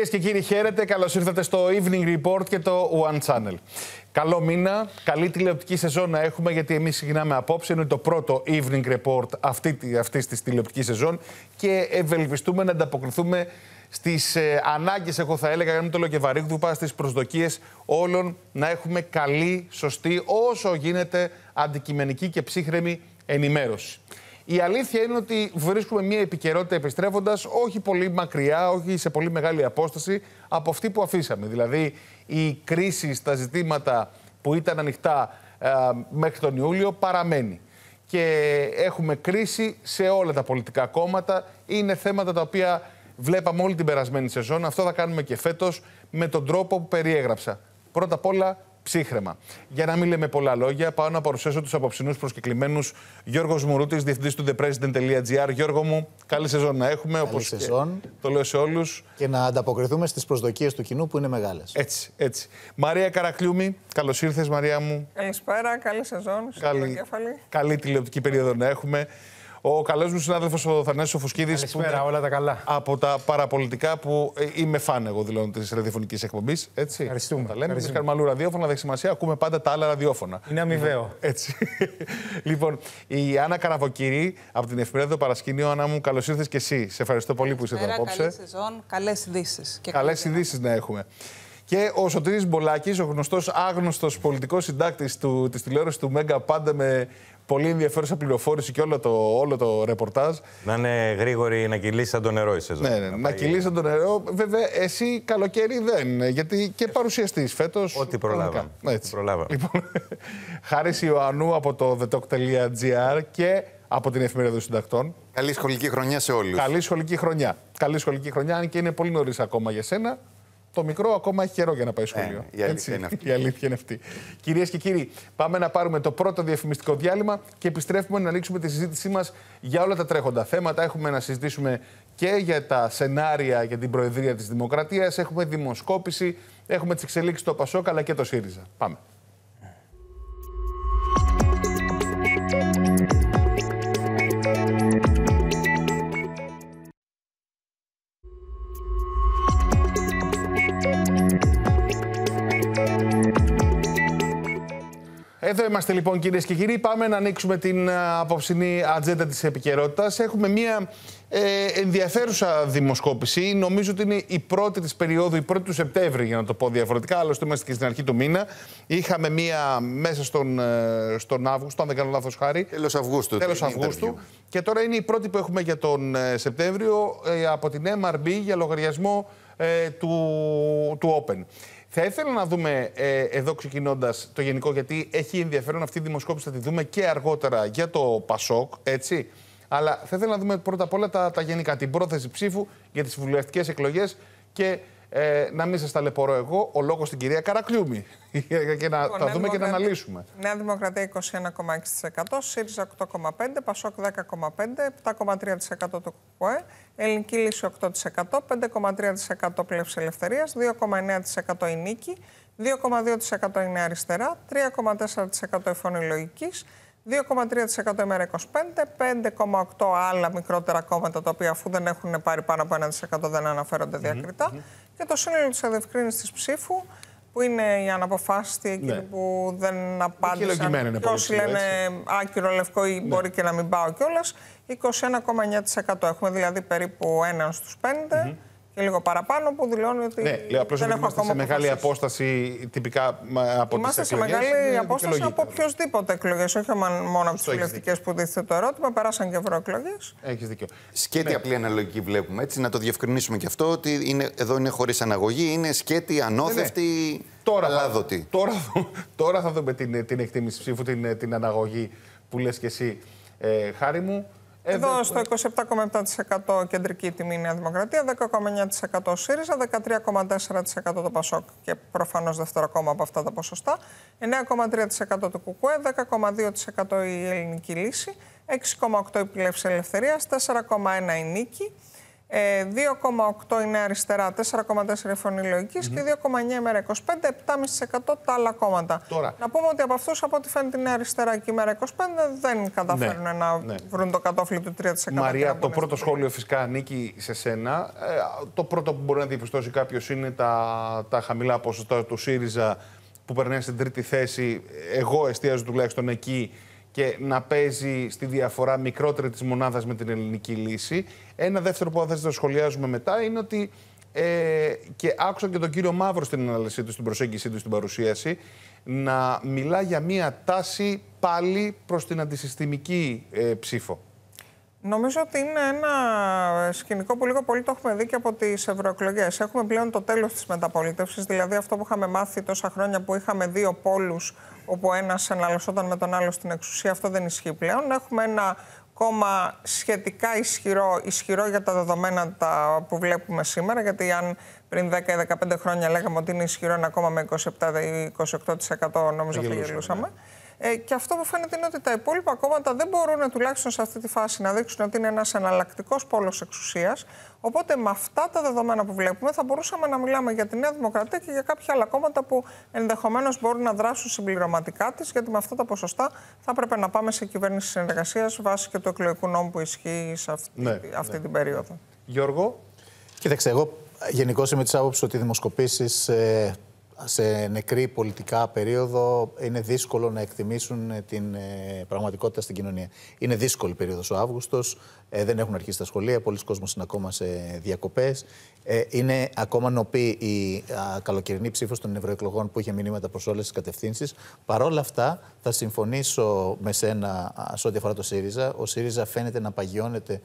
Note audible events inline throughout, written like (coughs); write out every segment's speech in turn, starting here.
Κυρίες και κύριοι, χαίρετε. Καλώς ήρθατε στο Evening Report και το One Channel. Καλό μήνα, καλή τηλεοπτική σεζόν να έχουμε, γιατί εμείς ξεκινάμε απόψε. Είναι το πρώτο Evening Report αυτή, αυτής της τηλεοπτικής σεζόν και ευελπιστούμε να ανταποκριθούμε στις ε, ανάγκες, εγώ θα έλεγα, για να μην το λέω και βαρύγδουπα, στις προσδοκίες όλων να έχουμε καλή, σωστή, όσο γίνεται αντικειμενική και ψύχρεμη ενημέρωση. Η αλήθεια είναι ότι βρίσκουμε μια επικαιρότητα επιστρέφοντας όχι πολύ μακριά, όχι σε πολύ μεγάλη απόσταση από αυτή που αφήσαμε. Δηλαδή, η κρίση στα ζητήματα που ήταν ανοιχτά ε, μέχρι τον Ιούλιο παραμένει. Και έχουμε κρίση σε όλα τα πολιτικά κόμματα. Είναι θέματα τα οποία βλέπαμε όλη την περασμένη σεζόν. Αυτό θα κάνουμε και φέτος με τον τρόπο που περιέγραψα. Πρώτα απ' όλα, ψύχρεμα. Για να μην λέμε πολλά λόγια, πάω να παρουσιάσω τους απόψινού προσκεκλημένους Γιώργος Μουρούτης, διευθυντής του ThePresident.gr. Γιώργο μου, καλή σεζόν να έχουμε. Καλή σεζόν. Το λέω σε όλους. Και να ανταποκριθούμε στις προσδοκίες του κοινού που είναι μεγάλες. Έτσι, έτσι. Μαρία Καρακλιούμη, καλώς ήρθες, Μαρία μου. Καλησπέρα, καλή σεζόν. Καλή, καλή τηλεοπτική περίοδο να έχουμε. Ο καλός μου συνάδελφος ο Θανάσης Φουσκίδη. Καλησπέρα, όλα τα καλά. Από τα παραπολιτικά που ε, είμαι φαν, εγώ δηλώνω της ραδιοφωνικής εκπομπής. Έτσι. Ευχαριστούμε. Τα λέμε. Βρίσκαμε αλλού ραδιόφωνα, δεν έχει σημασία, ακούμε πάντα τα άλλα ραδιόφωνα. Είναι αμοιβαίο. Έτσι. (laughs) λοιπόν, η Άννα Καραβοκύρη από την εφημερίδα Παρασκήνιο, Άννα μου, καλώς ήρθες και εσύ. Σε ευχαριστώ πολύ που είσαι εδώ απόψε. Καλή σεζόν, καλές ειδήσεις. Καλές ειδήσεις να έχουμε. Και ο Σωτήρης Μπολάκης, ο γνωστός άγνωστος πολιτικός συντάκτης του, της τηλεόρασης του Μέγκα, πάντα με πολύ ενδιαφέρουσα πληροφόρηση και όλο το, όλο το ρεπορτάζ. Να είναι γρήγορη να κυλήσει σαν το νερό η σεζόν. Ναι, ναι, να, να κυλήσει σαν το νερό. Βέβαια, εσύ καλοκαίρι δεν. Γιατί και παρουσιαστής φέτος. Ό,τι προλάβαμε. Έτσι. Λοιπόν, (laughs) Χάρη Ιωαννού από το thetalk.gr και από την εφημερίδα των συντακτών. Καλή σχολική χρονιά σε όλους. Καλή σχολική χρονιά. Καλή σχολική χρονιά, αν και είναι πολύ νωρίς ακόμα για σένα. Το μικρό ακόμα έχει καιρό για να πάει σχολείο. Ε, η αλήθεια είναι αυτή. Η αλήθεια είναι αυτή. Κυρίες και κύριοι, πάμε να πάρουμε το πρώτο διαφημιστικό διάλειμμα και επιστρέφουμε να ανοίξουμε τη συζήτησή μας για όλα τα τρέχοντα θέματα. Έχουμε να συζητήσουμε και για τα σενάρια για την Προεδρία της Δημοκρατίας. Έχουμε δημοσκόπηση, έχουμε τις εξελίξεις στο Πασόκ αλλά και το ΣΥΡΙΖΑ. Πάμε. Εδώ είμαστε λοιπόν κυρίες και κύριοι. Πάμε να ανοίξουμε την ε, απόψινή ατζέντα της επικαιρότητας. Έχουμε μία ε, ενδιαφέρουσα δημοσκόπηση. Νομίζω ότι είναι η πρώτη της περίοδου, η πρώτη του Σεπτέμβρη, για να το πω διαφορετικά. Άλλωστε, είμαστε και στην αρχή του μήνα. Είχαμε μία μέσα στον, ε, στον Αύγουστο, αν δεν κάνω λάθος χάρη. Τέλος Αυγούστου. Τέλος Αυγούστου. Και τώρα είναι η πρώτη που έχουμε για τον ε, Σεπτέμβριο από την MRB για λογαριασμό του, του Open. Θα ήθελα να δούμε ε, εδώ ξεκινώντας το γενικό, γιατί έχει ενδιαφέρον αυτή η δημοσκόπηση, θα τη δούμε και αργότερα για το Πασόκ, έτσι. Αλλά θα ήθελα να δούμε πρώτα απ' όλα τα, τα γενικά, την πρόθεση ψήφου για τις βουλευτικές εκλογές και ε, να μην σας ταλαιπωρώ εγώ, ο λόγος στην κυρία Καρακλιούμη. (laughs) και να λοιπόν, τα δούμε και να αναλύσουμε. Νέα Δημοκρατία 21,6%, ΣΥΡΙΖΑ 8,5%, ΠΑΣΟΚ 10,5%, 7,3% το ΚΚΕ, Ελληνική Λύση 8%, 5,3% Πλεύση Ελευθερίας, 2,9% η Νίκη, 2,2% είναι αριστερά, 3,4% η Φωνή Λογικής, 2,3% ημέρα 25, 5,8 άλλα μικρότερα κόμματα τα οποία αφού δεν έχουν πάρει πάνω από 1% δεν αναφέρονται διακριτά. Και το σύνολο της ευευκρίνηση τη ψήφου που είναι οι αναποφάσιστοι, εκείνοι ναι. που δεν απάντησαν. Και όσοι λένε άκυρο λευκό ή ναι. μπορεί και να μην πάω κιόλας, 21,9%. Έχουμε δηλαδή περίπου έναν στους πέντε και λίγο παραπάνω που δηλώνει ότι. Ναι, λέω απλώς ότι είμαστε σε μεγάλη απόσταση τυπικά από τις Είμαστε σε μεγάλη απόσταση από οποιοδήποτε εκλογές, όχι μόνο από τις βουλευτικές που δίθεται το ερώτημα. Περάσαν και ευρωεκλογές. Έχεις δίκιο. Σκέτη ναι. απλή αναλογική βλέπουμε έτσι, να το διευκρινίσουμε και αυτό ότι είναι, εδώ είναι χωρίς αναγωγή, είναι σκέτη ανώθευτη. Ναι, ναι. Τώρα, τώρα, τώρα θα δούμε την, την εκτίμηση ψήφου, την, την αναγωγή που λες και εσύ, ε, χάρη μου. Εδώ στο 27,7% κεντρική τιμή Νέα Δημοκρατία, 10,9% ΣΥΡΙΖΑ, 13,4% το ΠΑΣΟΚ και προφανώς δεύτερο κόμμα από αυτά τα ποσοστά, 9,3% το ΚΚΕ, 10,2% η Ελληνική Λύση, 6,8% η Πλεύση Ελευθερίας, 4,1% η Νίκη, Ε, 2,8 είναι αριστερά, 4,4 φωνή λογικής και 2,9 ημέρα 25, 7,5% τα άλλα κόμματα. Τώρα. Να πούμε ότι από αυτούς, από ό,τι φαίνεται, είναι αριστερά και η ημέρα 25 δεν καταφέρουν Ναι, να ναι. βρουν το κατόφλι του 3%. και να Μαρία, το μπουν πρώτο στην σχόλιο φυσικά ανήκει σε σένα. Ε, το πρώτο που μπορεί να διαπιστώσει κάποιος είναι τα, τα χαμηλά ποσοστά του ΣΥΡΙΖΑ που περνάει στην τρίτη θέση. Εγώ εστίαζω τουλάχιστον εκεί και να παίζει στη διαφορά μικρότερη της μονάδας με την ελληνική λύση. Ένα δεύτερο που θα το σχολιάζουμε μετά είναι ότι ε, και άκουσα και τον κύριο Μαύρο στην ανάλυση του, στην προσέγγιση του, στην παρουσίαση, να μιλά για μία τάση πάλι προς την αντισυστημική ε, ψήφο. Νομίζω ότι είναι ένα σκηνικό που λίγο πολύ το έχουμε δει και από τις ευρωεκλογές. Έχουμε πλέον το τέλος της μεταπολίτευσης, δηλαδή αυτό που είχαμε μάθει τόσα χρόνια που είχαμε δύο πόλους όπου ο ένας εναλλασσόταν με τον άλλο στην εξουσία. Αυτό δεν ισχύει πλέον. Έχουμε ένα κόμμα σχετικά ισχυρό, ισχυρό για τα δεδομένα τα που βλέπουμε σήμερα. Γιατί αν πριν 10 ή 15 χρόνια λέγαμε ότι είναι ισχυρό ένα κόμμα με 27 ή 28% νομίζω θα γελούσαμε. Ε, και αυτό που φαίνεται είναι ότι τα υπόλοιπα κόμματα δεν μπορούν τουλάχιστον σε αυτή τη φάση να δείξουν ότι είναι ένας εναλλακτικός πόλος εξουσίας. Οπότε με αυτά τα δεδομένα που βλέπουμε θα μπορούσαμε να μιλάμε για τη Νέα Δημοκρατία και για κάποια άλλα κόμματα που ενδεχομένως μπορούν να δράσουν συμπληρωματικά της, γιατί με αυτά τα ποσοστά θα έπρεπε να πάμε σε κυβέρνηση συνεργασίας βάσει και του εκλογικού νόμου που ισχύει σε αυτή, Ναι, αυτή ναι. την περίοδο. Γιώργο. Κοίταξε, εγώ γενικώς είμαι της άποψης ότι οι δημοσκοπήσεις σε νεκρή πολιτικά περίοδο είναι δύσκολο να εκτιμήσουν ε, την ε, πραγματικότητα στην κοινωνία. Είναι δύσκολη περίοδος ο Αύγουστος, ε, δεν έχουν αρχίσει τα σχολεία, πολλοί κόσμος είναι ακόμα σε διακοπές. Ε, είναι ακόμα νοπή η α, καλοκαιρινή ψήφος των ευρωεκλογών που είχε μηνύματα προς όλες τις κατευθύνσεις. Παρ' όλα αυτά θα συμφωνήσω με σένα α, σε ό,τι αφορά το ΣΥΡΙΖΑ. Ο ΣΥΡΙΖΑ φαίνεται να παγιώνεται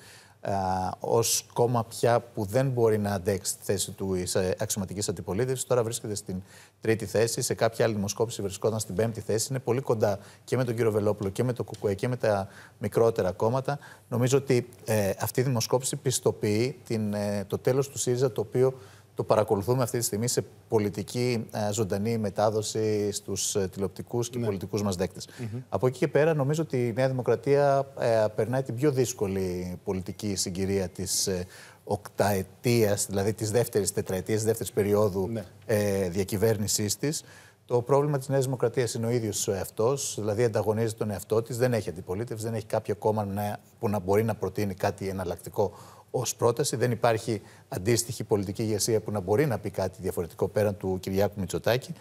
ως κόμμα πια που δεν μπορεί να αντέξει τη θέση του αξιωματικής αντιπολίτευσης. Τώρα βρίσκεται στην τρίτη θέση. Σε κάποια άλλη δημοσκόπηση βρισκόταν στην πέμπτη θέση. Είναι πολύ κοντά και με τον κύριο Βελόπουλο και με το ΚΚΕ και με τα μικρότερα κόμματα. Νομίζω ότι ε, αυτή η δημοσκόπηση πιστοποιεί την, ε, το τέλος του ΣΥΡΙΖΑ, το οποίο το παρακολουθούμε αυτή τη στιγμή σε πολιτική ε, ζωντανή μετάδοση στους ε, τηλεοπτικούς και πολιτικούς μας δεκτες Από εκεί και πέρα νομίζω ότι η Νέα Δημοκρατία ε, περνάει την πιο δύσκολη πολιτική συγκυρία της ε, οκταετίας, δηλαδή της δεύτερης τετραετίας, της δεύτερης περίοδου Ναι. ε, διακυβέρνησής της. Το πρόβλημα της Νέας Δημοκρατίας είναι ο ίδιος ο εαυτός, δηλαδή ανταγωνίζει τον εαυτό της, δεν έχει αντιπολίτευση, δεν έχει κάποιο κόμμα να, που να μπορεί να προτείνει κάτι εναλλακτικό ως πρόταση. Δεν υπάρχει αντίστοιχη πολιτική ηγεσία που να μπορεί να πει κάτι διαφορετικό πέραν του Κυριάκου Μητσοτάκη.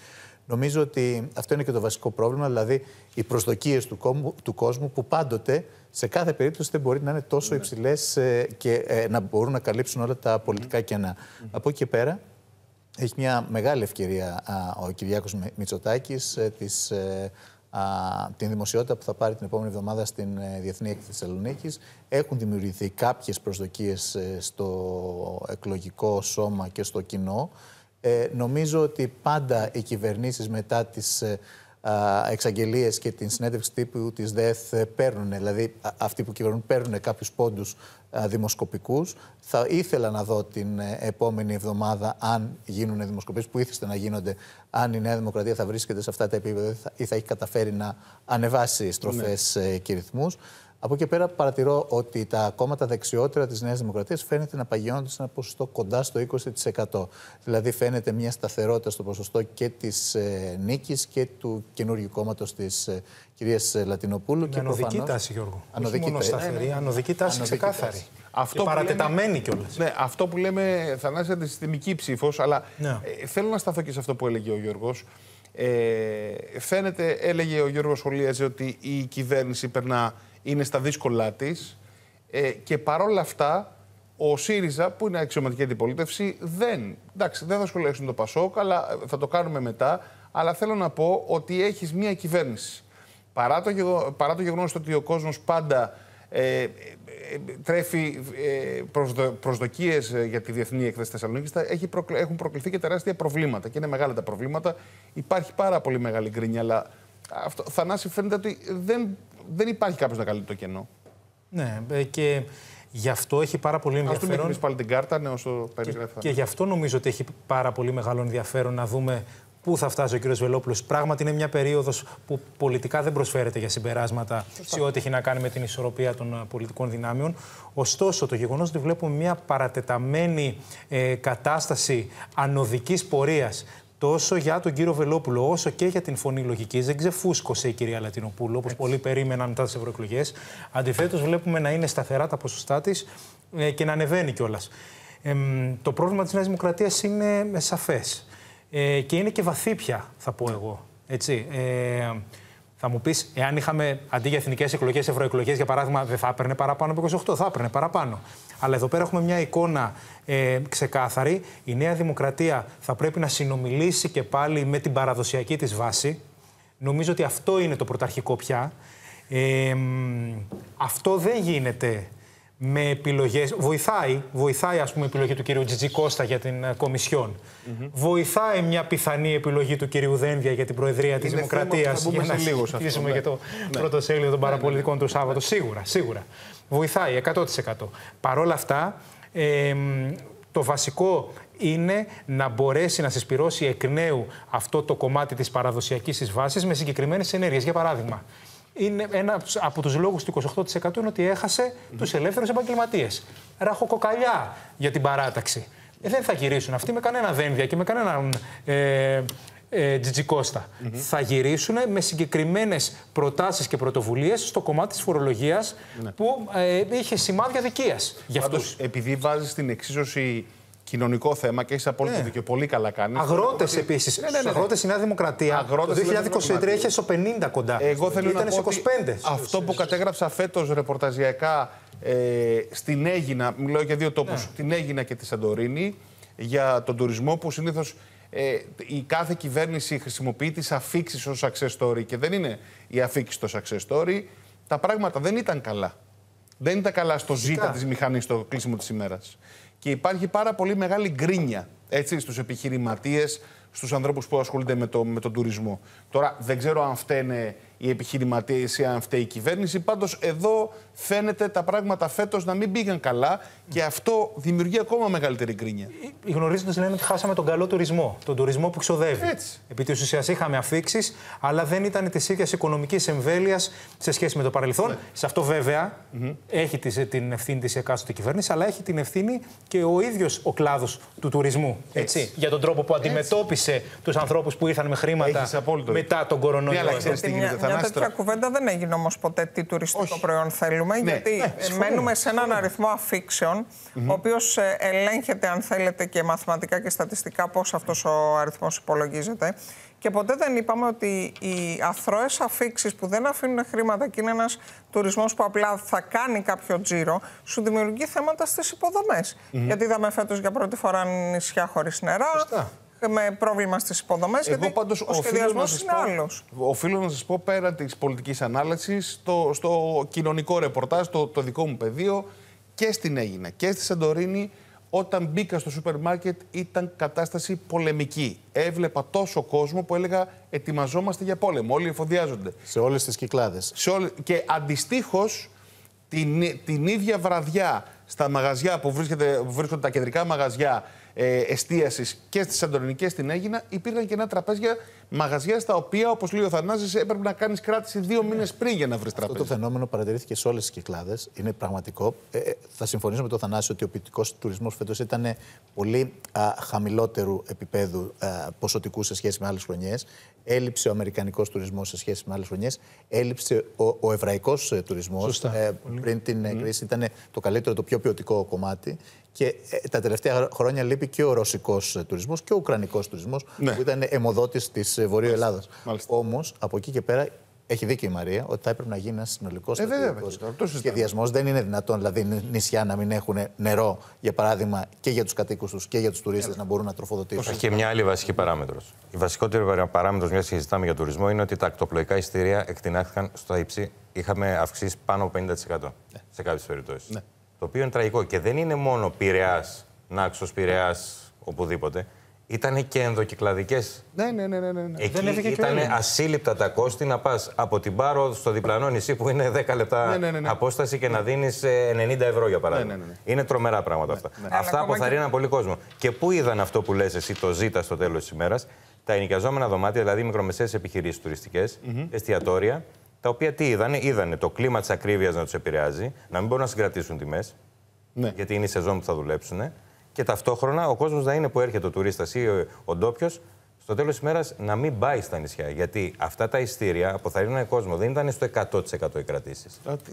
Νομίζω ότι αυτό είναι και το βασικό πρόβλημα, δηλαδή οι προσδοκίες του, κόμου- του κόσμου που πάντοτε σε κάθε περίπτωση δεν μπορεί να είναι τόσο υψηλές και ε, να μπορούν να καλύψουν όλα τα πολιτικά κενά. Από εκεί και πέρα, έχει μια μεγάλη ευκαιρία α, ο Κυριάκος Μη- Μητσοτάκης ε, της, ε, α, την δημοσιότητα που θα πάρει την επόμενη εβδομάδα στην ε, Διεθνή Έκθεση Θεσσαλονίκης. Έχουν δημιουργηθεί κάποιες προσδοκίες ε, στο εκλογικό σώμα και στο κοινό. Ε, νομίζω ότι πάντα οι κυβερνήσεις μετά τις ε, α, εξαγγελίες και την συνέντευξη τύπου της ΔΕΘ ε, παίρνουν, δηλαδή α- αυτοί που κυβερνούν παίρνουν κάποιους πόντους α, δημοσκοπικούς. Θα ήθελα να δω την ε, επόμενη εβδομάδα αν γίνουν δημοσκοπήσεις που ήθεστε να γίνονται, αν η Νέα Δημοκρατία θα βρίσκεται σε αυτά τα επίπεδα ή θα- ή θα έχει καταφέρει να ανεβάσει στροφές ε, και ρυθμούς. Από εκεί και πέρα παρατηρώ ότι τα κόμματα δεξιότερα της Νέας Δημοκρατίας φαίνεται να παγιώνονται σε ένα ποσοστό κοντά στο 20%. Δηλαδή φαίνεται μια σταθερότητα στο ποσοστό και της ε, νίκης και του καινούργιου κόμματος της ε, κυρίας ε, Λατινοπούλου. Με και ανωδική προφανώς- τάση, Γιώργο. Ανωδική Όχι μόνο τάση. σταθερή, Ναι, ναι. ανωδική τάση Ανωδική ξεκάθαρη. τάση. Αυτό και που λέμε- παρατεταμένη κιόλας. Ναι, αυτό που λέμε Θανάση αντισυστημική ψήφος, αλλά Ναι. ε, θέλω να σταθώ και σε αυτό που έλεγε ο Γιώργος. Ε, φαίνεται, έλεγε ο Γιώργος Σχολίαζε ότι η κυβέρνηση περνά, είναι στα δύσκολά της. Ε, και παρόλα αυτά, ο ΣΥΡΙΖΑ, που είναι αξιωματική αντιπολίτευση, δεν. Εντάξει, δεν θα σχολιάσουν το Πασόκ, αλλά ε, θα το κάνουμε μετά. Αλλά θέλω να πω ότι έχεις μία κυβέρνηση. Παρά το, γεγο- παρά το γεγονός ότι ο κόσμος πάντα ε, ε, ε, τρέφει ε, προσδο, προσδοκίες ε, για τη Διεθνή Έκθεση Θεσσαλονίκης, θα έχει προκλ- έχουν προκληθεί και τεράστια προβλήματα. Και είναι μεγάλα τα προβλήματα. Υπάρχει πάρα πολύ μεγάλη γκρίνια, αλλά αυτό, Θανάση, φαίνεται ότι δεν, δεν υπάρχει κάποιος να καλύπτει το κενό. Ναι, ε, και γι' αυτό έχει πάρα πολύ Ας του ενδιαφέρον. πάλι την κάρτα, ναι, όσο περιγράφει. Και γι' αυτό νομίζω ότι έχει πάρα πολύ μεγάλο ενδιαφέρον να δούμε πού θα φτάσει ο κ. Βελόπουλος. Πράγματι, είναι μια περίοδος που πολιτικά δεν προσφέρεται για συμπεράσματα σε ό,τι έχει να κάνει με την ισορροπία των ε, πολιτικών δυνάμεων. Ωστόσο, το γεγονός ότι βλέπουμε μια παρατεταμένη ε, κατάσταση ανωδικής πορείας τόσο για τον κύριο Βελόπουλο όσο και για την φωνή λογικής. Δεν ξεφούσκωσε η κυρία Λατινοπούλου, όπως πολλοί περίμεναν μετά τις ευρωεκλογές. Αντιθέτως, βλέπουμε να είναι σταθερά τα ποσοστά της ε, και να ανεβαίνει κιόλας. Ε, το πρόβλημα της Νέας Δημοκρατίας είναι σαφές. Ε, και είναι και βαθύ πια, θα πω εγώ. Έτσι. Ε, θα μου πεις, εάν είχαμε αντί για εθνικές εκλογές, ευρωεκλογές, για παράδειγμα, δεν θα έπαιρνε παραπάνω από 28, θα έπαιρνε παραπάνω. Αλλά εδώ πέρα έχουμε μια εικόνα ε, ξεκάθαρη. Η Νέα Δημοκρατία θα πρέπει να συνομιλήσει και πάλι με την παραδοσιακή της βάση. Νομίζω ότι αυτό είναι το πρωταρχικό πια. Ε, αυτό δεν γίνεται με επιλογές. Βοηθάει, βοηθάει ας πούμε, η επιλογή του κυρίου Τζιτζή Κώστα για την uh, Κομισιόν. Mm-hmm. Βοηθάει μια πιθανή επιλογή του κυρίου Δένδια για την Προεδρία της Δημοκρατίας. Για να συζητήσουμε ναι. για το ναι. πρώτο σέλιδο των παραπολιτικών του Σάββατο. Σίγουρα, σίγουρα. Βοηθάει 100%. Παρ' όλα αυτά, ε, το βασικό είναι να μπορέσει να συσπηρώσει εκ νέου αυτό το κομμάτι της παραδοσιακής της βάσης με συγκεκριμένες ενέργειες. Για παράδειγμα, είναι ένα από του λόγους του 28% είναι ότι έχασε mm-hmm. τους ελεύθερους επαγγελματίες. Ραχοκοκαλιά για την παράταξη. Ε, δεν θα γυρίσουν αυτοί με κανένα δένδια και με κανέναν ε, ε, τζιτζικώστα. Θα γυρίσουν με συγκεκριμένες προτάσεις και πρωτοβουλίες στο κομμάτι της φορολογίας ναι. που ε, είχε σημάδια δικίας για αυτούς. Επειδή βάζεις την εξίσωση κοινωνικό θέμα και έχεις απόλυτο ναι. δίκιο. Πολύ καλά κάνεις. Αγρότες ότι... επίσης. Ναι, ναι, ναι. Αγρότες η Νέα Δημοκρατία. Αγρότες το 2023 είχε στο 50 κοντά. Εγώ θέλω Ήταν να πω 25. Αυτό που κατέγραψα φέτος ρεπορταζιακά ε, στην Έγινα, μιλάω για δύο τόπους, ναι. την Έγινα και τη Σαντορίνη, για τον τουρισμό που συνήθως ε, η κάθε κυβέρνηση χρησιμοποιεί τις αφήξεις ως success story και δεν είναι η αφήξη το success story. Τα πράγματα δεν ήταν καλά. Δεν ήταν καλά στο ζήτα της μηχανής στο κλείσιμο της ημέρας και υπάρχει πάρα πολύ μεγάλη γκρίνια έτσι, στους επιχειρηματίες, στους ανθρώπους που ασχολούνται με, το, με τον τουρισμό. Τώρα δεν ξέρω αν φταίνε οι επιχειρηματίε ή αν φταίει η κυβέρνηση. Πάντως εδώ φαίνεται τα πράγματα φέτος να μην πήγαν καλά και αυτό δημιουργεί ακόμα μεγαλύτερη γκρίνια. Οι γνωρίζοντε λένε ότι χάσαμε τον καλό τουρισμό. Τον τουρισμό που ξοδεύει. Έτσι. Επί της ουσίας είχαμε αφήξεις, αλλά δεν ήταν της ίδιας οικονομικής εμβέλειας σε σχέση με το παρελθόν. Ναι. Σε αυτό βέβαια mm-hmm. έχει την ευθύνη της εκάστοτε κυβέρνηση, αλλά έχει την ευθύνη και ο ίδιος ο κλάδος του τουρισμού. Έτσι. έτσι. Για τον τρόπο που αντιμετώπισε τους ανθρώπους που ήρθαν με χρήματα μετά τον κορονοϊό. Ναι, μια τέτοια κουβέντα δεν έγινε όμως ποτέ τι τουριστικό Όχι. προϊόν θέλουμε, ναι. γιατί ναι, μένουμε σε έναν αριθμό αφήξεων, mm-hmm. ο οποίος ε, ελέγχεται, αν θέλετε, και μαθηματικά και στατιστικά πώς αυτός ο αριθμός υπολογίζεται. Και ποτέ δεν είπαμε ότι οι αθρώες αφήξεις που δεν αφήνουν χρήματα και είναι ένας τουρισμός που απλά θα κάνει κάποιο τζίρο, σου δημιουργεί θέματα στις υποδομές. Mm-hmm. Γιατί είδαμε φέτος για πρώτη φορά νησιά χωρίς νερά με πρόβλημα στις υποδομές. Γιατί πάντως, ο σχεδιασμός είναι άλλος. Οφείλω να σας πω πέρα της πολιτικής ανάλυσης, στο, στο κοινωνικό ρεπορτάζ, το, το δικό μου πεδίο και στην Έγινα και στη Σαντορίνη. Όταν μπήκα στο σούπερ μάρκετ ήταν κατάσταση πολεμική. Έβλεπα τόσο κόσμο που έλεγα ετοιμαζόμαστε για πόλεμο. Όλοι εφοδιάζονται. Σε όλες τις κυκλάδες. Όλε... Και αντιστοίχως την, την ίδια βραδιά στα μαγαζιά που, βρίσκεται, που βρίσκονται τα κεντρικά μαγαζιά ε, εστίασης και στη Σαντορινή και στην Έγινα, υπήρχαν και ένα τραπέζια μαγαζιά στα οποία, όπως λέει ο Θανάζης, έπρεπε να κάνεις κράτηση δύο μήνες πριν για να βρεις τραπέζι. Αυτό το φαινόμενο παρατηρήθηκε σε όλες τις κυκλάδες. Είναι πραγματικό. Ε, ε, θα συμφωνήσω με τον Θανάση ότι ο ποιητικός τουρισμός φέτος ήταν πολύ α, χαμηλότερου επίπεδου α, ποσοτικού σε σχέση με άλλες χρονιές. Έλειψε ο αμερικανικός τουρισμός σε σχέση με άλλες χρονιές. Έλειψε ο, ο εβραϊκός ε, τουρισμός. Ε, πριν την mm. κρίση ήταν το καλύτερο, το πιο ποιοτικό κομμάτι. Και ε, τα τελευταία χρόνια λείπει και ο ρωσικός ε, τουρισμός και ο ουκρανικός τουρισμός, ναι. που ήταν αιμοδότη της ε, Βορείου Ελλάδα. Όμως, από εκεί και πέρα, έχει δίκιο η Μαρία ότι θα έπρεπε να γίνει ένας συνολικός ε, σχεδιασμός. Δεν είναι δυνατόν δηλαδή νησιά να μην έχουν νερό, για παράδειγμα, και για τους κατοίκους τους και για τους τουρίστες να μπορούν να τροφοδοτήσουν. Έχει και μια άλλη βασική παράμετρος. Η βασικότερη παράμετρος, μιας και συζητάμε για τουρισμό, είναι ότι τα ακτοπλοϊκά εισιτήρια εκτινάχθηκαν στο ύψη. Είχαμε αυξήσεις πάνω από 50% ναι. σε κάποιες περιπτώσεις. Ναι. Το οποίο είναι τραγικό. Και δεν είναι μόνο Πειραιά, Νάξος, Πειραιά, οπουδήποτε. Ήταν και ενδοκυκλαδικές. Ναι, ναι, ναι. ναι, ναι. Εκεί δεν ήταν ασύλληπτα τα κόστη να πας από την Πάρο στο διπλανό νησί που είναι 10 λεπτά ναι, ναι, ναι, ναι. απόσταση και να δίνεις 90 ε, ευρώ για παράδειγμα. Είναι τρομερά πράγματα αυτά. Αυτά αποθαρρύναν πολύ κόσμο. Και πού είδαν αυτό που λες εσύ το ζήτα στο τέλος της ημέρας, τα ενοικιαζόμενα δωμάτια, δηλαδή μικρομεσαίες επιχειρήσεις τουριστικές, εστιατόρια, τα οποία τι είδανε, είδανε το κλίμα της ακρίβειας να τους επηρεάζει, να μην μπορούν να συγκρατήσουν τιμές, Ναι. γιατί είναι η σεζόν που θα δουλέψουν. Και ταυτόχρονα ο κόσμος να είναι που έρχεται ο τουρίστας ή ο, ο ντόπιος, στο τέλος της ημέρα να μην πάει στα νησιά. Γιατί αυτά τα ειστήρια αποθαρρύνουν κόσμο. Δεν ήταν στο 100% οι κρατήσεις. Α, τι-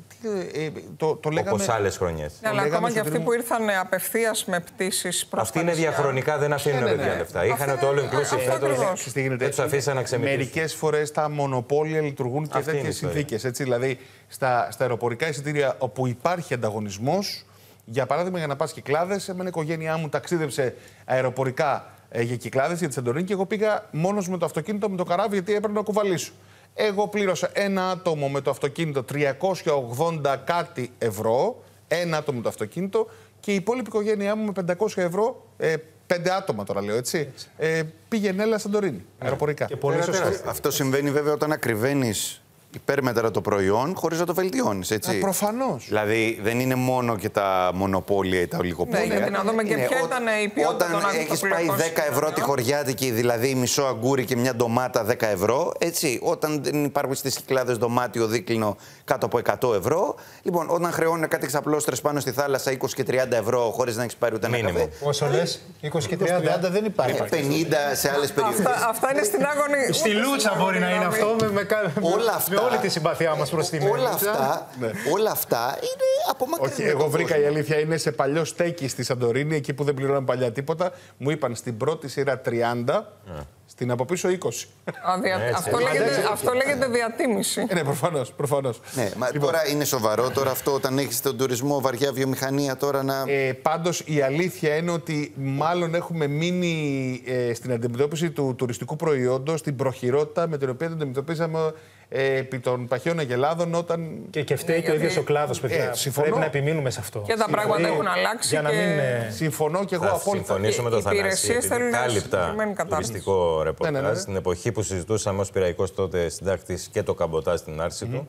τι- ε, το, το λέγαμε. Όπως άλλες χρονιές. Ναι, αλλά λέγαμε ακόμα στο και αυτοί τρίμηνο. που ήρθαν απευθείας με πτήσεις προς Αυτοί είναι διαχρονικά, δεν αφήνουν Ναι, ναι, παιδιά ναι. λεφτά. Είχαν Αυτό το all είναι- inclusive αυτό φέτος. ακριβώς. Ξέρεις τι γίνεται; Δεν του αφήσαν να ξεμητήσουν. Μερικές φορές τα μονοπόλια λειτουργούν και Αυτή είναι η τέτοιε ιστορία. συνθήκες. Δηλαδή, στα, στα αεροπορικά εισιτήρια όπου υπάρχει ανταγωνισμός, για παράδειγμα, για να πας κυκλάδε, εμένα η οικογένειά μου ταξίδεψε αεροπορικά ε, για κυκλάδες για τη Σαντορίνη και εγώ πήγα μόνος με το αυτοκίνητο με το καράβι γιατί έπρεπε να κουβαλήσω. Εγώ πλήρωσα ένα άτομο με το αυτοκίνητο 380 κάτι ευρώ, ένα άτομο με το αυτοκίνητο και η υπόλοιπη οικογένειά μου με 500 ευρώ, ε, πέντε άτομα τώρα λέω έτσι, ε, πήγαινε έλα Σαντορίνη, αεροπορικά. Και πολύ σωστά. Αυτό συμβαίνει βέβαια όταν ακριβένεις υπέρμετρα το προϊόν χωρίς να το βελτιώνεις. Έτσι. Προφανώς. Δηλαδή δεν είναι μόνο και τα μονοπόλια ή τα ολιγοπόλια. Ναι, γιατί να δούμε και Είναι ποια ό- ήταν η ποιότητα των Όταν έχεις πάει αγροτοπλοϊκών 10 ευρώ τη συγκοινωνιών. χωριάτικη, δηλαδή μισό αγκούρι και μια ντομάτα 10 ευρώ, έτσι. Όταν δεν υπάρχουν στις κυκλάδες δωμάτιο δίκλινο κάτω από 100 ευρώ. Λοιπόν, όταν χρεώνουν κάτι εξαπλώστρε πάνω στη θάλασσα 20 και 30 ευρώ χωρίς να έχεις πάρει ούτε ένα Μήνυμο. καφέ. Πόσο λες, 20 και 30. 30 δεν υπάρχει. 50 σε άλλες περιοχέ. Αυτά, αυτά είναι στην άγωνη. Στη Λούτσα μπορεί να είναι αυτό με, με, κα- Όλα με αυτά- όλη τη συμπαθιά μας προς τη Όλα αυτά, όλα αυτά είναι από Όχι, εγώ βρήκα η αλήθεια είναι σε παλιό στέκι στη Σαντορίνη, εκεί που δεν πληρώναμε παλιά τίποτα. Μου είπαν στην πρώτη σειρά 30, στην από πίσω 20. Αυτό, λέγεται, αυτό λέγεται διατίμηση. Ε, ναι, προφανώς. Προφανώς. Ναι, μα Λοιπόν, τώρα είναι σοβαρό τώρα αυτό όταν έχεις τον τουρισμό βαριά βιομηχανία τώρα να. Ε, πάντως η αλήθεια είναι ότι μάλλον έχουμε μείνει ε, στην αντιμετώπιση του τουριστικού προϊόντος την προχειρότητα με την οποία το αντιμετωπίζαμε ε, επί των παχαίων αγελάδων όταν... Και, και φταίει και ο ίδιος ο κλάδος, παιδιά. Ε, συμφωνώ. Πρέπει να επιμείνουμε σε αυτό. Και τα πράγματα Δηλαδή, έχουν αλλάξει Για να και- μην. ε, Συμφωνώ και εγώ Θα απόλυτα. συμφωνήσω με Οι τον Θανάση. υπηρεσίες επειδή θέλουν ένα Κάλυπτα συγκεκριμένη κατάρτιση. τουριστικό ρεπορτάζ. Ναι, ναι, ναι. Στην εποχή που συζητούσαμε ως πειραϊκό τότε συντάκτης και το καμποτάζ στην άρση του.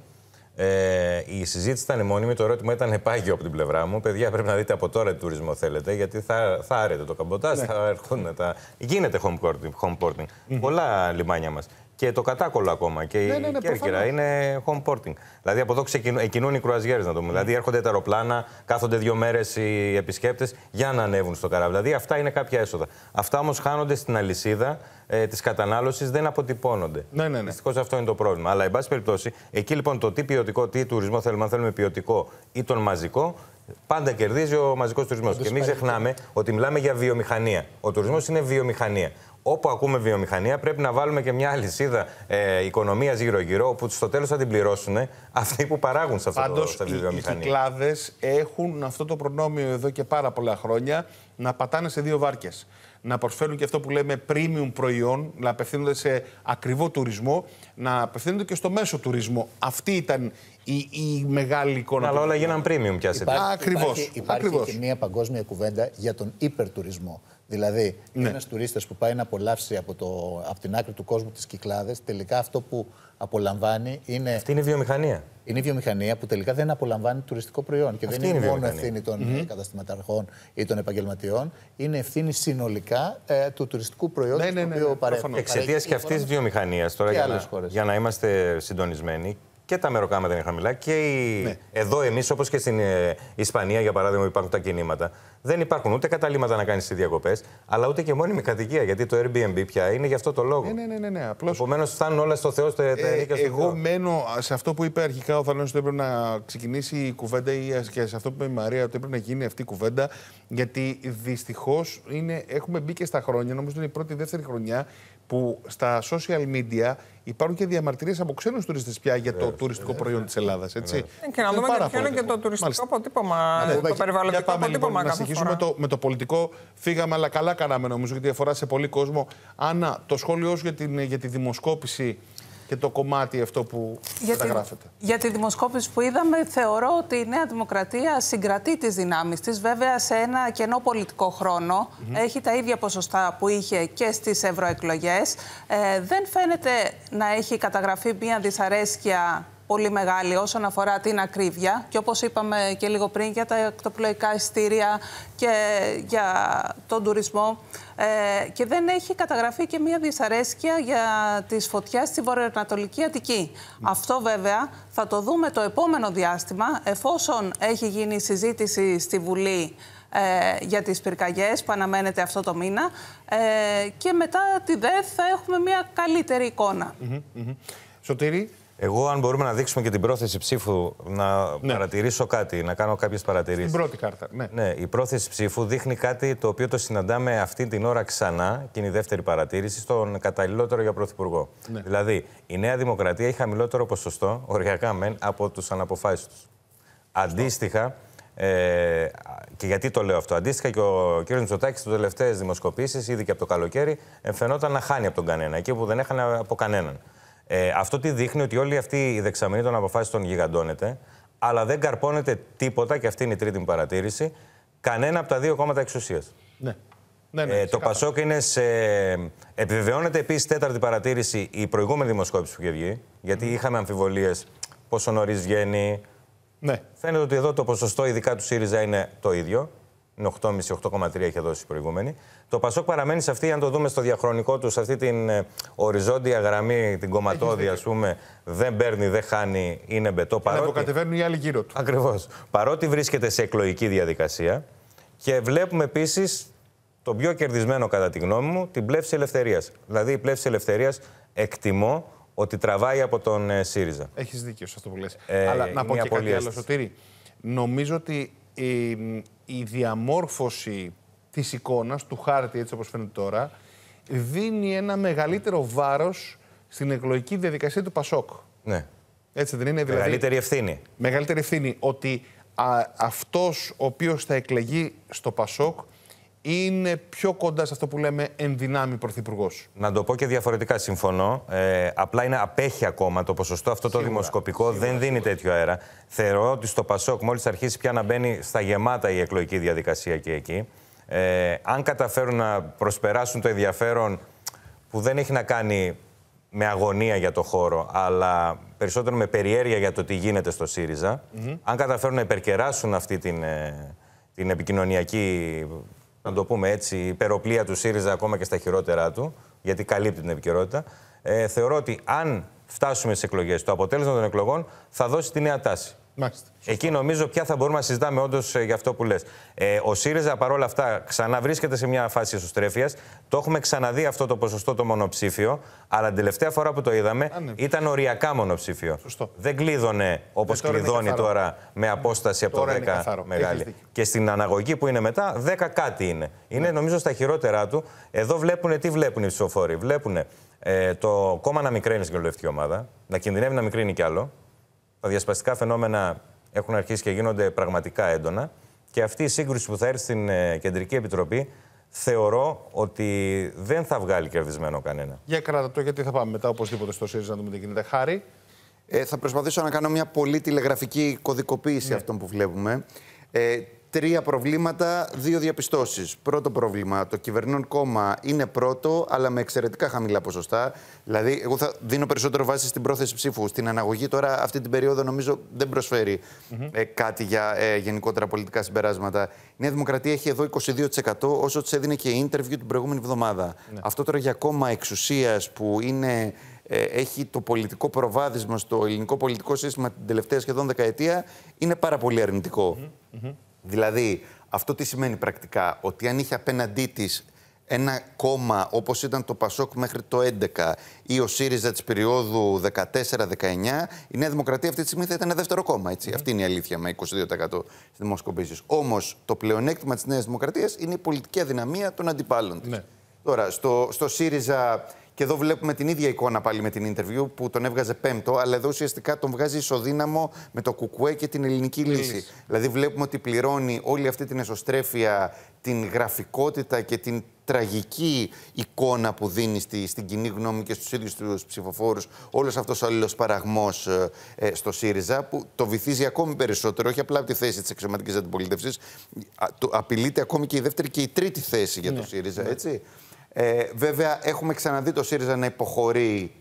Ε, η συζήτηση ήταν μόνιμη. Το ερώτημα ήταν επάγειο από την πλευρά μου. Παιδιά, πρέπει να δείτε από τώρα τι τουρισμό θέλετε, γιατί θα, θα άρετε το καμποτάζ, Ναι. θα έρχονται τα. Γίνεται home porting. Home porting. Πολλά λιμάνια μας. Και το κατάκολο ακόμα και Ναι, η ναι, ναι, Κέρκυρα προφανώς. είναι home porting. Δηλαδή από εδώ ξεκινούν, εκκινούν οι κρουαζιέρες, να το πούμε. Δηλαδή έρχονται τα αεροπλάνα, κάθονται δύο μέρες οι επισκέπτες για να ανέβουν στο καράβι. Δηλαδή αυτά είναι κάποια έσοδα. Αυτά όμως χάνονται στην αλυσίδα ε, της κατανάλωσης, δεν αποτυπώνονται. Ναι, ναι, ναι. Δυστυχώς αυτό είναι το πρόβλημα. Αλλά, εν πάση περιπτώσει, εκεί λοιπόν το τι ποιοτικό, τι τουρισμό θέλουμε, αν θέλουμε ποιοτικό ή τον μαζικό, πάντα κερδίζει ο μαζικός τουρισμός. Και μην ξεχνάμε ότι μιλάμε για βιομηχανία. Ο τουρισμός είναι βιομηχανία. Όπου ακούμε βιομηχανία, πρέπει να βάλουμε και μια αλυσίδα ε, οικονομίας γύρω-γύρω, όπου στο τέλος θα την πληρώσουν αυτοί που παράγουν σε, αυτό το, Πάντως σε αυτή οι, τη οι βιομηχανία. κυκλάδες έχουν αυτό το προνόμιο εδώ και πάρα πολλά χρόνια να πατάνε σε δύο βάρκες. Να προσφέρουν και αυτό που λέμε premium προϊόν, να απευθύνονται σε ακριβό τουρισμό, να απευθύνονται και στο μέσο τουρισμό. Αυτή ήταν η, η μεγάλη εικόνα. Αλλά του- όλα γίναν premium πια σε Υπάρχει- Ακριβώς, Υπάρχει, υπάρχει ακριβώς. και μια παγκόσμια κουβέντα για τον υπερτουρισμό. Δηλαδή, Ναι. ένας τουρίστας που πάει να απολαύσει από, το, από την άκρη του κόσμου τις κυκλάδες, τελικά αυτό που απολαμβάνει είναι, Αυτή είναι η βιομηχανία. είναι η βιομηχανία που τελικά δεν απολαμβάνει τουριστικό προϊόν. Και Αυτή δεν είναι, είναι η μόνο βιομηχανία. ευθύνη των mm καταστηματαρχών ή των επαγγελματιών, είναι ευθύνη συνολικά ε, του τουριστικού προϊόντος Ναι, ναι, το ναι, οποίο ναι, παρέχει. προφανώς. Εξαιτίας και αυτής της βιομηχανίας, τώρα Και για άλλες να, χώρες. για να είμαστε συντονισμένοι, και τα μεροκάματα είναι χαμηλά και οι... Ναι. εδώ εμείς, όπως και στην ε, Ισπανία, για παράδειγμα, που υπάρχουν τα κινήματα, δεν υπάρχουν ούτε καταλήμματα να κάνεις τις διακοπές, αλλά ούτε και μόνιμη κατοικία. Γιατί το Airbnb πια είναι γι' αυτό το λόγο. Ναι, ναι, ναι, ναι, ναι. Απλώς Επομένως, φτάνουν όλα στο Θεό, στα τα Ε, ενίκια στο εγώ Θεό. μένω σε αυτό που είπε αρχικά ο Θανάσης ότι έπρεπε να ξεκινήσει η κουβέντα ή και σε αυτό που είπε η Μαρία ότι έπρεπε να γίνει αυτή η κουβέντα γιατί δυστυχώς έχουμε μπει και στα χρόνια, νομίζω ότι είναι η πρώτη ή δεύτερη χρονιά που στα social media υπάρχουν και διαμαρτυρίες από ξένους τουρίστες πια για το τουριστικό προϊόν της Ελλάδας. Έτσι. Ε, Και να δούμε και ποιο είναι και το τουριστικό Μάλιστα. αποτύπωμα, Ναι, το Για περιβαλλοντικό πάμε λοιπόν αποτύπωμα να κάθε συνεχίσουμε φορά. το, με το πολιτικό. Φύγαμε, αλλά καλά κάναμε νομίζω, γιατί αφορά σε πολύ κόσμο. Άννα, το σχόλιο σου για, την, για τη δημοσκόπηση και το κομμάτι αυτό που Για τη, καταγράφεται. για τη δημοσκόπηση που είδαμε, θεωρώ ότι η Νέα Δημοκρατία συγκρατεί τις δυνάμεις της. Βέβαια, σε ένα κενό πολιτικό χρόνο, έχει τα ίδια ποσοστά που είχε και στις ευρωεκλογές. Ε, δεν φαίνεται να έχει καταγραφεί μια δυσαρέσκεια πολύ μεγάλη όσον αφορά την ακρίβεια και όπως είπαμε και λίγο πριν για τα εκτοπλοϊκά εισιτήρια και για τον τουρισμό ε, και δεν έχει καταγραφεί και μια δυσαρέσκεια για τις φωτιές στη βορειοανατολική Αττική. Αυτό βέβαια θα το δούμε το επόμενο διάστημα εφόσον έχει γίνει συζήτηση στη Βουλή ε, για τις πυρκαγιές που αναμένεται αυτό το μήνα ε, και μετά τη ΔΕΘ θα έχουμε μια καλύτερη εικόνα. Σωτήρη. Εγώ, αν μπορούμε να δείξουμε και την πρόθεση ψήφου, να Ναι. παρατηρήσω κάτι, να κάνω κάποιες παρατηρήσεις. Την πρώτη κάρτα. Ναι. Ναι, η πρόθεση ψήφου δείχνει κάτι το οποίο το συναντάμε αυτή την ώρα ξανά και είναι η δεύτερη παρατήρηση στον καταλληλότερο για πρωθυπουργό. Δηλαδή, η Νέα Δημοκρατία έχει χαμηλότερο ποσοστό, οριακά μεν, από τους αναποφάσει του. Αντίστοιχα, ε, και γιατί το λέω αυτό, αντίστοιχα και ο κ. Μητσοτάκης στι τελευταίες δημοσκοπήσεις, ήδη και από το καλοκαίρι, εμφαινόταν να χάνει από τον κανένα, εκεί που δεν έχανε από κανέναν. Ε, αυτό τι δείχνει ότι όλη αυτή η δεξαμενή των αποφάσεων γιγαντώνεται, αλλά δεν καρπώνεται τίποτα, και αυτή είναι η τρίτη μου παρατήρηση, κανένα από τα δύο κόμματα εξουσίας. ναι. ναι, ναι Ε, το ξεκάθαρα. Πασόκ είναι σε. Επιβεβαιώνεται επίσης τέταρτη παρατήρηση η προηγούμενη δημοσκόπηση που είχε βγει. Γιατί είχαμε αμφιβολίες πόσο νωρίς βγαίνει. Ναι. Φαίνεται ότι εδώ το ποσοστό, ειδικά του ΣΥΡΙΖΑ, είναι το ίδιο. Είναι 8,5-8,3 είχε δώσει η προηγούμενη. Το Πασόκ παραμένει σε αυτή, αν το δούμε στο διαχρονικό του, σε αυτή την ε, οριζόντια γραμμή, την κομματώδη, ας πούμε. Δεν παίρνει, δεν χάνει, είναι μπετό. Να Παρότι... αποκατεβαίνουν οι άλλοι γύρω του. Ακριβώς. Παρότι βρίσκεται σε εκλογική διαδικασία και βλέπουμε επίσης το πιο κερδισμένο, κατά τη γνώμη μου, την πλεύση ελευθερίας. Δηλαδή, η πλεύση ελευθερίας εκτιμώ ότι τραβάει από τον ε, ΣΥΡΙΖΑ. Έχεις δίκιο σε αυτό που λες. Ε, Αλλά να πω μια και κάτι άλλο, πολυαίσθηση. Σωτήρη. Νομίζω ότι η, η διαμόρφωση της εικόνας, του χάρτη έτσι όπως φαίνεται τώρα, δίνει ένα μεγαλύτερο βάρος στην εκλογική διαδικασία του Πασόκ. Ναι. Έτσι δεν είναι, δηλαδή. Μεγαλύτερη ευθύνη. Μεγαλύτερη ευθύνη ότι α, αυτός ο οποίος θα εκλεγεί στο Πασόκ είναι πιο κοντά σε αυτό που λέμε ενδυνάμει πρωθυπουργός. Να το πω και διαφορετικά, συμφωνώ. Ε, απλά είναι απέχει ακόμα το ποσοστό. Αυτό το δημοσκοπικό δεν δίνει τέτοιο αέρα. Θεωρώ ότι στο Πασόκ, μόλις αρχίσει πια να μπαίνει στα γεμάτα η εκλογική διαδικασία και εκεί, ε, αν καταφέρουν να προσπεράσουν το ενδιαφέρον που δεν έχει να κάνει με αγωνία για το χώρο, αλλά περισσότερο με περιέργεια για το τι γίνεται στο ΣΥΡΙΖΑ, αν καταφέρουν να υπερκεράσουν αυτή την, ε, την επικοινωνιακή, να το πούμε έτσι, υπεροπλία του ΣΥΡΙΖΑ ακόμα και στα χειρότερά του, γιατί καλύπτει την επικαιρότητα, ε, θεωρώ ότι αν φτάσουμε στις εκλογές, το αποτέλεσμα των εκλογών θα δώσει τη νέα τάση. Μάλιστα. Εκεί νομίζω πια θα μπορούμε να συζητάμε όντως για αυτό που λες. Ε, ο ΣΥΡΙΖΑ παρόλα αυτά ξανά βρίσκεται σε μια φάση εσωστρέφειας. Το έχουμε ξαναδεί αυτό το ποσοστό το μονοψήφιο. Αλλά την τελευταία φορά που το είδαμε ναι. ήταν οριακά μονοψήφιο. Σωστό. Δεν κλείδωνε όπως Ε, τώρα είναι κλειδώνει καθαρό. τώρα με απόσταση από το Τώρα 10 είναι καθαρό. μεγάλη. Έχεις δίκιο. Και στην αναγωγή που είναι μετά, 10 κάτι είναι. Είναι Ναι. νομίζω στα χειρότερά του. Εδώ βλέπουν τι βλέπουν οι ψηφοφόροι. Βλέπουν ε, το κόμμα να μικραίνει στην κοινοβουλευτική ομάδα, να κινδυνεύει να μικρύνει κι άλλο. Τα διασπαστικά φαινόμενα έχουν αρχίσει και γίνονται πραγματικά έντονα. Και αυτή η σύγκρουση που θα έρθει στην ε, Κεντρική Επιτροπή θεωρώ ότι δεν θα βγάλει κερδισμένο κανένα. Για κράτα το, γιατί θα πάμε μετά οπωσδήποτε στο ΣΥΡΙΖΑ να δούμε τι γίνεται. Χάρη. Ε, θα προσπαθήσω να κάνω μια πολύ τηλεγραφική κωδικοποίηση Ναι. αυτών που βλέπουμε. Ε, τρία προβλήματα, δύο διαπιστώσεις. Πρώτο πρόβλημα, το κυβερνών κόμμα είναι πρώτο, αλλά με εξαιρετικά χαμηλά ποσοστά. Δηλαδή, εγώ θα δίνω περισσότερο βάση στην πρόθεση ψήφου. Στην αναγωγή τώρα, αυτή την περίοδο, νομίζω δεν προσφερει ε, κάτι για ε, γενικότερα πολιτικά συμπεράσματα. Η Νέα Δημοκρατία έχει εδώ 22% όσο της έδινε και η interview την προηγούμενη εβδομάδα. Αυτό τώρα για κόμμα εξουσίας που είναι ε, έχει το πολιτικό προβάδισμα στο ελληνικό πολιτικό σύστημα την τελευταία σχεδόν δεκαετία είναι πάρα πολύ αρνητικό. Δηλαδή, αυτό τι σημαίνει πρακτικά, ότι αν είχε απέναντί της ένα κόμμα όπως ήταν το Πασόκ μέχρι το 11 ή ο ΣΥΡΙΖΑ της περίοδου 14-19, η Νέα Δημοκρατία αυτή τη στιγμή θα ήταν ένα δεύτερο κόμμα. Έτσι. Αυτή είναι η αλήθεια με 22% στις δημοσκοπήσεις. Όμως το πλεονέκτημα της Νέας Δημοκρατίας είναι η πολιτική αδυναμία των αντιπάλων της. Ναι. Τώρα, στο, στο ΣΥΡΙΖΑ, και εδώ βλέπουμε την ίδια εικόνα πάλι με την interview που τον έβγαζε πέμπτο, αλλά εδώ ουσιαστικά τον βγάζει ισοδύναμο με το Κουκουέ και την ελληνική λύση. Δηλαδή, βλέπουμε ότι πληρώνει όλη αυτή την εσωστρέφεια, την γραφικότητα και την τραγική εικόνα που δίνει στη, στην κοινή γνώμη και στους ίδιους τους ψηφοφόρους όλος αυτός ο αλληλοσπαραγμός ε, ε, στο ΣΥΡΙΖΑ που το βυθίζει ακόμη περισσότερο, όχι απλά από τη θέση της εξωματικής αντιπολίτευσης, α, το- απειλείται ακόμη και η δεύτερη και η τρίτη θέση για το ΣΥΡΙΖΑ, έτσι. Ε, βέβαια, έχουμε ξαναδεί το ΣΥΡΙΖΑ να υποχωρεί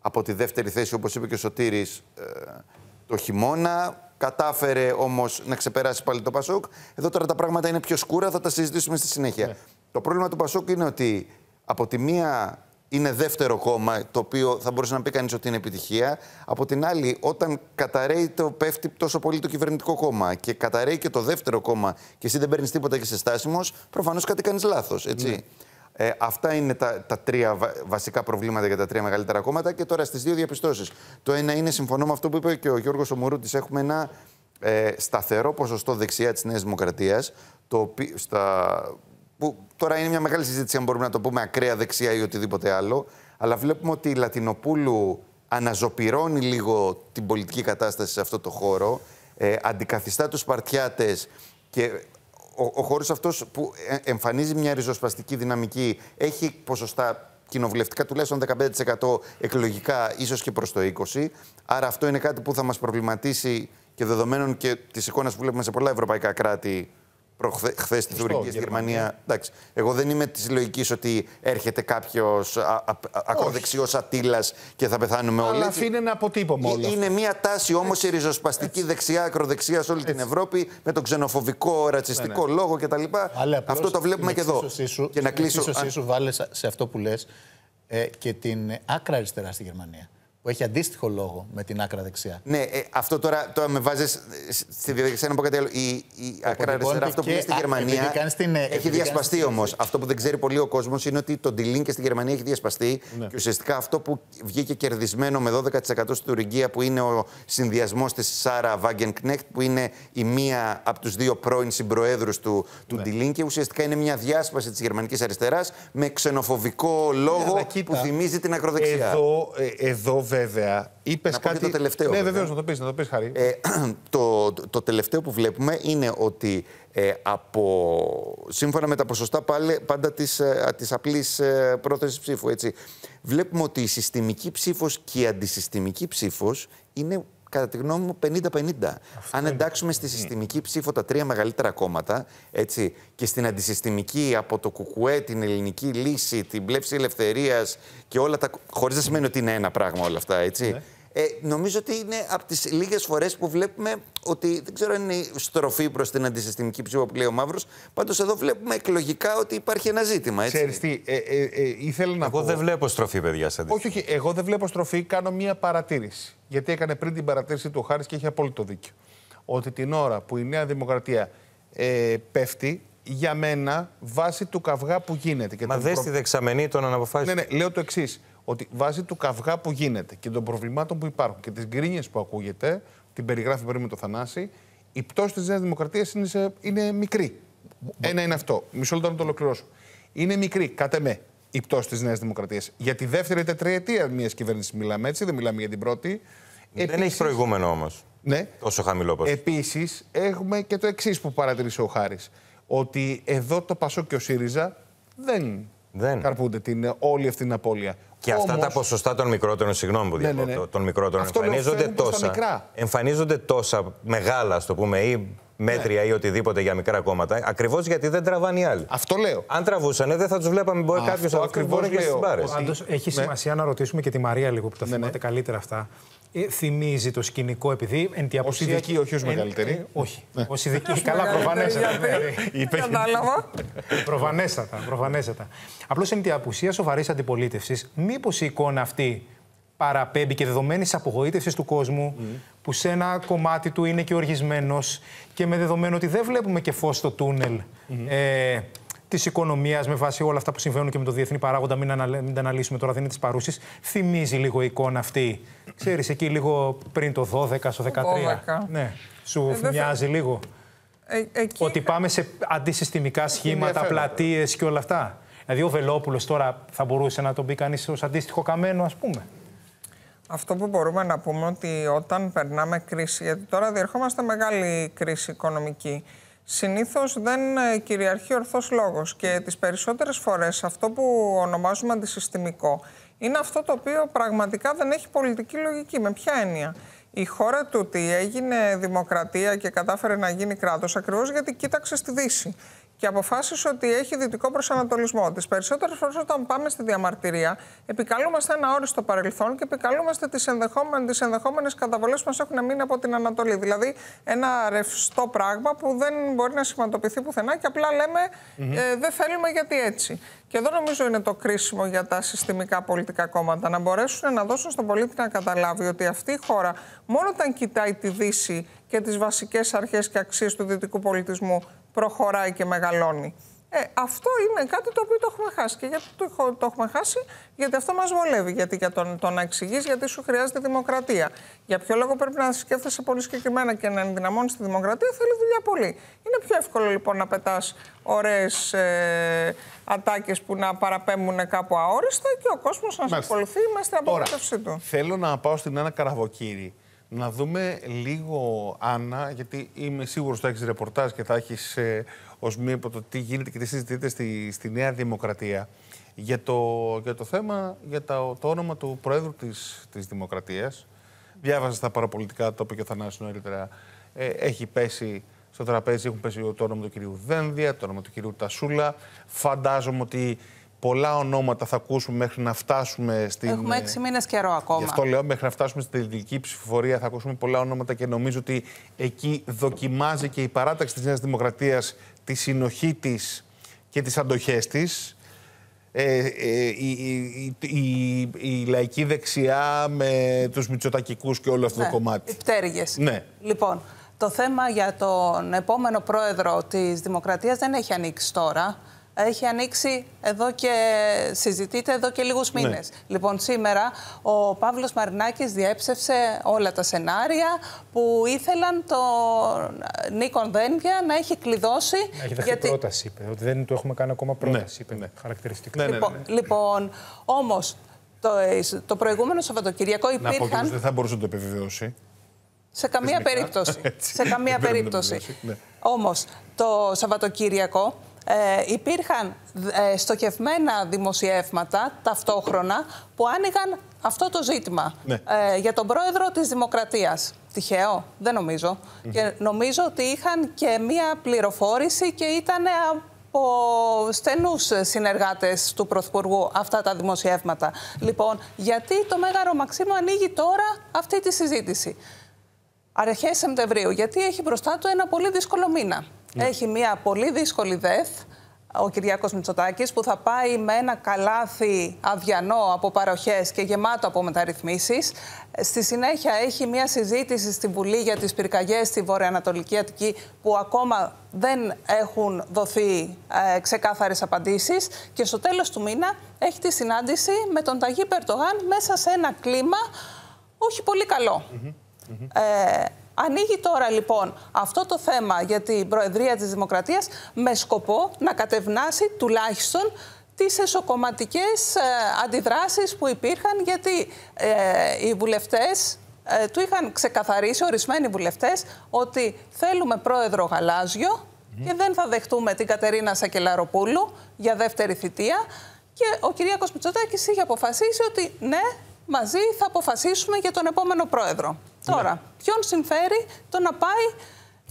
από τη δεύτερη θέση, όπως είπε και ο Σωτήρης, ε, το χειμώνα. Κατάφερε όμως να ξεπεράσει πάλι το Πασόκ. Εδώ τώρα τα πράγματα είναι πιο σκούρα, θα τα συζητήσουμε στη συνέχεια. Το πρόβλημα του Πασόκ είναι ότι από τη μία είναι δεύτερο κόμμα, το οποίο θα μπορούσε να πει κανείς ότι είναι επιτυχία. Από την άλλη, όταν καταραίει το πέφτει τόσο πολύ το κυβερνητικό κόμμα και καταραίει και το δεύτερο κόμμα και εσύ δεν παίρνεις τίποτα και είσαι στάσιμος, προφανώς κάτι κάνεις λάθος. Ναι. Ε, αυτά είναι τα, τα τρία βασικά προβλήματα για τα τρία μεγαλύτερα κόμματα. Και τώρα στις δύο διαπιστώσεις. Το ένα είναι, συμφωνώ με αυτό που είπε και ο Γιώργος Ομουρούτη, έχουμε ένα ε, σταθερό ποσοστό δεξιά της Νέας Δημοκρατίας. Στα, που τώρα είναι μια μεγάλη συζήτηση, αν μπορούμε να το πούμε ακραία δεξιά ή οτιδήποτε άλλο. Αλλά βλέπουμε ότι η Λατινοπούλου αναζωπυρώνει λίγο την πολιτική κατάσταση σε αυτό το χώρο. Ε, αντικαθιστά τους Σπαρτιάτες και ο, ο χώρος αυτός που ε, εμφανίζει μια ριζοσπαστική δυναμική έχει ποσοστά κοινοβουλευτικά τουλάχιστον 15% εκλογικά, ίσως και προς το 20%. Άρα αυτό είναι κάτι που θα μας προβληματίσει και δεδομένων και της εικόνας που βλέπουμε σε πολλά ευρωπαϊκά κράτη χθες στη Τουρκία, στη Γερμανία. Εντάξει, εγώ δεν είμαι της λογικής ότι έρχεται κάποιος ακροδεξιός ατύλα και θα πεθάνουμε όλοι. Αλλά αφήνει ένα αποτύπωμα όλο. Είναι μια τάση όμως η ριζοσπαστική δεξιά-ακροδεξιά σε όλη την Ευρώπη με τον ξενοφοβικό, ρατσιστικό ναι, ναι. λόγο κτλ. Αυτό το βλέπουμε και εδώ. και να κλείσω. σου βάλε σε αυτό που λες ε, και την άκρα αριστερά στη Γερμανία που έχει αντίστοιχο λόγο με την άκρα δεξιά. Ναι, ε, αυτό τώρα, τώρα με βάζεις στη διαδικασία να πω κάτι άλλο. Η, η άκρα αριστερά, αυτό που είναι στη Γερμανία. Στην, έχει διασπαστεί όμως. Αυτό που δεν ξέρει πολύ ο κόσμος είναι ότι το Ντιλίν και στη Γερμανία έχει διασπαστεί. Ναι. Και ουσιαστικά αυτό που βγήκε κερδισμένο με 12% στην Τουρκία, που είναι ο συνδυασμός της Σάρα Βάγκεν Κνέχτ, που είναι η μία από τους δύο πρώην συμπροέδρους του, του ναι. και ουσιαστικά είναι μια διάσπαση της γερμανικής αριστεράς με ξενοφοβικό λόγο ναι, που θυμίζει την ακροδεξιά. Εδώ, ε, εδώ βέβαια είπες κάτι. το τελευταίο. Ναι, βεβαίως, να το πεις, να το πεις, Χαρή. Ε, (clears throat) το, το τελευταίο που βλέπουμε είναι ότι ε, από, σύμφωνα με τα ποσοστά πάλι, πάντα της, ε, της απλής ε, πρόθεσης ψήφου, έτσι, βλέπουμε ότι η συστημική ψήφος και η αντισυστημική ψήφος είναι κατά τη γνώμη μου 50-50. Αν εντάξουμε στη συστημική ψήφο τα τρία μεγαλύτερα κόμματα έτσι, και στην αντισυστημική από το Κουκουέ, την ελληνική λύση, την πλεύση ελευθερίας και όλα τα. χωρίς να σημαίνει ότι είναι ένα πράγμα όλα αυτά, έτσι. Ναι. Ε, νομίζω ότι είναι από τις λίγες φορές που βλέπουμε ότι δεν ξέρω αν είναι στροφή προς την αντισυστημική ψήφο που λέει ο Μαύρος. Πάντως εδώ βλέπουμε εκλογικά ότι υπάρχει ένα ζήτημα. Έτσι. Ξέρεις τι, ε, ε, ε, ήθελα να Εγώ πω... δεν βλέπω στροφή, παιδιά. Σαν όχι, όχι. Εγώ δεν βλέπω στροφή. Κάνω μία παρατήρηση. Γιατί έκανε πριν την παρατήρηση του Χάρης και έχει απόλυτο δίκιο. Ότι την ώρα που η Νέα Δημοκρατία ε, πέφτει, για μένα βάσει του καυγά που γίνεται. Και Μα δες προ... τη δεξαμενή των αναποφάσεων. Ναι, ναι, λέω το εξής ότι βάσει του καυγά που γίνεται και των προβλημάτων που υπάρχουν και τις γκρίνιες που ακούγεται, την περιγράφει πριν με το Θανάση, η πτώση της Νέας Δημοκρατίας είναι, είναι μικρή. Ένα είναι αυτό. Μισό λεπτό να το ολοκληρώσω. Είναι μικρή, κατά με, η πτώση της Νέας Δημοκρατίας. Για τη δεύτερη τετραετία μιας κυβέρνησης μιλάμε έτσι, δεν μιλάμε για την πρώτη. Δεν Επίσης, έχει προηγούμενο όμως. Ναι. Τόσο χαμηλό ποσό. Επίσης, έχουμε και το εξής που παρατηρήσε ο Χάρης. Ότι εδώ το Πασό και ο ΣΥΡΙΖΑ δεν, δεν. καρπούνται την, όλη αυτή την απώλεια. Και Όμως... αυτά τα ποσοστά των μικρότερων, συγγνώμη που ναι, ναι, ναι. των μικρότερων, εμφανίζονται τόσα, εμφανίζονται τόσα μεγάλα, στο πούμε, ή μέτρια ναι. ή οτιδήποτε για μικρά κόμματα, ακριβώς γιατί δεν τραβάνε οι άλλοι. Αυτό λέω. Αν τραβούσαν, δεν θα τους βλέπαμε. Μπορεί κάποιος ακριβώς να στις μπάρες. Έχει ναι. σημασία να ρωτήσουμε και τη Μαρία λίγο που τα ναι, θυμάται καλύτερα αυτά. Ε, θυμίζει το σκηνικό επειδή εν τη απουσία... Ως ειδική, όχι ως μεγαλύτερη. Ε, όχι. Ναι. Ως ειδική, καλά προφανέστατα. Ναι, Κατάλαβα. προφανέστατα, προφανέστατα. Απλώς εν τη απουσία σοβαρής αντιπολίτευσης, μήπως η εικόνα αυτή παραπέμπει και δεδομένης απογοήτευσης του κόσμου, που σε ένα κομμάτι του είναι και οργισμένος και με δεδομένο ότι δεν βλέπουμε και φως στο τούνελ. Ε, της οικονομίας με βάση όλα αυτά που συμβαίνουν και με το διεθνή παράγοντα, μην, μην τα αναλύσουμε τώρα, δεν είναι της παρούσης. Θυμίζει λίγο η εικόνα αυτή. Ξέρεις, εκεί λίγο πριν το 12, στο 13. Ναι, σου ε, μοιάζει λίγο. Ε, εκεί... Ότι πάμε σε αντισυστημικά σχήματα, πλατείες και όλα αυτά. Δηλαδή, ο Βελόπουλος τώρα θα μπορούσε να τον πει κανείς ως αντίστοιχο καμένο, ας πούμε. Αυτό που μπορούμε να πούμε ότι όταν περνάμε κρίση, γιατί τώρα διερχόμαστε μεγάλη κρίση οικονομική, συνήθως δεν ε, κυριαρχεί ορθός λόγος και τις περισσότερες φορές αυτό που ονομάζουμε αντισυστημικό είναι αυτό το οποίο πραγματικά δεν έχει πολιτική λογική. Με ποια έννοια; Η χώρα του ότι έγινε δημοκρατία και κατάφερε να γίνει κράτος ακριβώς γιατί κοίταξε στη Δύση. Και αποφάσισε ότι έχει δυτικό προσανατολισμό. Τις περισσότερες φορές, όταν πάμε στη διαμαρτυρία, επικαλούμαστε ένα όριστο παρελθόν και επικαλούμαστε τις ενδεχόμενες τις ενδεχόμενες καταβολές που μας έχουν μείνει από την Ανατολή. Δηλαδή, ένα ρευστό πράγμα που δεν μπορεί να σχηματοποιηθεί πουθενά και απλά λέμε ε, δεν θέλουμε γιατί έτσι. Και εδώ νομίζω είναι το κρίσιμο για τα συστημικά πολιτικά κόμματα. Να μπορέσουν να δώσουν στον πολίτη να καταλάβει ότι αυτή η χώρα, μόνο όταν κοιτάει τη Δύση και τις βασικές αρχές και αξίες του δυτικού πολιτισμού, προχωράει και μεγαλώνει. Ε, αυτό είναι κάτι το οποίο το έχουμε χάσει. Και γιατί το, το έχουμε χάσει, γιατί αυτό μας βολεύει. Γιατί για τον, τον να εξηγείς, γιατί σου χρειάζεται δημοκρατία. Για ποιο λόγο πρέπει να σκέφτεσαι πολύ συγκεκριμένα και να ενδυναμώνεις τη δημοκρατία, θέλει δουλειά πολύ. Είναι πιο εύκολο λοιπόν να πετάς ωραίες ε, ατάκες που να παραπέμπουν κάπου αόριστα και ο κόσμος να σε ακολουθεί μέσα στην απογοήτευσή του. Θέλω να πάω στην Άννα Καραβοκύρη. Να δούμε λίγο, Άννα, γιατί είμαι σίγουρος ότι θα έχεις ρεπορτάζ και θα έχεις ε, ως μία από το τι γίνεται και τι συζητείτε στη, στη Νέα Δημοκρατία για το, για το θέμα, για το, το όνομα του Προέδρου της, της Δημοκρατίας. Διάβαζα στα παραπολιτικά, το είπε και ο Θανάσης νωρίτερα, ε, έχει πέσει στο τραπέζι, έχουν πέσει το όνομα του κυρίου Δένδια, το όνομα του κυρίου Τασούλα. Φαντάζομαι ότι πολλά ονόματα θα ακούσουμε μέχρι να φτάσουμε στην. Έχουμε έξι μήνες καιρό ακόμα. Γι' αυτό λέω, μέχρι να φτάσουμε στην τελική ψηφοφορία θα ακούσουμε πολλά ονόματα και νομίζω ότι εκεί δοκιμάζει και η παράταξη της Νέας Δημοκρατίας τη συνοχή της και τις αντοχές της. Ε, ε, η, η, η, η, λαϊκή δεξιά με τους μητσοτακικούς και όλο αυτό ναι, το κομμάτι. Οι πτέρυγες. Ναι. Λοιπόν, το θέμα για τον επόμενο πρόεδρο της Δημοκρατίας δεν έχει ανοίξει τώρα έχει ανοίξει εδώ και συζητείται εδώ και λίγους Ναι. μήνες. Λοιπόν, σήμερα ο Παύλος Μαρινάκης διέψευσε όλα τα σενάρια που ήθελαν τον Νίκον Δένδια να έχει κλειδώσει. Έχει δεχτεί πρόταση, είπε. Ότι δεν του έχουμε κάνει ακόμα πρόταση, είπε. ναι. Χαρακτηριστικό. Ναι, ναι, Λοιπόν, λοιπόν όμως, το, το προηγούμενο Σαββατοκυριακό Να πω και υπήρχαν... δεν θα μπορούσε να το επιβεβαιώσει. Σε καμία Θεσμικά. περίπτωση. Έτσι. Σε καμία Δεν πρέπει να περίπτωση. το δηλώσει, ναι. Όμως, το Σαββατοκύριακο ε, υπήρχαν ε, στοχευμένα δημοσιεύματα ταυτόχρονα που άνοιγαν αυτό το ζήτημα Ναι. ε, για τον πρόεδρο της Δημοκρατίας. Τυχαίο, δεν νομιζω Και νομίζω ότι είχαν και μία πληροφόρηση και ήταν από στενούς συνεργάτες του Πρωθυπουργού αυτά τα δημοσιεύματα. Λοιπόν, γιατί το Μέγαρο Μαξίμου ανοίγει τώρα αυτή τη συζήτηση; Αρχές Σεπτεμβρίου, γιατί έχει μπροστά του ένα πολύ δύσκολο μήνα. Έχει μια πολύ δύσκολη ΔΕΘ, ο Κυριάκος Μητσοτάκης, που θα πάει με ένα καλάθι αδιανό από παροχές και γεμάτο από μεταρρυθμίσεις. Στη συνέχεια έχει μια συζήτηση στη Βουλή για τις πυρκαγιές στη Βορειοανατολική Αττική, που ακόμα δεν έχουν δοθεί ε, ξεκάθαρες απαντήσεις. Και στο τέλος του μήνα έχει τη συνάντηση με τον Ταγί Περτογάν μέσα σε ένα κλίμα όχι πολύ καλό. Ε, ανοίγει τώρα λοιπόν αυτό το θέμα για την Προεδρία της Δημοκρατίας με σκοπό να κατευνάσει τουλάχιστον τις εσωκομματικές ε, αντιδράσεις που υπήρχαν γιατί ε, οι βουλευτές ε, του είχαν ξεκαθαρίσει ορισμένοι βουλευτές ότι θέλουμε πρόεδρο γαλάζιο και δεν θα δεχτούμε την Κατερίνα Σακελαροπούλου για δεύτερη θητεία. Και ο Κυριάκος Μητσοτάκης είχε αποφασίσει ότι ναι, μαζί θα αποφασίσουμε για τον επόμενο πρόεδρο. Τώρα, ποιον συμφέρει το να πάει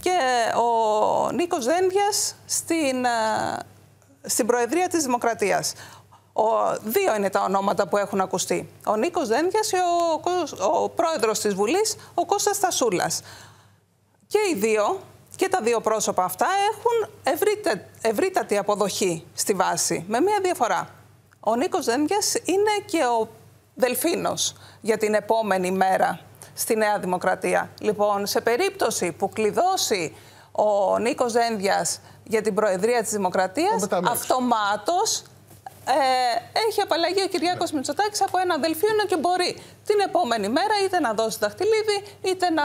και ο Νίκος Δένδιας στην, ε, στην Προεδρία της Δημοκρατίας. Ο, δύο είναι τα ονόματα που έχουν ακουστεί. Ο Νίκος Δένδιας και ο, Κω- ο πρόεδρος της Βουλής, ο Κώστας Τασούλας. Και οι δύο, και τα δύο πρόσωπα αυτά, έχουν ευρύτε, ευρύτατη αποδοχή στη βάση, με μία διαφορά. Ο Νίκος Δένδιας είναι και ο Δελφίνος για την επόμενη μέρα στη Νέα Δημοκρατία. Λοιπόν, σε περίπτωση που κλειδώσει ο Νίκος Δένδιας για την Προεδρία της Δημοκρατίας, μεταμέξω. αυτομάτως ε, έχει απαλλαγεί ο Κυριάκος Μητσοτάκης από ένα δελφίνο και μπορεί την επόμενη μέρα είτε να δώσει δαχτυλίδι είτε να,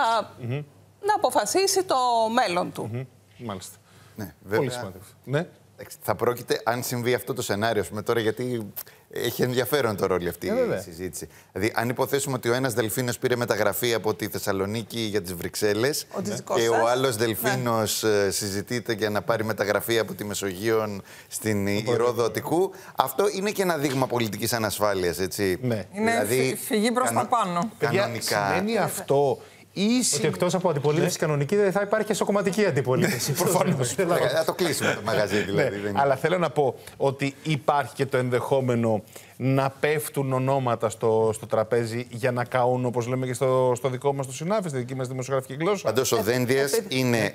να αποφασίσει το μέλλον του. Μμ, Μάλιστα. Ναι, Πολύ βέβαια. σημαντικό. Ναι. Εντάξει, Θα πρόκειται, αν συμβεί αυτό το σενάριο, ας πούμε, τώρα γιατί έχει ενδιαφέρον το ρόλο αυτή Ε, η βέβαια. συζήτηση. Δηλαδή, αν υποθέσουμε ότι ο ένας Δελφίνος πήρε μεταγραφή από τη Θεσσαλονίκη για τις Βρυξέλλες Ο της και Κώστας. ο άλλος Δελφίνος συζητείται για να πάρει μεταγραφή από τη Μεσογείο στην Ηρόδο Αττικού, αυτό είναι και ένα δείγμα πολιτικής ανασφάλειας, έτσι. Ναι. Είναι φυ- φυγή προς τα πάνω. Παιδιά, Κανονικά. σημαίνει αυτό Ή Ότι εκτός από αντιπολίτευση κανονική δεν θα υπάρχει και σοκομματική αντιπολίτευση. Προφανώ. (laughs) Να το κλείσουμε το μαγαζί δηλαδή. Ναι, δεν είναι. αλλά θέλω να πω ότι υπάρχει και το ενδεχόμενο να πέφτουν ονόματα στο, στο τραπέζι για να καούν, όπως λέμε και στο, στο δικό μας το συνάφη, στη δική μας δημοσιογραφική γλώσσα. Πάντως ο Δένδιας είναι.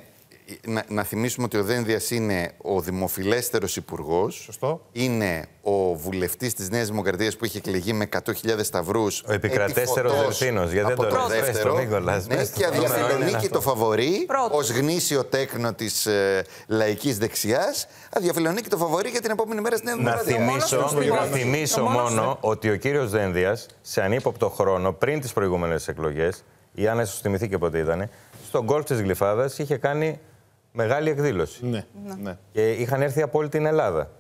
Να, να θυμίσουμε ότι ο Δένδια είναι ο δημοφιλέστερος υπουργός. Σωστό. Είναι ο βουλευτής της Νέας Δημοκρατίας που είχε εκλεγεί με 100.000 σταυρούς. Ο επικρατέστερος Δελφίνος, γιατί δεν από το το λες, πες το, δεύτερο. Νίκολας, Ναι, πες το. και Το νούμερο είναι αδιαφιλονίκη αυτό. το φαβορή Πρώτο. ως γνήσιο τέκνο της ε, λαϊκής δεξιάς. Αδιαφιλονίκη το φαβορή για την επόμενη μέρα στη Νέα Να Δημοκρατία. θυμίσω, μόνος του να στιγμός. θυμίσω Το μόνος μόνο του. ότι ο κύριος Δένδιας σε ανύποπτο χρόνο πριν τις προηγούμενες εκλογές, η Άννα σου θυμηθεί και πότε ήταν, στον γκολφ της Γλυφάδας είχε κάνει μεγάλη εκδήλωση. Ναι, ναι. Και είχαν έρθει από όλη την Ελλάδα.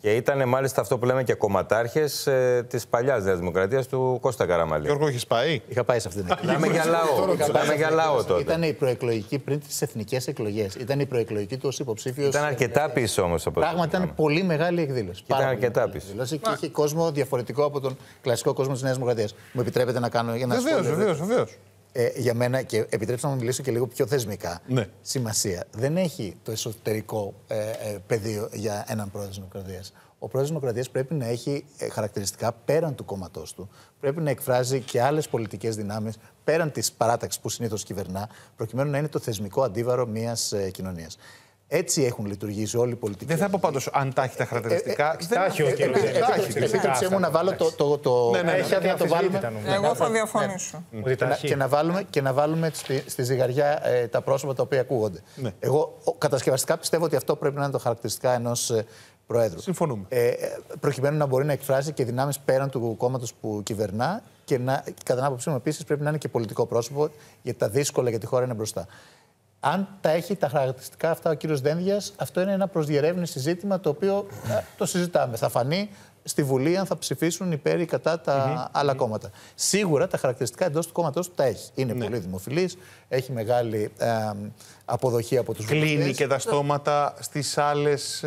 Και ήταν μάλιστα αυτό που λέμε και κομματάρχες ε, της παλιάς Νέας Δημοκρατίας του Κώστα Καραμαλή. Γιώργο, έχεις πάει; Είχα πάει σε αυτήν την εκκλησία. Μιλάμε για λαό. Μιλάμε για λαό τότε. Ήταν η προεκλογική πριν τις εθνικές εκλογές. Ήταν η προεκλογική του ως υποψήφιος. Ήταν αρκετά πίσω όμως από Πράγμα ήταν πολύ μεγάλη εκδήλωση. Πάρα πολύ αρκετά μεγάλη πίσω. εκδήλωση Και είχε κόσμο διαφορετικό από τον κλασικό κόσμο της Νέας Δημοκρατίας. Μου επιτρέπετε να κάνω ένα Βεβαίως, σχόλιο. βεβαίως, βεβαίως. Ε, για μένα, και επιτρέψτε να μου μιλήσω και λίγο πιο θεσμικά, Ναι. σημασία. Δεν έχει το εσωτερικό ε, ε, πεδίο για έναν πρόεδρο της Δημοκρατίας. Ο πρόεδρος της Δημοκρατίας πρέπει να έχει ε, χαρακτηριστικά πέραν του κόμματός του. Πρέπει να εκφράζει και άλλες πολιτικές δυνάμεις πέραν της παράταξης που συνήθως κυβερνά, προκειμένου να είναι το θεσμικό αντίβαρο μιας ε, κοινωνίας. Έτσι έχουν λειτουργήσει όλοι οι πολιτικοί. Δεν θα πω πάντως αν τα έχει τα χαρακτηριστικά. Ε, Δεν- τα έχει ο Ε, κύριος ε, Δένδιας. τα έχει, Επιτρέψτε- φυσικά. Επιτρέψτε μου να βάλω το. το, το Ναι, ναι, ναι. έχει Έχει να το βάλουμε. αδιαφυσβήτητα, νομίζω. Εγώ θα διαφωνήσω. Ότι Και τα να, έχει. και να βάλουμε, και να βάλουμε στη, στη ζυγαριά ε, τα πρόσωπα τα οποία ακούγονται. Ναι. Εγώ ο, κατασκευαστικά πιστεύω ότι αυτό πρέπει να είναι το χαρακτηριστικά ενός ε, Προέδρου. Συμφωνούμε. Ε, ε, προκειμένου να μπορεί να εκφράσει και δυνάμεις πέραν του κόμματος που κυβερνά και να, κατά την άποψή μου επίσης πρέπει να είναι και πολιτικό πρόσωπο, γιατί τα δύσκολα για τη χώρα είναι μπροστά. Αν τα έχει τα χαρακτηριστικά αυτά ο κύριος Δένδιας, αυτό είναι ένα προ διερεύνηση ζήτημα το οποίο ε, το συζητάμε. Θα φανεί στη Βουλή αν θα ψηφίσουν υπέρ ή κατά τα άλλα κόμματα. Σίγουρα τα χαρακτηριστικά εντός του κόμματός του τα έχει. Είναι πολύ δημοφιλής, έχει μεγάλη ε, αποδοχή από τους Κλείνει και τα στόματα στις άλλες.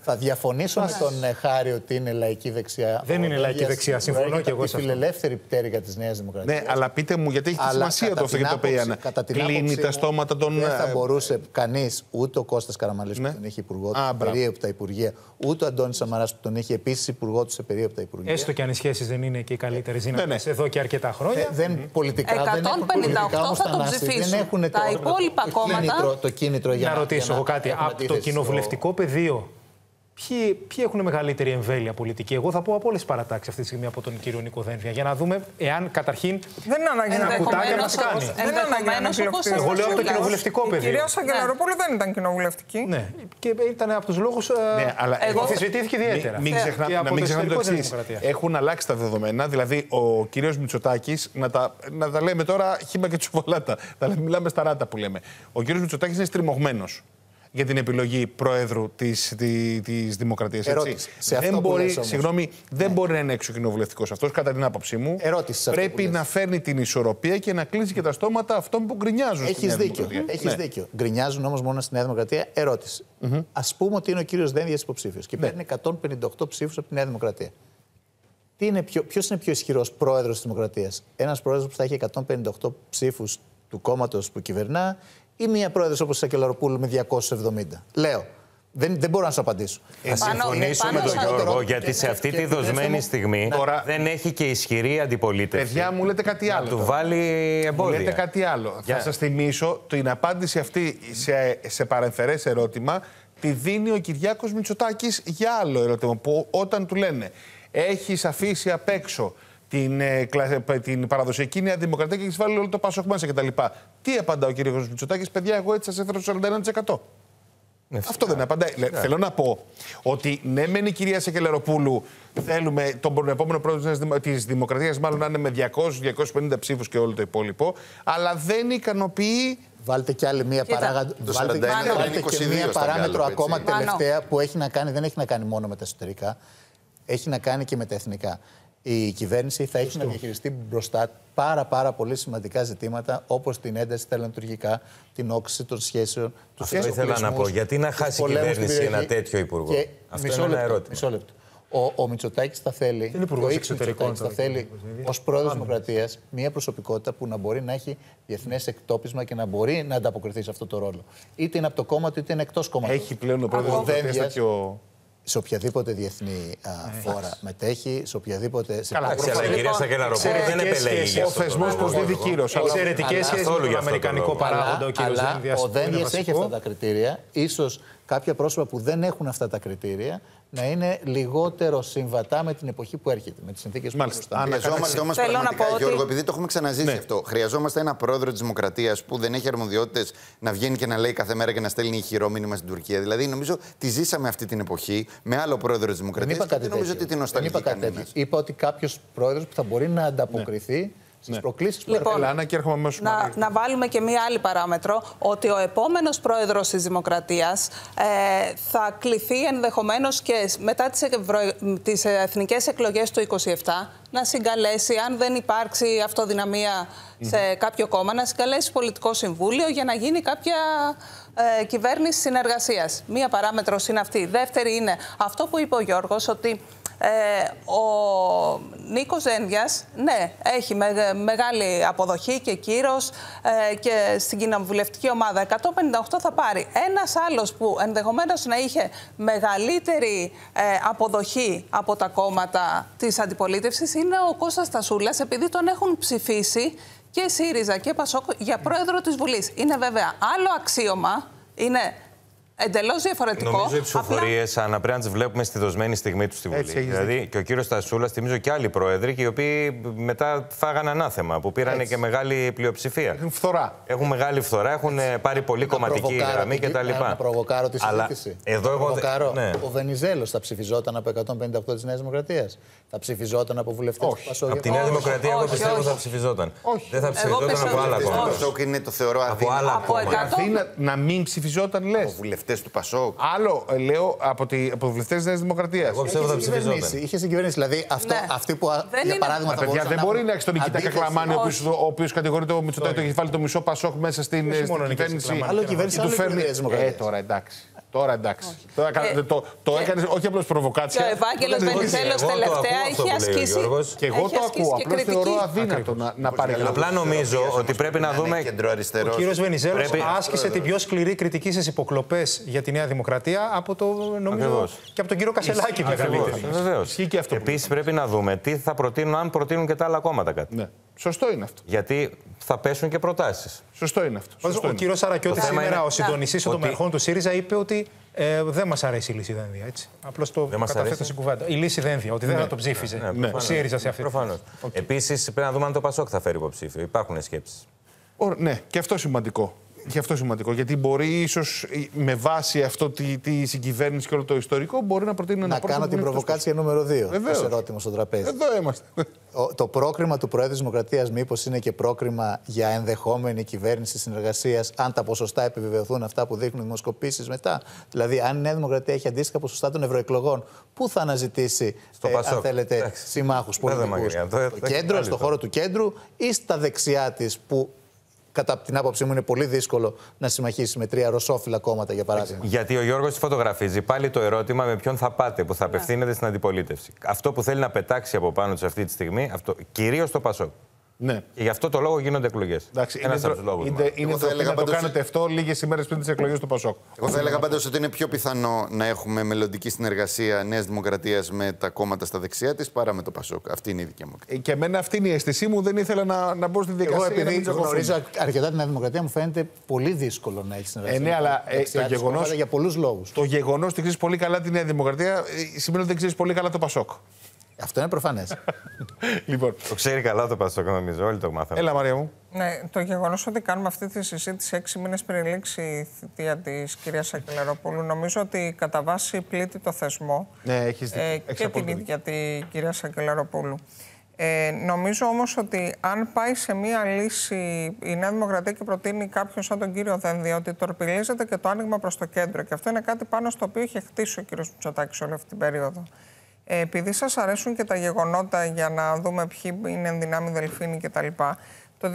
Θα διαφωνήσω με τον ε, Χάρη ότι είναι λαϊκή δεξιά. Δεν Ο είναι λαϊκή Δένδιας δεξιά. Συμφωνώ προέρχεται και εγώ από σε τη αυτό. φιλελεύθερη πτέρυγα της Νέας Δημοκρατίας. Ναι, αλλά πείτε μου, γιατί έχει τη Αλλά σημασία κατά το αυτό την για το οποίο η άποψη- Άννα. κατά την Κλείνει άποψή τα μου, στόματα των. Δεν θα ε, μπορούσε κανείς, ούτε ο Κώστας Καραμαλής Ναι. που τον είχε υπουργό Α, του, μπράβο. περίεπτα υπουργεία, ούτε ο Αντώνης Σαμαράς που τον είχε επίσης υπουργό του σε περίεπτα υπουργεία. Έστω και αν οι σχέσεις δεν είναι και οι καλύτερες δυνατές ναι. εδώ και αρκετά χρόνια. Ε, δεν πολιτικά δεν έχουν 158 πολιτικά όμως θα τον ανάστηση. Ψηφίσουν. Δεν έχουν Τα το, υπόλοιπα το, κόμματα- κίνητρο, το κίνητρο για να ρωτήσω για εγώ κάτι. έχουν Από το αντίθεση στο- κοινοβουλευτικό πεδίο, ποιοι, ποιοι έχουν μεγαλύτερη εμβέλεια πολιτική; Εγώ θα πω από όλες τις παρατάξεις αυτή τη στιγμή από τον κύριο Νίκο Δένδια. Για να δούμε εάν καταρχήν. Δεν είναι ανάγκη να κουτάκι να ενδεχομένως μας κάνει. όπως- Δεν είναι ανάγκη να είναι Ενδεχομένως, όπως επιλεκτική. Εγώ λέω από το Ζούλας. κοινοβουλευτικό Η πεδίο. κυρία Σαγκελαροπούλου δεν ήταν κοινοβουλευτική. Ναι, και ήταν από τους λόγους. Ναι, αλλά Εγώ- εγώ- αμφισβητήθηκε ιδιαίτερα. Μην, μην, ξεχνά, Και να από μην το ξεχνάμε το εσωτερικό της εξής. Δημοκρατίας. Έχουν αλλάξει τα δεδομένα. Δηλαδή, ο κύριος Μητσοτάκης, να τα, να τα λέμε τώρα χύμα και τσουβολάτα. Τα λέμε- μιλάμε στα ράτα που λέμε. Ο κύριος Μητσοτάκης είναι στριμωγμένος για την επιλογή Προέδρου της της, της Δημοκρατίας. Ερώτηση. Σε αυτό Δεν που μπορεί, λες όμως. συγγνώμη, δεν μπορεί να είναι έξω κοινοβουλευτικό αυτός, κατά την άποψή μου. Ερώτηση σε αυτό Πρέπει που λες. να φέρνει την ισορροπία και να κλείσει και τα στόματα αυτών που γκρινιάζουν. στη Έχεις Νέα δίκιο. Δημοκρατία. Έχεις Ναι. δίκιο. Γκρινιάζουν όμως μόνο στη Νέα Δημοκρατία. Ερώτηση. Α πούμε ότι είναι ο κύριος Δένδιας υποψήφιος και παίρνει 158 ψήφους από τη Νέα Δημοκρατία. Τι είναι πιο, ποιος είναι πιο ισχυρός πρόεδρος της Δημοκρατίας, Ένας πρόεδρος που θα έχει 158 ψήφους του κόμματος που κυβερνά, ή μία πρόεδρος όπως η Σακελαροπούλου με 270. Λέω. Δεν, δεν μπορώ να σου απαντήσω. Θα Πάνω- συμφωνήσω πάνω με τον σε- Γιώργο, γιατί σε αυτή και τη επιτρέψτε δοσμένη μου- στιγμή Τώρα- δεν έχει και ισχυρή αντιπολίτευση. Παιδιά μου λέτε κάτι άλλο. Του τώρα. βάλει Μου εμπόδια. λέτε κάτι άλλο. Για- Θα σας θυμίσω την απάντηση αυτή σε, σε παρεμφερές ερώτημα τη δίνει ο Κυριάκος Μητσοτάκης για άλλο ερώτημα. Που όταν του λένε έχεις αφήσει απ' έξω την, ε, κλα- ε, την παραδοσιακή Νέα Δημοκρατία και έχεις βάλει όλο το Πασόκ μέσα κτλ. Τι απαντά ο Κυριάκο Μητσοτάκης, παιδιά, εγώ έτσι σας έφερα το 41%. Ναι, Αυτό δεν απαντάει. Λε- Θέλω να πω ότι ναι, μεν η κυρία Σεκελεροπούλου θέλουμε τον επόμενο πρόεδρο της Δημοκρατίας μάλλον να είναι με 200-250 ψήφους και όλο το υπόλοιπο, αλλά δεν ικανοποιεί. Βάλτε και άλλη μία, Κοίτα. παράγα... Το βάλτε, 41 βάλτε είναι και 22 μία στα παράμετρο Γκάλωπ, ακόμα έτσι. τελευταία που έχει να κάνει, δεν έχει να κάνει μόνο με τα εσωτερικά, έχει να κάνει και με τα εθνικά. Η κυβέρνηση θα έχει να διαχειριστεί μπροστά πάρα πάρα πολύ σημαντικά ζητήματα όπως την ένταση στα λειτουργικά, την όξυση των σχέσεων, τους Αυτό ήθελα να αποκλεισμούς, πω. Γιατί να τους χάσει η πολέμους στην κυβέρνηση ένα περιοχή. τέτοιο υπουργό; Και Αυτό μισό είναι ένα λεπτό, ερώτημα. Μισό λεπτό. Ο, ο Μητσοτάκης θα θέλει, είναι υπουργός ο X εξωτερικών Μητσοτάκης θα τώρα, θέλει κύριε Κωνσταντινίδη. ως πρόεδρος Δημοκρατίας μια προσωπικότητα που να μπορεί να έχει διεθνές εκτόπισμα και να μπορεί να ανταποκριθεί σε αυτό το ρόλο. Είτε είναι από το κόμμα του, είτε είναι εκτός κόμματος. Έχει πλέον ο πρόεδρος Ο τη Δημοκρατίας Δένδιας τέτοιο. Σε οποιαδήποτε διεθνή α, φόρα μετέχει, σε οποιαδήποτε. Σε Καλά, Εντάξει, αλλά η κυρία Σακελαροπούλου δεν Εξαιρετικές επελέγει σχέσεις. για Ο αυτό το θεσμός λόγο. προσδίδει κύρο. Εξαιρετικές αλλά- σχέσεις με καθόλου τον για αυτό το Αμερικανικό λόγο. παράγοντα, ο αλλά, κ. αλλά Δένδιας, ο που είναι Δένδιας έχει βασικό. αυτά τα κριτήρια. Ίσως κάποια πρόσωπα που δεν έχουν αυτά τα κριτήρια να είναι λιγότερο συμβατά με την εποχή που έρχεται, με τις συνθήκες που Μάλιστα. μπροστά. Ανακαταξύ- Χρειαζόμαστε όμως Θέλω να πραγματικά, πω ότι- Γιώργο, επειδή το έχουμε ξαναζήσει αυτό. Χρειαζόμαστε ένα πρόεδρο της Δημοκρατίας που δεν έχει αρμοδιότητες να βγαίνει και να λέει κάθε μέρα και να στέλνει ηχηρό μήνυμα στην Τουρκία. Δηλαδή, νομίζω τη ζήσαμε αυτή την εποχή με άλλο πρόεδρο της Δεν Δημοκρατίας. είπα και κάτι δεν νομίζω τέτοιο. ότι την Δεν νοσταλγεί είπα κάτι κανένας. τέτοιο. Είπα ότι κάποιος πρόεδρος που θα μπορεί να ανταποκριθεί στις προκλήσεις που Λοιπόν, έρχονται. Ελάνα και έρχομαι αμέσως. Να, να βάλουμε και μία άλλη παράμετρο, ότι ο επόμενος πρόεδρος της Δημοκρατίας ε, θα κληθεί ενδεχομένως και σ- μετά τις, ευρω... τις εθνικές εκλογές του 27 να συγκαλέσει, αν δεν υπάρξει αυτοδυναμία σε κάποιο κόμμα, να συγκαλέσει πολιτικό συμβούλιο για να γίνει κάποια ε, κυβέρνηση συνεργασίας. Μία παράμετρος είναι αυτή. Δεύτερη είναι αυτό που είπε ο Γιώργος, ότι ε, ο Νίκος Δένδιας, ναι, έχει με- μεγάλη αποδοχή και κύρος ε, και στην κοινοβουλευτική ομάδα. 158 θα πάρει. Ένας άλλος που ενδεχομένως να είχε μεγαλύτερη ε, αποδοχή από τα κόμματα της αντιπολίτευσης είναι ο Κώστας Τασούλας, επειδή τον έχουν ψηφίσει και ΣΥΡΙΖΑ και ΠΑΣΟΚ για πρόεδρο της Βουλής. Είναι βέβαια άλλο αξίωμα, είναι εντελώς διαφορετικό. Νομίζω οι Απλά- ψηφοφορίες πρέπει να τις βλέπουμε στη δοσμένη στιγμή του στη Βουλή. Έτσι, έχεις δηλαδή και ο κύριος Τασούλα, θυμίζω και άλλοι πρόεδροι, και οι οποίοι μετά φάγανε ανάθεμα, που πήραν και μεγάλη πλειοψηφία. Έχουν φθορά. Έχουν μεγάλη φθορά, έχουν ε, πάρει πολύ Να κομματική προβοκάρω γραμμή την- κτλ. Να προβοκάρω τη Αλλά συζήτηση. εδώ Να εγώ. δεν- προβοκάρω. ναι. Ο Βενιζέλος θα ψηφιζόταν από 158 της Νέας Δημοκρατίας. Θα ψηφιζόταν από βουλευτές του Όχι. Πασόκ. Από τη Νέα Όχι, Δημοκρατία, εγώ όχι, πιστεύω όχι. θα ψηφιζόταν. Όχι. Δεν θα Εγώ ψηφιζόταν πιστεύω από άλλα ότι Το κόμματα. όχι. Πασόκ είναι το θεωρώ Από αδύνατο. άλλα Από κόμματα. 100 Αθήνα να μην ψηφιζόταν, λες. Βουλευτές του Πασόκ. Άλλο ε, λέω από, τη, από βουλευτές της Νέας Δημοκρατίας. Εγώ πιστεύω θα Είχε συγκυβερνήσει, ψηφιζόταν. Είχε συγκυβερνήσει. Δηλαδή αυτό, Ναι. αυτοί που α- Δεν για είναι- παράδειγμα Μα θα παιδιά, μπορούσαν δεν να μπορεί έχουν να έχει τον Νικήτα αντίθεση. Κακλαμάνη, ο οποίος- Όχι. ο οποίο κατηγορείται ο Μητσοτάκη ότι έχει βάλει το μισό Πασόκ μέσα στην, Όχι στην μόνο Νικήτα κυβέρνηση. Κακλαμάνη. Άλλο κυβέρνηση, Και του άλλο φέρνει. κυβέρνηση της Δημοκρατίας. Ε, τώρα εντάξει. Τώρα εντάξει. Τώρα, Ε, κα- το το και- έκανες όχι απλώς Και προβοκάτσια. ο Ευάγγελος το έκανε- Βενιζέλο εγώ το τελευταία ακούω αυτό έχει που λέει ο ασκήσει. Γιώργος. Και εγώ έχει το ασκήσει ακούω. και Απλώς κριτική. θεωρώ αδύνατο να, να πάρει καλά. Απλά νομίζω ότι πρέπει να δούμε. Ο Κεντροαριστερό. κύριος Βενιζέλος Πρέπει- άσκησε την πιο σκληρή κριτική στις υποκλοπές για τη Νέα Δημοκρατία από το νομίζω Ακριβώς. και από τον κύριο Κασελάκη μεγαλύτερη. Βεβαίως. Ισχύει και αυτό που Επίσης πρέπει να δούμε τι θα προτείνουν, αν προτείνουν και τα άλλα κόμματα κάτι. Ναι. Σωστό είναι αυτό. Γιατί θα πέσουν και προτάσεις. Σωστό είναι αυτό. Πάντως, Σωστό Ο είναι. κύριος Σαρακιώτης Το θέμα σήμερα, είναι ο συντονιστής ότι- των μερχών του ΣΥΡΙΖΑ, είπε ότι ε, δεν μας αρέσει η λύση Δένδια. Έτσι. Απλώς το Δεν μας καταθέτω αρέσει; στην κουβέντα. Η λύση Δένδια, ότι δεν θα το ψήφιζε ο ΣΥΡΙΖΑ σε αυτή τη Προφανώς. Επίσης πρέπει να δούμε αν το Πασόκ θα φέρει υποψήφιο. Υπάρχουν σκέψεις. Ω, Ναι, και αυτό σημαντικό. Και αυτό σημαντικό. Γιατί μπορεί ίσως με βάση αυτό τη, τη συγκυβέρνηση και όλο το ιστορικό μπορεί να προτείνει ένα Να κάνω πρόσωπο την που είναι προβοκάτσια νούμερο 2 Βεβαίως. ως ερώτημα στο τραπέζι. αυτός. Εδώ είμαστε. Ο- Το πρόκριμα του Προέδρου της Δημοκρατίας μήπως είναι και πρόκριμα για ενδεχόμενη κυβέρνηση συνεργασίας αν τα ποσοστά επιβεβαιωθούν αυτά που δείχνουν οι δημοσκοπήσεις μετά. Δηλαδή, αν η Νέα Δημοκρατία έχει αντίστοιχα ποσοστά των ευρωεκλογών, πού θα αναζητήσει, Στο ε, αν Πασόκ. θέλετε, Εντάξει. συμμάχους Δεν είναι πολιτικούς; μακριά. Το- Στο το έχει κέντρο, βάλει στο το. χώρο του κέντρου ή στα δεξιά της που κατά την άποψή μου είναι πολύ δύσκολο να συμμαχίσεις με τρία ρωσόφιλα κόμματα, για παράδειγμα. Γιατί ο Γιώργος φωτογραφίζει πάλι το ερώτημα με ποιον θα πάτε, που θα απευθύνεται στην αντιπολίτευση. Αυτό που θέλει να πετάξει από πάνω του αυτή τη στιγμή, κυρίως το Πασόκ. Ναι. Και γι' αυτό το λόγο γίνονται εκλογές. Εντάξει, Ένας είναι, από δρο- τους λόγους. είναι, είναι Εγώ θα ντροπή έλεγα να το πάντως- κάνετε αυτό λίγες ημέρες πριν τις εκλογές του Πασόκ. Εγώ θα έλεγα πάντως ότι είναι πιο πιθανό να έχουμε μελλοντική συνεργασία Νέας Δημοκρατίας με τα κόμματα στα δεξιά της παρά με το Πασόκ. Αυτή είναι η δικιά μου. Ε, Και εμένα αυτή είναι η αίσθησή μου. Δεν ήθελα να, να μπω στη Εγώ, διαδικασία. για να επειδή μην τσακωθούμε. γνωρίζω αρκετά την Νέα Δημοκρατία, μου φαίνεται πολύ δύσκολο να έχεις συνεργασία. Ε, ναι, με αλλά, ε, δεξιά το της γεγονός- κόμματα Για πολλούς λόγους. Το γεγονός ότι ξέρεις πολύ καλά τη Νέα Δημοκρατία ε, σημαίνει ότι δεν ξέρεις πολύ καλά το Πασόκ. Αυτό είναι προφανές. (laughs) λοιπόν, Το ξέρει καλά το Πασόκ, νομίζω. Όλοι το μάθαμε. έλα Μαρία μου. Ναι, το γεγονός ότι κάνουμε αυτή τη συζήτηση έξι μήνες πριν λήξει η θητεία της κυρίας Σακελαροπούλου, νομίζω ότι κατά βάση πλήττει το θεσμό. Ναι, έχεις δίκιο. ε, Έχεις και την απόλυτο ίδια την κυρία Σακελαροπούλου. Ε, νομίζω όμως ότι αν πάει σε μία λύση η Νέα Δημοκρατία και προτείνει κάποιον σαν τον κύριο Δένδια, ότι τορπιλίζεται και το άνοιγμα προς το κέντρο. Και αυτό είναι κάτι πάνω στο οποίο είχε χτίσει ο κύριος Μητσοτάκης όλη αυτή την περίοδο. Ε, επειδή σας αρέσουν και τα γεγονότα για να δούμε ποιοι είναι ενδυνάμει δελφίνοι κτλ. Το 2015,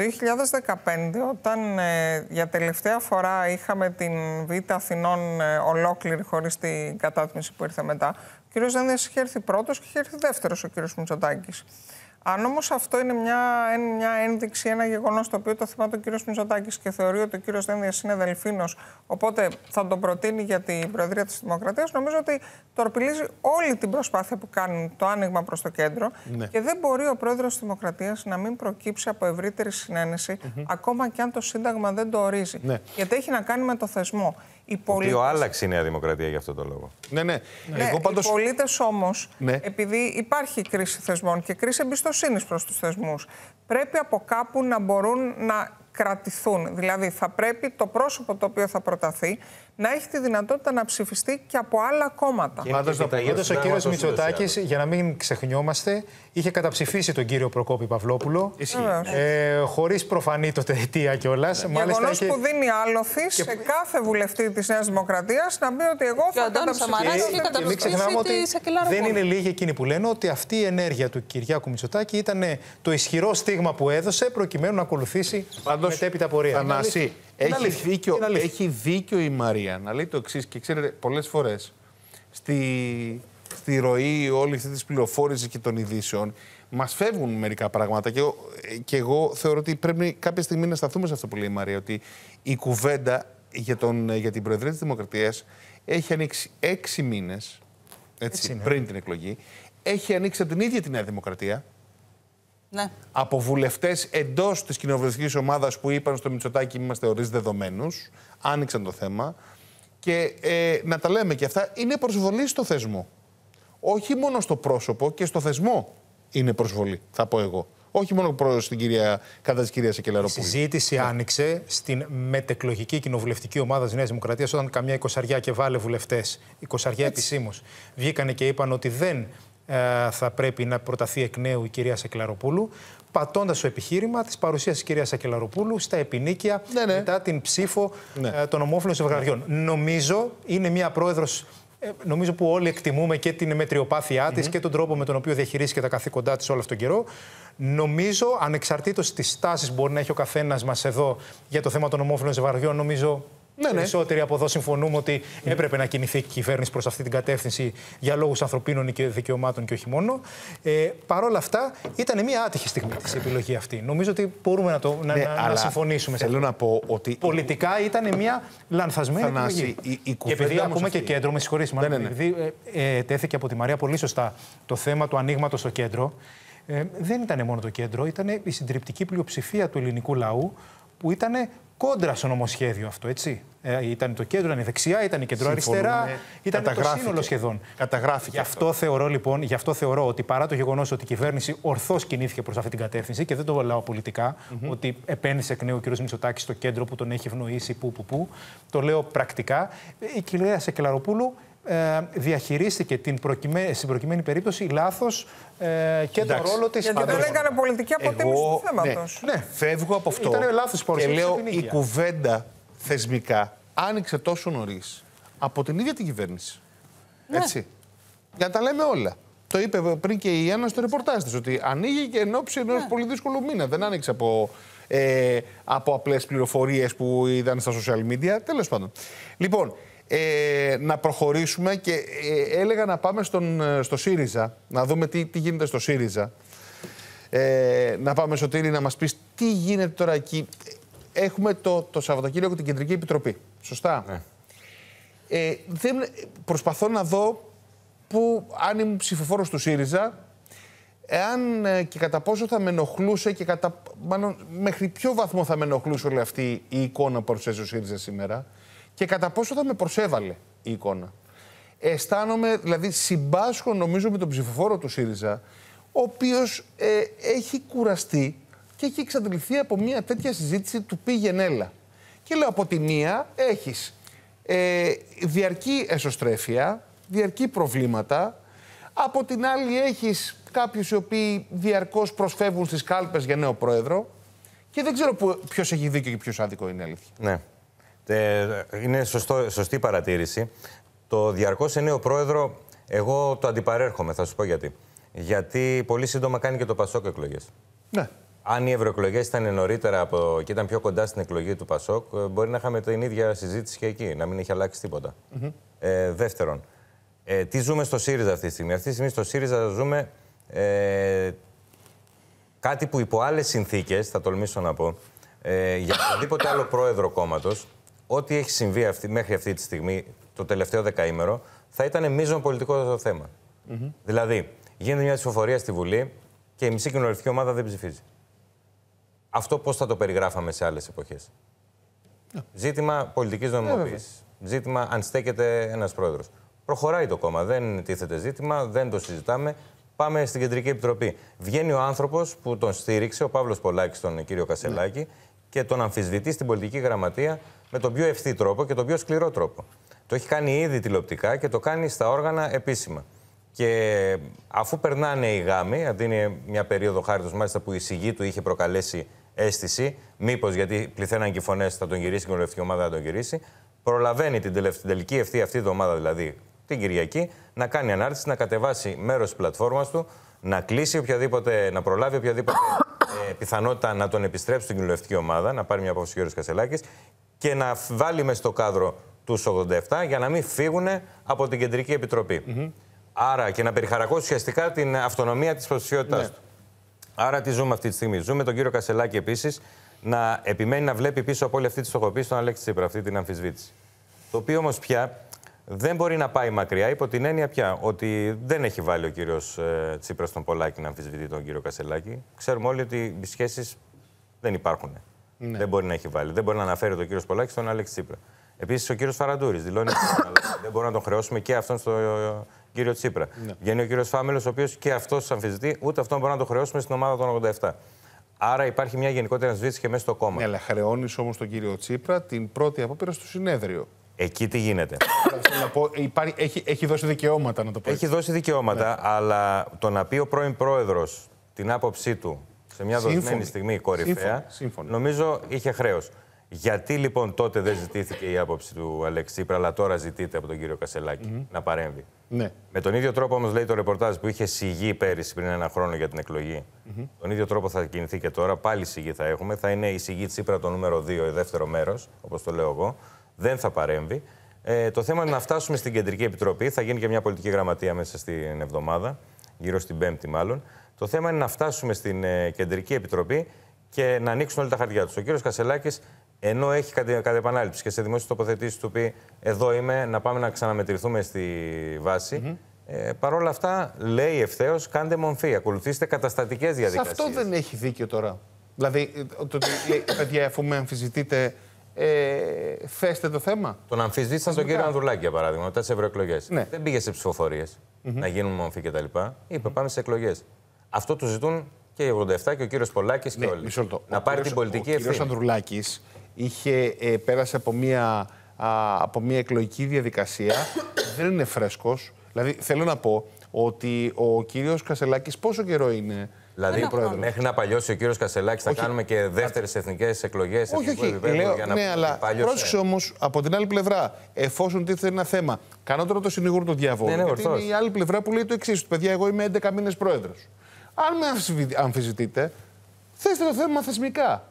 όταν ε, για τελευταία φορά είχαμε την Β' Αθηνών ε, ολόκληρη χωρίς την κατάτμιση που ήρθε μετά, κύριος Δένδιας είχε έρθει πρώτος και είχε έρθει δεύτερος ο κύριος Μητσοτάκης. Αν όμως αυτό είναι μια, μια ένδειξη, ένα γεγονός το οποίο το θυμάται ο κύριος Μητσοτάκης και θεωρεί ότι ο κύριος Δένδιας είναι δελφίνο, οπότε θα τον προτείνει για την Προεδρία της Δημοκρατίας, νομίζω ότι τορπιλίζει όλη την προσπάθεια που κάνουν το άνοιγμα προς το κέντρο. Ναι. Και δεν μπορεί ο πρόεδρος της Δημοκρατίας να μην προκύψει από ευρύτερη συνένεση, ακόμα και αν το Σύνταγμα δεν το ορίζει. Ναι. Γιατί έχει να κάνει με το θεσμό. Οι πολίτες... Το οποίο άλλαξε η Νέα Δημοκρατία για αυτό το λόγο. Ναι, ναι. ναι Εγώ πάντως... Οι πολίτες όμως, ναι. επειδή υπάρχει κρίση θεσμών και κρίση εμπιστοσύνης προς τους θεσμούς, πρέπει από κάπου να μπορούν να κρατηθούν. Δηλαδή, θα πρέπει το πρόσωπο το οποίο θα προταθεί να έχει τη δυνατότητα να ψηφιστεί και από άλλα κόμματα. Πάντως, ο κύριος Μητσοτάκης, για να μην ξεχνιόμαστε, είχε καταψηφίσει τον κύριο Προκόπη Παυλόπουλο. Ε, Χωρίς προφανή τότε αιτία κιόλας. Γεγονός είχε... που δίνει άλοθη και... σε κάθε βουλευτή της Νέας Δημοκρατίας να πει ότι εγώ θα καταψηφίσω. Και, και μην ξεχνάμε ότι δεν είναι λίγοι εκείνοι που λένε ότι αυτή η ενέργεια του Κυριάκου Μητσοτάκη ήταν το ισχυρό στίγμα που έδωσε προκειμένου να ακολουθήσει μετέπειτα πορεία. Θανάση, έχει, δίκιο, έχει δίκιο η Μαρία να λέει το εξής και ξέρετε, πολλές φορές στη, στη ροή όλη αυτή της πληροφόρησης και των ειδήσεων μας φεύγουν μερικά πράγματα. Και, και εγώ θεωρώ ότι πρέπει κάποια στιγμή να σταθούμε σε αυτό που λέει η Μαρία. Ότι η κουβέντα για, τον, για την Προεδρία της Δημοκρατίας έχει ανοίξει έξι μήνες πριν την εκλογή. Έχει ανοίξει από την ίδια τη Νέα Δημοκρατία. Ναι. Από βουλευτές εντός της κοινοβουλευτικής ομάδας που είπαν στο Μητσοτάκι είμαστε ορίζει δεδομένους, άνοιξαν το θέμα. Και ε, να τα λέμε και αυτά, είναι προσβολή στο θεσμό. Όχι μόνο στο πρόσωπο και στο θεσμό είναι προσβολή, θα πω εγώ. Όχι μόνο προς την κυρία, κατά της κυρίας Σεκελαροπούλου. Η συζήτηση άνοιξε στην μετεκλογική κοινοβουλευτική ομάδα της Νέας Δημοκρατίας όταν καμιά εικοσαριά και βάλε βουλευτές, εικοσαριά επισήμως, βγήκανε και είπαν ότι δεν ε, θα πρέπει να προταθεί εκ νέου η κυρία Σακελαροπούλου, πατώντας το επιχείρημα της παρουσίας της κυρίας Σακελαροπούλου στα επινίκια ναι, ναι. μετά την ψήφο ναι. ε, των ομόφυλων ζευγαριών. Νομίζω είναι μια πρόεδρος. Ε, νομίζω που όλοι εκτιμούμε και την μετριοπάθειά της και τον τρόπο με τον οποίο διαχειρίστηκε τα καθήκοντά της όλο αυτόν τον καιρό. Νομίζω, ανεξαρτήτως της τάσης που μπορεί να έχει ο καθένας μας εδώ για το θέμα των ομόφυλων ζευγαριών, νομίζω ναι, ναι. Περισσότεροι από εδώ συμφωνούμε ότι έπρεπε να κινηθεί η κυβέρνηση προς αυτή την κατεύθυνση για λόγους ανθρωπίνων και δικαιωμάτων και όχι μόνο. Ε, Παρ' όλα αυτά, ήταν μια άτυχη στιγμή της επιλογή αυτή. Νομίζω ότι μπορούμε να, το, να, ναι, να, να συμφωνήσουμε. Θέλω να πω ότι. Πολιτικά ήταν μια λανθασμένη επιλογή. Η, η και επειδή ακούμε και κέντρο, με συγχωρείτε, ναι, ναι, ναι. επειδή ε, ε, τέθηκε από τη Μαρία πολύ σωστά το θέμα του ανοίγματος στο κέντρο. Ε, δεν ήταν μόνο το κέντρο, ήταν η συντριπτική πλειοψηφία του ελληνικού λαού που ήταν κόντρα στο νομοσχέδιο αυτό, έτσι. Ε, ήταν το κέντρο, ήταν η δεξιά, ήταν η κεντροαριστερά, ήταν το σύνολο σχεδόν. Καταγράφηκε. Γι' αυτό, θεωρώ λοιπόν, γι' αυτό θεωρώ ότι παρά το γεγονός ότι η κυβέρνηση ορθώς κινήθηκε προς αυτή την κατεύθυνση και δεν το λέω πολιτικά, ότι επένδυσε εκ νέου ο κ. Μητσοτάκης στο κέντρο που τον έχει ευνοήσει, που, που, που. Το λέω πρακτικά. Η κυρία Σεκελαροπούλου ε, διαχειρίστηκε την προκειμέ... στην προκειμένη περίπτωση λάθος ε, και Εντάξει. τον ρόλο της. Γιατί δεν έκανε πολιτική αποτίμηση του θέματος. Ναι, ναι, φεύγω από αυτό. Ήταν λάθος Και λέω η κουβέντα θεσμικά άνοιξε τόσο νωρίς από την ίδια την κυβέρνηση. Ναι. Έτσι. Για να τα λέμε όλα. Το είπε πριν και η Άννα στο ρεπορτάζ της ότι ανοίγει και εν ώψη ενός ναι. πολύ δύσκολου μήνα. Δεν άνοιξε από, ε, από απλές πληροφορίες που είδαν στα social media. Τέλος πάντων. Λοιπόν, ε, να προχωρήσουμε και ε, έλεγα να πάμε στον, ε, στο ΣΥΡΙΖΑ, να δούμε τι, τι γίνεται στο ΣΥΡΙΖΑ. Ε, να πάμε στο Τύρι να μας πεις τι γίνεται τώρα εκεί. Έχουμε το, το Σαββατοκύριακο την Κεντρική Επιτροπή, σωστά; Ναι. Ε, δεν, προσπαθώ να δω που, αν ήμουν ψηφοφόρος του ΣΥΡΙΖΑ, εάν και κατά πόσο θα με ενοχλούσε και κατά, μάλλον, μέχρι ποιο βαθμό θα με ενοχλούσε όλη αυτή η εικόνα που παρουσιάζει ο ΣΥΡΙΖΑ σήμερα και κατά πόσο θα με προσέβαλε η εικόνα. Αισθάνομαι, δηλαδή συμπάσχω νομίζω με τον ψηφοφόρο του ΣΥΡΙΖΑ, ο οποίος ε, έχει κουραστεί και έχει εξαντληθεί από μια τέτοια συζήτηση του πήγαινε έλα. Και λέω από τη μία έχεις ε, διαρκή εσωστρέφεια, διαρκή προβλήματα, από την άλλη έχεις κάποιους οι οποίοι διαρκώς προσφεύγουν στις κάλπες για νέο πρόεδρο και δεν ξέρω ποιος έχει δίκιο και ποιος άδικο είναι αλήθεια. Ναι. Ε, είναι σωστό, σωστή παρατήρηση. Το διαρκώς νέο πρόεδρο, εγώ το αντιπαρέρχομαι, θα σου πω γιατί. Γιατί πολύ σύντομα κάνει και το Πασόκ εκλογές. Ναι. Αν οι ευρωεκλογές ήταν νωρίτερα από, και ήταν πιο κοντά στην εκλογή του Πασόκ, ε, μπορεί να είχαμε την ίδια συζήτηση και εκεί, να μην έχει αλλάξει τίποτα. ε, δεύτερον, Ε, τι ζούμε στο ΣΥΡΙΖΑ αυτή τη στιγμή. Αυτή τη στιγμή στο ΣΥΡΙΖΑ ζούμε ε, κάτι που υπό άλλες συνθήκες, θα τολμήσω να πω, ε, για οποιοδήποτε άλλο πρόεδρο κόμματος, ό,τι έχει συμβεί αυτή, μέχρι αυτή τη στιγμή, το τελευταίο δεκαήμερο, θα ήταν μείζον πολιτικό θέμα. Δηλαδή, γίνεται μια ψηφοφορία στη Βουλή και η μισή κοινωνική ομάδα δεν ψηφίζει. Αυτό πώς θα το περιγράφαμε σε άλλες εποχές; Ζήτημα πολιτικής νομιμοποίησης. Ζήτημα αν στέκεται ένας πρόεδρος. Προχωράει το κόμμα. Δεν τίθεται ζήτημα, δεν το συζητάμε. Πάμε στην Κεντρική Επιτροπή. Βγαίνει ο άνθρωπος που τον στήριξε, ο Παύλος Πολάκης, τον κύριο Κασελάκη, και τον αμφισβητεί στην πολιτική γραμματεία με τον πιο ευθύ τρόπο και τον πιο σκληρό τρόπο. Το έχει κάνει ήδη τηλεοπτικά και το κάνει στα όργανα επίσημα. Και αφού περνάνε οι γάμοι, αντί είναι μια περίοδο χάριτος μάλιστα που η σιγή του είχε προκαλέσει αίσθηση, μήπως γιατί πληθαίναν και φωνές θα τον γυρίσει και η κοινοβουλευτική ομάδα θα τον γυρίσει, προλαβαίνει την, τελευ... την τελική ευθύ αυτή εβδομάδα, δηλαδή την Κυριακή, να κάνει ανάρτηση, να κατεβάσει μέρος της πλατφόρμας του, να κλείσει οποιαδήποτε, να προλάβει οποιαδήποτε ε, πιθανότητα να τον επιστρέψει στην κοινοβουλευτική ομάδα, να πάρει μια απόφαση ο κ. Κασελάκης και να βάλει μες στο κάδρο τους 87 για να μην φύγουν από την Κεντρική Επιτροπή. Άρα και να περιχαρακώσει ουσιαστικά την αυτονομία της υποψηφιότητά Ναι. του. Άρα τι ζούμε αυτή τη στιγμή. Ζούμε τον κύριο Κασελάκη επίσης να επιμένει να βλέπει πίσω από όλη αυτή τη στοχοποίηση τον Αλέξη Τσίπρα, αυτή την αμφισβήτηση. Το οποίο όμως πια δεν μπορεί να πάει μακριά υπό την έννοια πια ότι δεν έχει βάλει ο κύριος Τσίπρας τον Πολάκη να αμφισβητεί τον κύριο Κασελάκη. Ξέρουμε όλοι ότι οι σχέσεις δεν υπάρχουν. Δεν μπορεί να έχει βάλει. Δεν μπορεί να αναφέρει τον κύριο Πολάκη στον Αλέξη Τσίπρα. Επίσης ο κύριος Φαραντούρης δηλώνει ότι δεν μπορούμε να τον χρεώσουμε και αυτόν στον κύριο Τσίπρα. Βγαίνει ο κύριος Φάμελος, ο οποίος και αυτός αμφισβητεί, ούτε αυτόν μπορούμε να τον χρεώσουμε στην ομάδα των 87. Άρα υπάρχει μια γενικότερη αμφισβήτηση και μέσα στο κόμμα. Ναι, αλλά χρεώνεις όμως τον κύριο Τσίπρα την πρώτη απόπειρα στο συνέδριο. Εκεί τι γίνεται. (coughs) Θέλω να πω, υπάρχει, έχει, έχει δώσει δικαιώματα, να το πω. Έχει έτσι. δώσει δικαιώματα, Ναι. αλλά το να πει ο πρώην πρόεδρος την άποψή του σε μια Σύμφωνοι. δοσμένη στιγμή κορυφαία, Σύμφωνοι, σύμφωνοι. νομίζω είχε χρέος. Γιατί λοιπόν τότε δεν ζητήθηκε η άποψη του Αλέξη Τσίπρα, αλλά τώρα ζητείται από τον κύριο Κασελάκη να παρέμβει; Ναι. Με τον ίδιο τρόπο όμως λέει το ρεπορτάζ που είχε σιγή πέρυσι πριν ένα χρόνο για την εκλογή. Τον ίδιο τρόπο θα κινηθεί και τώρα. Πάλι σιγή θα έχουμε. Θα είναι η σιγή Τσίπρα το νούμερο 2, η δεύτερο μέρος, όπως το λέω εγώ. Δεν θα παρέμβει. Ε, το θέμα είναι να φτάσουμε στην Κεντρική Επιτροπή. Θα γίνει και μια πολιτική γραμματεία μέσα στην εβδομάδα, γύρω στην Πέμπτη μάλλον. Το θέμα είναι να φτάσουμε στην ε, Κεντρική Επιτροπή και να ανοίξουν όλα τα χαρτιά τους. Ο κύριος Κασελάκης, ενώ έχει κατ' κατ' επανάληψη και σε δημόσιες τοποθετήσεις του πει Εδώ είμαι, να πάμε να ξαναμετρηθούμε στη βάση. Ε, Παρ' όλα αυτά, λέει ευθέως, κάντε μορφή. Ακολουθήστε καταστατικές Σε διαδικασίες. αυτό δεν έχει δίκιο τώρα. Δηλαδή, ε, το ότι λέει, παιδιά, αφού με αμφισβητείτε, ε, θέστε το θέμα. Τον αμφισβήτησαν τον Θεσμικά. κύριο Ανδρουλάκη, για παράδειγμα, μετά τις ευρωεκλογές. Ναι. Δεν πήγε σε ψηφοφορίες να γίνουν μορφή κτλ. Είπε πάμε σε εκλογές. Αυτό του ζητούν και οι 87 και ο κύριος Πολάκης και Ναι, όλοι. μισό λεπτό. Να Ο πάρει κύριος- την πολιτική Ο κύριος ευθύνη. Ανδρουλάκης είχε ε, πέρασε από μια, α, από μια εκλογική διαδικασία. (coughs) Δεν είναι φρέσκος. Δηλαδή, θέλω να πω ότι ο κύριος Κασελάκης πόσο καιρό είναι Δηλαδή, Ένα χρόνο. μέχρι να παλιώσει ο κύριος Κασελάκης, θα Όχι. κάνουμε και δεύτερες εθνικές εκλογές. Όχι, όχι. Λέω, ναι, αλλά πρόσεξε όμως από την άλλη πλευρά, εφόσον τίθεται ένα θέμα, κάνω τώρα το συνήγορο του διαβόλου. Ναι, ναι, γιατί ορθώς. είναι η άλλη πλευρά που λέει το εξής: ότι, Παιδιά, εγώ είμαι 11 μήνες πρόεδρος. Αν με αμφισβη- αμφισβητείτε, θέστε το θέμα θεσμικά.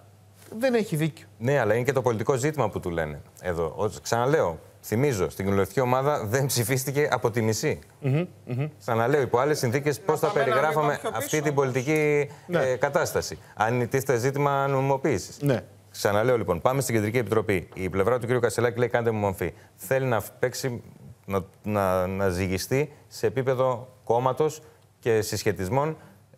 Δεν έχει δίκιο. Ναι, αλλά είναι και το πολιτικό ζήτημα που του λένε εδώ. Ο- Ξαναλέω, θυμίζω, στην κοινοβουλευτική ομάδα δεν ψηφίστηκε από τη μιση Ξαναλέω, υπό άλλες συνθήκες, πώς θα πάμε ένα περιγράφαμε βήμα πιο αυτή πίσω, την πολιτική Ναι. ε, κατάσταση. Αν τίθεται ζήτημα νομιμοποίησης. Ναι. Ξαναλέω λοιπόν, πάμε στην Κεντρική Επιτροπή. Η πλευρά του κ. Κασελάκη λέει: Κάντε μου μορφή. Θέλει να παίξει, να, να, να ζυγιστεί σε επίπεδο κόμματος και συσχετισμών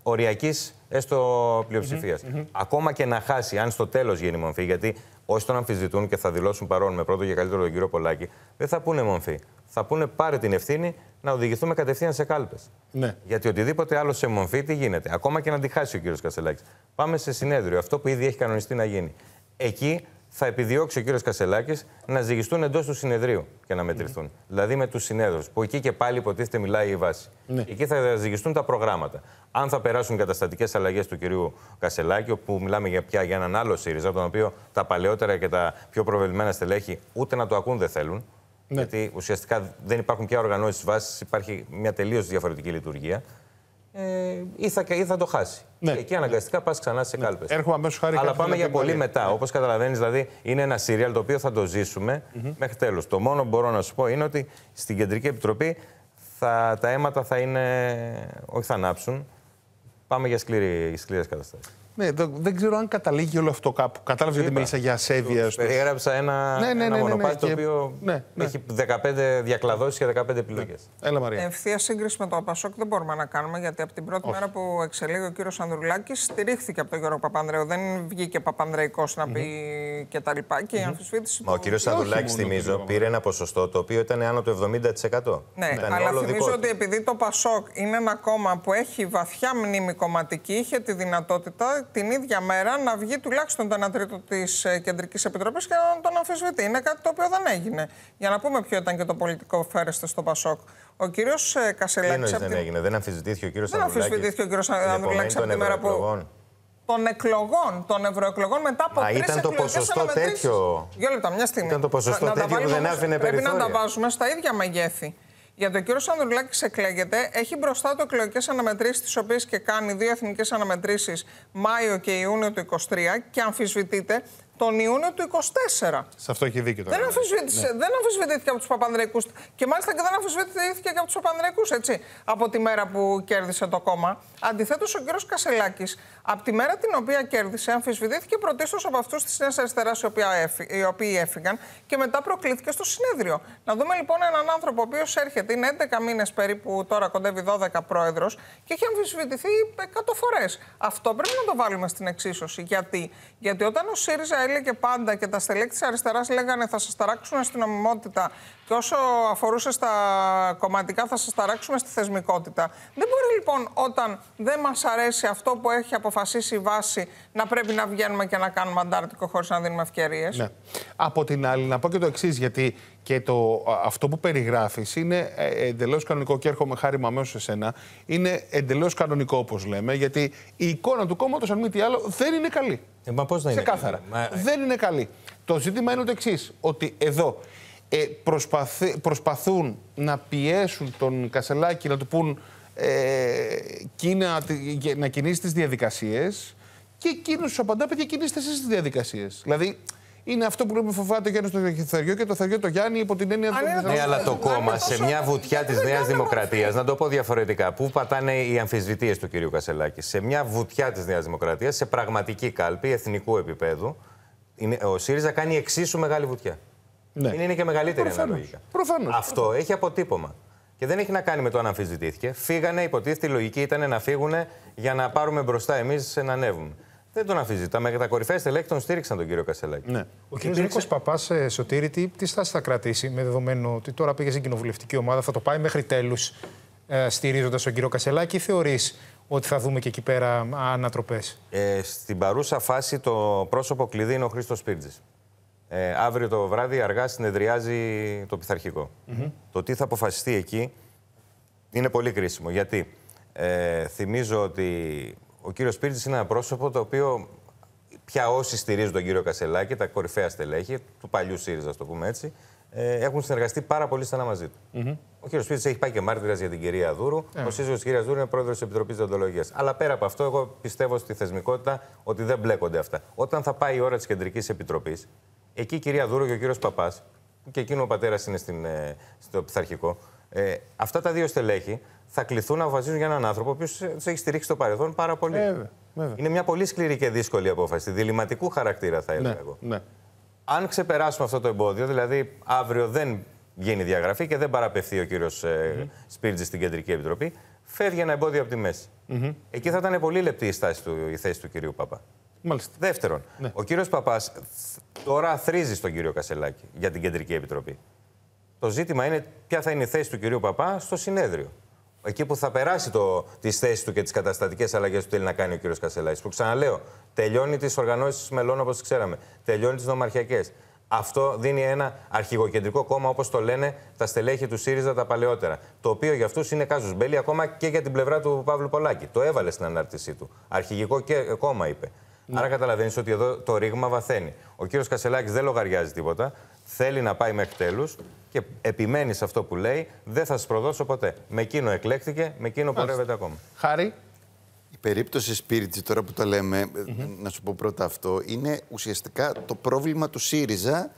οριακής έστω πλειοψηφίας. Ακόμα και να χάσει, αν στο τέλος γίνει μορφή, γιατί όσοι τον αμφισβητούν και θα δηλώσουν παρόν με πρώτο και καλύτερο τον κύριο Πολάκη, δεν θα πούνε μορφή. Θα πούνε πάρε την ευθύνη να οδηγηθούμε κατευθείαν σε κάλπες. Ναι. Γιατί οτιδήποτε άλλο σε μορφή, τι γίνεται. Ακόμα και να τη χάσει ο κύριος Κασελάκης. Πάμε σε συνέδριο, αυτό που ήδη έχει κανονιστεί να γίνει. Εκεί θα επιδιώξει ο κύριος Κασελάκης να ζυγιστούν εντός του συνεδρίου και να μετρηθούν. Δηλαδή με τους συνέδρους, που εκεί και πάλι υποτίθεται μιλάει η βάση. Εκεί θα ζυγιστούν τα προγράμματα. Αν θα περάσουν οι καταστατικές αλλαγές του κυρίου Κασελάκη, όπου μιλάμε για, πια για έναν άλλο ΣΥΡΙΖΑ, τον οποίο τα παλαιότερα και τα πιο προβεβλημένα στελέχη ούτε να το ακούν δεν θέλουν. Γιατί ουσιαστικά δεν υπάρχουν πια οργανώσεις βάσης, υπάρχει μια τελείως διαφορετική λειτουργία. Ε, ή, θα, ή θα το χάσει. Ναι. Και εκεί αναγκαστικά πας ξανά σε κάλπες. Έρχομαι αμέσως, Χάρη, Αλλά κάτι πάμε θέλω για να πει πολύ Μαρία. μετά. Όπως καταλαβαίνεις, δηλαδή είναι ένα σύριαλ το οποίο θα το ζήσουμε μέχρι τέλος. Το μόνο που μπορώ να σου πω είναι ότι στην Κεντρική Επιτροπή θα, τα αίματα θα είναι. Όχι θα ανάψουν. Πάμε για σκληρές καταστάσεις. Ναι, δεν, δεν ξέρω αν καταλήγει όλο αυτό κάπου. Κατάλαβες γιατί μίλησα για ασέβεια. στο- Περιέγραψα ένα, Ναι, ναι, ναι, ένα ναι, ναι, μονοπάτι το και- οποίο ναι, ναι. έχει 15 διακλαδώσεις και 15 επιλογές. Έλα, Μαρία. Ευθεία σύγκριση με το Πασόκ δεν μπορούμε να κάνουμε, γιατί από την πρώτη μέρα που εξελίγει ο κύριος Ανδρουλάκης στηρίχθηκε από τον Γιώργο Παπανδρέου. Δεν βγήκε Παπανδρεϊκό να πει και τα λοιπά. Και η αμφισβήτηση. Μα ο του- κύριος Σανδουλάκη, θυμίζω, πήρε ένα ποσοστό το οποίο ήταν άνω του 70%. Ναι, Ήταν αλλά όλο δικό θυμίζω του. ότι επειδή το Πασόκ είναι ένα κόμμα που έχει βαθιά μνήμη κομματική, είχε τη δυνατότητα την ίδια μέρα να βγει τουλάχιστον το 1 τρίτο της Κεντρικής Επιτροπής και να τον αμφισβητεί. Είναι κάτι το οποίο δεν έγινε. Για να πούμε ποιο ήταν και το πολιτικό φέρεστε στο Πασόκ. Ο κύριος Τι Κασελάκης. εννοείς δεν έγινε, δεν αμφισβητήθηκε ο κύριος Δεν Σανδουλάκη. αμφισβητήθηκε ο κύριος Ανδρουλάκης από τη μέρα που- των εκλογών, των ευρωεκλογών μετά από Μα τρεις ήταν το εκλογικές ποσοστό αναμετρήσεις. τέτοιο. Δύο λεπτά, μια στιγμή. Ήταν το ποσοστό Να- να τα τέτοιο που βάλουμε δεν όμως- άφηνε Πρέπει να τα περιθώρια. βάζουμε στα ίδια μεγέθη. Γιατί ο κύριο Ανδρουλάκη εκλέγεται, έχει μπροστά του εκλογικές αναμετρήσεις, τις οποίες και κάνει δύο εθνικές αναμετρήσεις Μάιο και Ιούνιο του 2023 και αμφισβητείται τον Ιούνιο του 2024. Σε αυτό έχει δίκιο τώρα. Δεν, αμφισβήτησε, δεν αμφισβητήθηκε από τους Παπανδρεϊκού. Και μάλιστα και δεν αμφισβητήθηκε και από τους Παπανδρεϊκού, έτσι. Από τη μέρα που κέρδισε το κόμμα. Αντιθέτως, ο κ. Κασελάκης, από τη μέρα την οποία κέρδισε, αμφισβητήθηκε πρωτίστως από αυτούς της Νέας Αριστεράς οι, οποία έφυ- οι οποίοι έφυγαν και μετά προκλήθηκε στο συνέδριο. Να δούμε λοιπόν έναν άνθρωπο ο οποίος έρχεται, είναι 11 μήνες περίπου, τώρα κοντεύει 12 πρόεδρος και έχει αμφισβητηθεί 100 φορές. Αυτό πρέπει να το βάλουμε στην εξίσωση. Γιατί, Γιατί όταν ο ΣΥΡΙΖΑ έλεγε πάντα. Και τα στελέχη της αριστεράς λέγανε θα σας ταράξουν στην νομιμότητα και όσο αφορούσε στα κομματικά θα σας ταράξουμε στη θεσμικότητα. Δεν μπορεί λοιπόν όταν δεν μας αρέσει αυτό που έχει αποφασίσει η βάση να πρέπει να βγαίνουμε και να κάνουμε αντάρτικο χωρίς να δίνουμε ευκαιρίες; Ναι. Από την άλλη, να πω και το εξής, γιατί και το, α, αυτό που περιγράφεις είναι εντελώς κανονικό και έρχομαι χάρη μου αμέσως σε σένα. Είναι εντελώς κανονικό, όπως λέμε, γιατί η εικόνα του κόμματος, αν μη τι άλλο, δεν είναι καλή. Ε, μα πώς να είναι Ξεκάθαρα. καλή; Μα- Δεν είναι καλή. Το ζήτημα είναι το εξής, ότι εδώ ε, προσπαθει- προσπαθούν να πιέσουν τον Κασελάκη να του πούν ε, κίνα, τη- να κινήσεις τις διαδικασίες και εκείνος του απαντά, παιδιά, κινήστε εσείς τις διαδικασίες. Δηλαδή, είναι αυτό που λέμε φοβάται ο Γιάννης το Θεριό και το Θεριό το Γιάννη υπό την έννοια Αν του. είναι Ναι, αλλά το Αν κόμμα είναι σε τόσο- μια βουτιά της δεν Νέας κάνουμε Δημοκρατίας, να το πω διαφορετικά, πού πατάνε οι αμφισβητείε του κυρίου Κασελάκη. Σε μια βουτιά της Νέας Δημοκρατίας, σε πραγματική κάλπη εθνικού επίπεδου, είναι, ο ΣΥΡΙΖΑ κάνει εξίσου μεγάλη βουτιά. Ναι. Είναι, είναι και μεγαλύτερη Προφανώς. αναλογικά. Προφανώς. Αυτό έχει αποτύπωμα. Και δεν έχει να κάνει με το αν αμφισβητήθηκε. Φύγανε, υποτίθεται η λογική ήταν να φύγουν για να πάρουμε μπροστά εμείς να ανέβουμε. Δεν τον αμφισβητάμε. Τα κορυφαία στελέχη τον στήριξαν τον κύριο Κασελάκη. Ναι. Ο κ. Νίκο Παπάς, ε, Σωτήρη, τι, τι στάση θα κρατήσει με δεδομένο ότι τώρα πήγε στην κοινοβουλευτική ομάδα, θα το πάει μέχρι τέλους ε, στηρίζοντας τον κύριο Κασελάκη, ή θεωρείς ότι θα δούμε και εκεί πέρα ανατροπές; Ε, στην παρούσα φάση το πρόσωπο κλειδί είναι ο Χρήστος Σπίρτζης. Ε, αύριο το βράδυ αργά συνεδριάζει το πειθαρχικο Το τι θα αποφασιστεί εκεί είναι πολύ κρίσιμο. Γιατί ε, θυμίζω ότι ο κύριος Σπίρτζης είναι ένα πρόσωπο το οποίο πια όσοι στηρίζουν τον κύριο Κασελάκη, τα κορυφαία στελέχη του παλιού ΣΥΡΙΖΑ, ας το πούμε έτσι, ε, έχουν συνεργαστεί πάρα πολύ στενά μαζί του. Ο κύριος Σπίρτζη έχει πάει και μάρτυρας για την κυρία Δούρου. Ο σύζυγος της κυρίας Δούρου είναι πρόεδρος της Επιτροπής Διοντολογίας. Αλλά πέρα από αυτό, εγώ πιστεύω στη θεσμικότητα ότι δεν μπλέκονται αυτά. Όταν θα πάει η ώρα της Κεντρικής Επιτροπής, εκεί η κυρία Δούρου και ο κύριος Παπάς, που και εκείνο ο πατέρας είναι στην, ε, στο πειθαρχικό, ε, αυτά τα δύο στελέχη θα κληθούν να αποφασίζουν για έναν άνθρωπο ο οποίος τους έχει στηρίξει στο παρελθόν πάρα πολύ. Βέβαια, βέβαια. Είναι μια πολύ σκληρή και δύσκολη απόφαση. Διληματικού χαρακτήρα, θα έλεγα Ναι, εγώ. ναι. Αν ξεπεράσουμε αυτό το εμπόδιο, δηλαδή αύριο δεν γίνει διαγραφή και δεν παραπευθεί ο κύριος ε, Σπίρτζης στην Κεντρική Επιτροπή, φεύγει ένα εμπόδιο από τη μέση. Εκεί θα ήταν πολύ λεπτή η, στάση του, η θέση του κυρίου Παπά. Μάλιστα. Δεύτερον, ο κύριος Παπάς τώρα αθρίζει στον κύριο Κασελάκη για την Κεντρική Επιτροπή. Το ζήτημα είναι ποια θα είναι η θέση του κυρίου Παπά στο συνέδριο. Εκεί που θα περάσει το, τις θέσεις του και τις καταστατικές αλλαγές που θέλει να κάνει ο κύριος Κασελάκης. Που ξαναλέω, τελειώνει τις οργανώσεις μελών όπως ξέραμε. Τελειώνει τις νομαρχιακές. Αυτό δίνει ένα αρχηγοκεντρικό κόμμα, όπως το λένε τα στελέχη του ΣΥΡΙΖΑ τα παλαιότερα. Το οποίο για αυτούς είναι κάζου μπέλη, ακόμα και για την πλευρά του Παύλου Πολάκη. Το έβαλε στην ανάρτησή του. Αρχηγικό και, κόμμα είπε. Άρα καταλαβαίνεις ότι εδώ το ρήγμα βαθαίνει. Ο κύριος Κασελάκης δεν λογαριάζει τίποτα. Θέλει να πάει μέχρι τέλους και επιμένει σε αυτό που λέει. Δεν θα σας προδώσω ποτέ. Με εκείνο εκλέχθηκε, με εκείνο πορεύεται ακόμα. Χάρη. Η περίπτωση Σπίριτζη, τώρα που το λέμε, να σου πω πρώτα αυτό, είναι ουσιαστικά το πρόβλημα του ΣΥΡΙΖΑ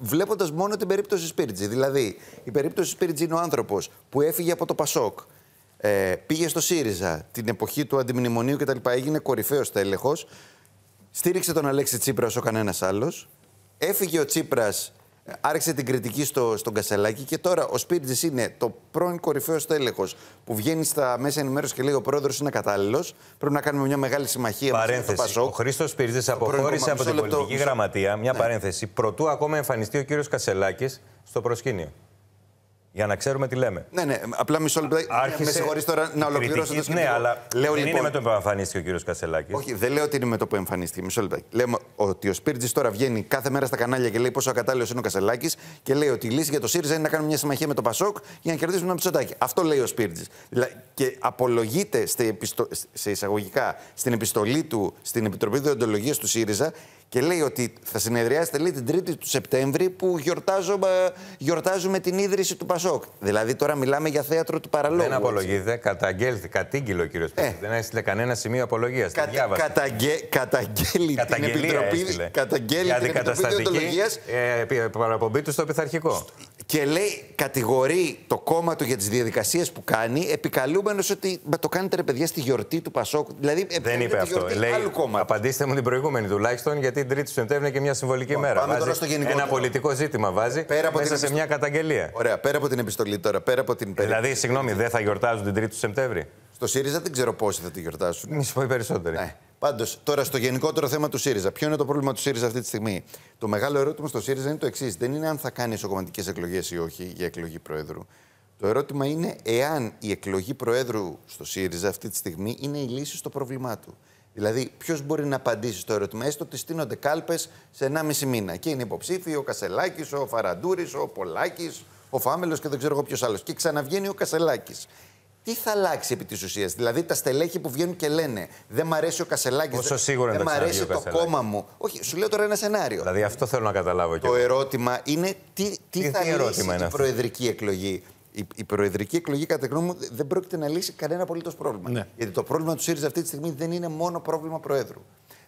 Βλέποντας μόνο την περίπτωση Σπίρτζη. Δηλαδή, η περίπτωση Σπίρτζη είναι ο άνθρωπος που έφυγε από το Πασόκ, ε, πήγε στο ΣΥΡΙΖΑ την εποχή του αντιμνημονίου κτλ. Έγινε κορυφαίος τέλεχος. Στήριξε τον Αλέξη Τσίπρας όσο κανένας άλλος. Έφυγε ο Τσίπρας άρχισε την κριτική στο, στον Κασελάκη και τώρα ο Σπίρτζης είναι το πρώην κορυφαίο τέλεχο που βγαίνει στα μέσα ενημέρωσης και λέει ο πρόεδρος είναι κατάλληλος. Πρέπει να κάνουμε μια μεγάλη συμμαχία με το Πασόκ. Ο Χρήστος Σπίρτζης αποχώρησε από την πολιτική γραμματεία. Μια ναι. παρένθεση. Προτού ακόμα εμφανιστεί ο κύριος Κασελάκης στο προσκήνιο. Για να ξέρουμε τι λέμε. Ναι, ναι, απλά μισό λεπτό. Άρχισε... Με συγχωρείτε τώρα να ολοκληρώσω το Ναι, αλλά λέω, δεν λοιπόν... είναι με το που εμφανίστηκε ο κύριος Κασελάκης. Όχι, δεν λέω ότι είναι με το που εμφανίστηκε. Μισό λεπτό. Λέμε ότι ο Σπίρτζης τώρα βγαίνει κάθε μέρα στα κανάλια και λέει πόσο ακατάλληλος είναι ο Κασελάκης και λέει ότι η λύση για το ΣΥΡΙΖΑ είναι να κάνουμε μια συμμαχία με το Πασόκ για να κερδίσουμε ένα ψωτάκι. Αυτό λέει ο Σπίρτζης. Και απολογείται σε εισαγωγικά στην επιστολή του στην Επιτροπή Διοντολογίας του ΣΥΡΙΖΑ και λέει ότι θα συνεδριάσετε λέει, την 3η του Σεπτέμβρη που γιορτάζουμε, γιορτάζουμε την ίδρυση του Πασόκ. Δηλαδή τώρα μιλάμε για θέατρο του παραλόγου. Δεν απολογείται, καταγγέλθη, κατήγγειλε ο κύριος ε. Δεν έστειλε κανένα σημείο απολογίας. Κατα, καταγγε, καταγγέλει την Επιτροπή, καταγγέλει για την Επιτροπή ε, παραπομπή του στο πειθαρχικό. Και λέει, κατηγορεί το κόμμα του για τις διαδικασίες που κάνει, επικαλούμενος ότι το κάνετε ρε παιδιά στη γιορτή του Πασόκ. Δηλαδή, δεν είπε αυτό. Λέει, απαντήστε μου την προηγούμενη τουλάχιστον, γιατί την 3η του Σεπτέμβρη είναι και μια συμβολική μέρα. Πάμε τώρα στο Ένα πολιτικό ζήτημα βάζει πέρα από μέσα σε μια καταγγελία. Ωραία, πέρα από την επιστολή τώρα, πέρα από την. Δηλαδή, συγγνώμη, δεν θα γιορτάζουν την 3η του Σεπτέμβρη; Στο ΣΥΡΙΖΑ δεν ξέρω πόσοι θα τη γιορτάσουν. Μη σου πω οι περισσότεροι. Ναι. Πάντως, τώρα στο γενικότερο θέμα του ΣΥΡΙΖΑ. Ποιο είναι το πρόβλημα του ΣΥΡΙΖΑ αυτή τη στιγμή; Το μεγάλο ερώτημα στο ΣΥΡΙΖΑ είναι το εξής. Δεν είναι αν θα κάνει ισοκομματικέ εκλογές ή όχι για εκλογή Προέδρου. Το ερώτημα είναι εάν η εκλογή Προέδρου στο ΣΥΡΙΖΑ αυτή τη στιγμή είναι η λύση στο πρόβλημά του. Δηλαδή, ποιος μπορεί να απαντήσει στο ερώτημα, έστω ότι στείνονται κάλπες σε 1,5 μήνα. Και είναι υποψήφοι ο Κασελάκης, ο Φαραντούρης, ο Πολάκης, ο Φάμελος και δεν ξέρω εγώ ποιος άλλος. Και ξαναβγαίνει ο Κασελάκης τι θα αλλάξει επί της ουσίας; Δηλαδή τα στελέχη που βγαίνουν και λένε Δεν μ' αρέσει ο Κασελάκης. Όσο σίγουρα δεν μ' αρέσει το κόμμα μου. Όχι, σου λέω τώρα ένα σενάριο. Δηλαδή αυτό θέλω να καταλάβω και Το ερώτημα είναι τι, τι, τι θα λύσει η προεδρική εκλογή; Η, η προεδρική εκλογή, κατά γνώμη μου, δεν πρόκειται να λύσει κανένα απολύτως πρόβλημα. Ναι. Γιατί το πρόβλημα του ΣΥΡΙΖΑ αυτή τη στιγμή δεν είναι μόνο πρόβλημα Προέδρου.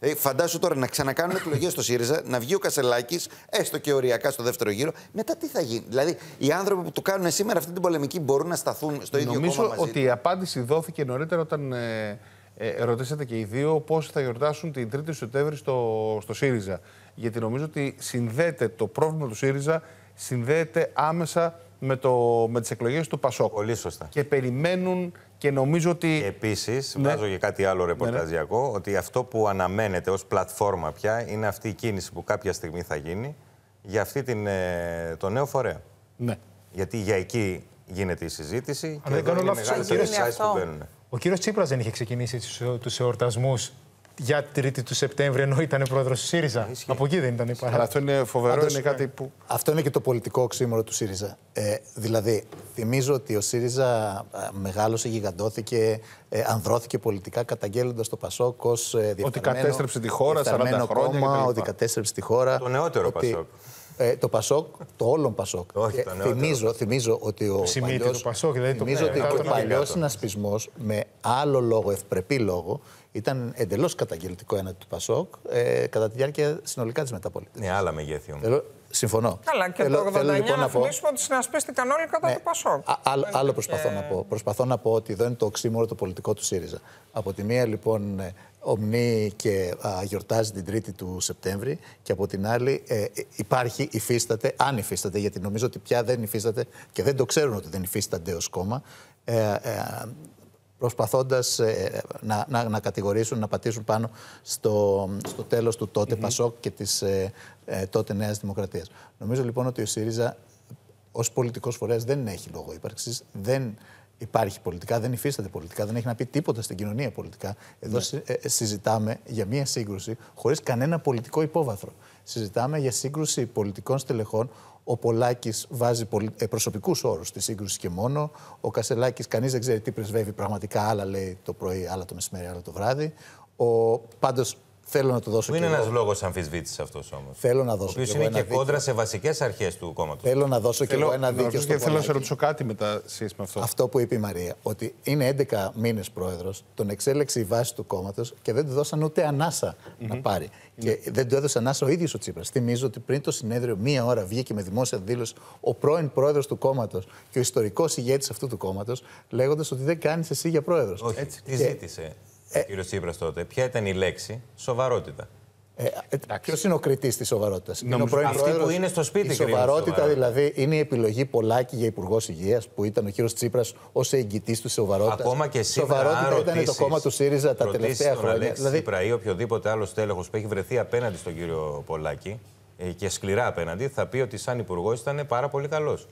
Ε, φαντάσου τώρα να ξανακάνουν εκλογές στο ΣΥΡΙΖΑ, να βγει ο Κασελάκης, έστω και οριακά στο δεύτερο γύρο. Μετά τι θα γίνει; Δηλαδή, οι άνθρωποι που το κάνουν σήμερα αυτή την πολεμική μπορούν να σταθούν στο ίδιο Νομίζω κόμμα Νομίζω ότι η απάντηση δόθηκε νωρίτερα όταν ε, ε, ρωτήσατε και οι δύο πώς θα γιορτάσουν την 3η Σεπτέμβρη στο, στο ΣΥΡΙΖΑ. Γιατί νομίζω ότι συνδέεται το πρόβλημα του ΣΥΡΙΖΑ συνδέεται άμεσα με, το, με τις εκλογές του Πασόκ. Πολύ σωστά. Και περιμένουν και νομίζω ότι. Επίσης, ναι. βάζω και κάτι άλλο ρεπορταζιακό, ναι, ναι. ότι αυτό που αναμένεται ως πλατφόρμα πια είναι αυτή η κίνηση που κάποια στιγμή θα γίνει για αυτή την, ε, το νέο φορέα. Ναι. Γιατί για εκεί γίνεται η συζήτηση. Αν δεν κάνω λάθος, ο κύριος Τσίπρας δεν είχε ξεκινήσει τους εορτασμούς για 3η του Σεπτέμβρη, ενώ ήταν πρόεδρος του ΣΥΡΙΖΑ. Από εκεί δεν ήταν η Αλλά αυτό είναι φοβερό, είναι κάτι που. Αυτό είναι και το πολιτικό οξύμορο του ΣΥΡΙΖΑ. Ε, δηλαδή, θυμίζω ότι ο ΣΥΡΙΖΑ ε, μεγάλωσε, γιγαντώθηκε, ε, ανδρώθηκε πολιτικά καταγγέλλοντας το Πασόκ ως ε, Ότι κατέστρεψε τη χώρα 40 χρόνια. Κόμμα, ότι κατέστρεψε τη χώρα. Το νεότερο ότι, Πασόκ. Ε, το Πασόκ, το όλον Πασόκ. Όχι, το θυμίζω, θυμίζω ότι ο παλιός, Πασόκ, δηλαδή θυμίζω ότι ο παλιός συνασπισμός με άλλο λόγο, ευπρεπή λόγο, ήταν εντελώς καταγγελτικό ένα του Πασόκ ε, κατά τη διάρκεια συνολικά της μεταπολίτευσης. Ναι, άλλα μεγέθη όμως. Συμφωνώ. Καλά, και θέλω, το 89 θέλω, λοιπόν να θυμίσουμε ότι συνασπίστηκαν όλοι κατά ναι, του Πασόκ. Α, άλλο, άλλο προσπαθώ να πω. Προσπαθώ να πω ότι εδώ είναι το οξύμορο το πολιτικό του ΣΥΡΙΖΑ. Από τη μία λοιπόν ε, ομνεί και α, γιορτάζει την 3η του Σεπτέμβρη και από την άλλη ε, υπάρχει, υφίσταται, αν υφίσταται, γιατί νομίζω ότι πια δεν υφίσταται και δεν το ξέρουν ότι δεν υφίστανται ως κόμμα, ε, ε, προσπαθώντας ε, να, να, να, κατηγορήσουν, να πατήσουν πάνω στο, στο τέλος του τότε Πασόκ και της ε, ε, τότε Νέας Δημοκρατίας. Νομίζω λοιπόν ότι ο ΣΥΡΙΖΑ ως πολιτικός φορέας δεν έχει λόγο ύπαρξης, δεν υπάρχει πολιτικά, δεν υφίσταται πολιτικά, δεν έχει να πει τίποτα στην κοινωνία πολιτικά. Εδώ ναι. συζητάμε για μία σύγκρουση χωρίς κανένα πολιτικό υπόβαθρο. Συζητάμε για σύγκρουση πολιτικών στελεχών ο Πολάκης βάζει ε, προσωπικούς όρους στη σύγκρουση και μόνο. Ο Κασελάκης, κανείς δεν ξέρει τι πρεσβεύει πραγματικά. Άλλα λέει το πρωί, άλλα το μεσημέρι, άλλα το βράδυ. Ο, πάντως Θέλω να το δώσω Πού κι είναι εγώ. ένας λόγος αμφισβήτησης αυτός όμως. Θέλω να Ο δώσω οποίος κι εγώ είναι ένα και δίκιο. κόντρα σε βασικές αρχές του κόμματος. Θέλω να δώσω κι εγώ ένα να δίκιο ρωτήσω στο και θέλω να σε Πολάκη. ρωτήσω κάτι μετά σχέση με αυτό. Αυτό που είπε η Μαρία, ότι είναι 11 μήνες πρόεδρος, τον εξέλεξε η βάση του κόμματος και δεν του δώσαν ούτε ανάσα να πάρει. Και δεν του έδωσε ανάσα ο ίδιος ο Τσίπρας. Θυμίζω ότι πριν το συνέδριο, μία ώρα βγήκε με δημόσια δήλωση ο πρώην πρόεδρος του κόμματος και ο ιστορικός ηγέτης αυτού του κόμματος, λέγοντας ότι δεν κάνεις εσύ για πρόεδρος. Όχι, τι ζήτησε ο κύριος Τσίπρας τότε. Ποια ήταν η λέξη, σοβαρότητα. Ε, Ποιος είναι ο κριτής της σοβαρότητας, Είναι ο Νομίζω πρώην αυτοί πρόεδρος. που είναι στο σπίτι Η κρίνουν σοβαρότητα σοβαρότητα. δηλαδή είναι η επιλογή Πολάκη για υπουργός υγείας που ήταν ο κύριος Τσίπρας ως εγγυητής του σοβαρότητας. Ακόμα και σήμερα, Σοβαρότητα αν ήταν το ρωτήσεις- κόμμα του ΣΥΡΙΖΑ τα ρωτήσεις τελευταία τον χρόνια. Αλέξη Δηλαδή, Τσίπρα ή οποιοδήποτε άλλο τέλεχο που έχει βρεθεί απέναντι στον κύριο Πολάκη ε, και σκληρά απέναντι, θα πει ότι σαν υπουργός ήταν πάρα πολύ καλός.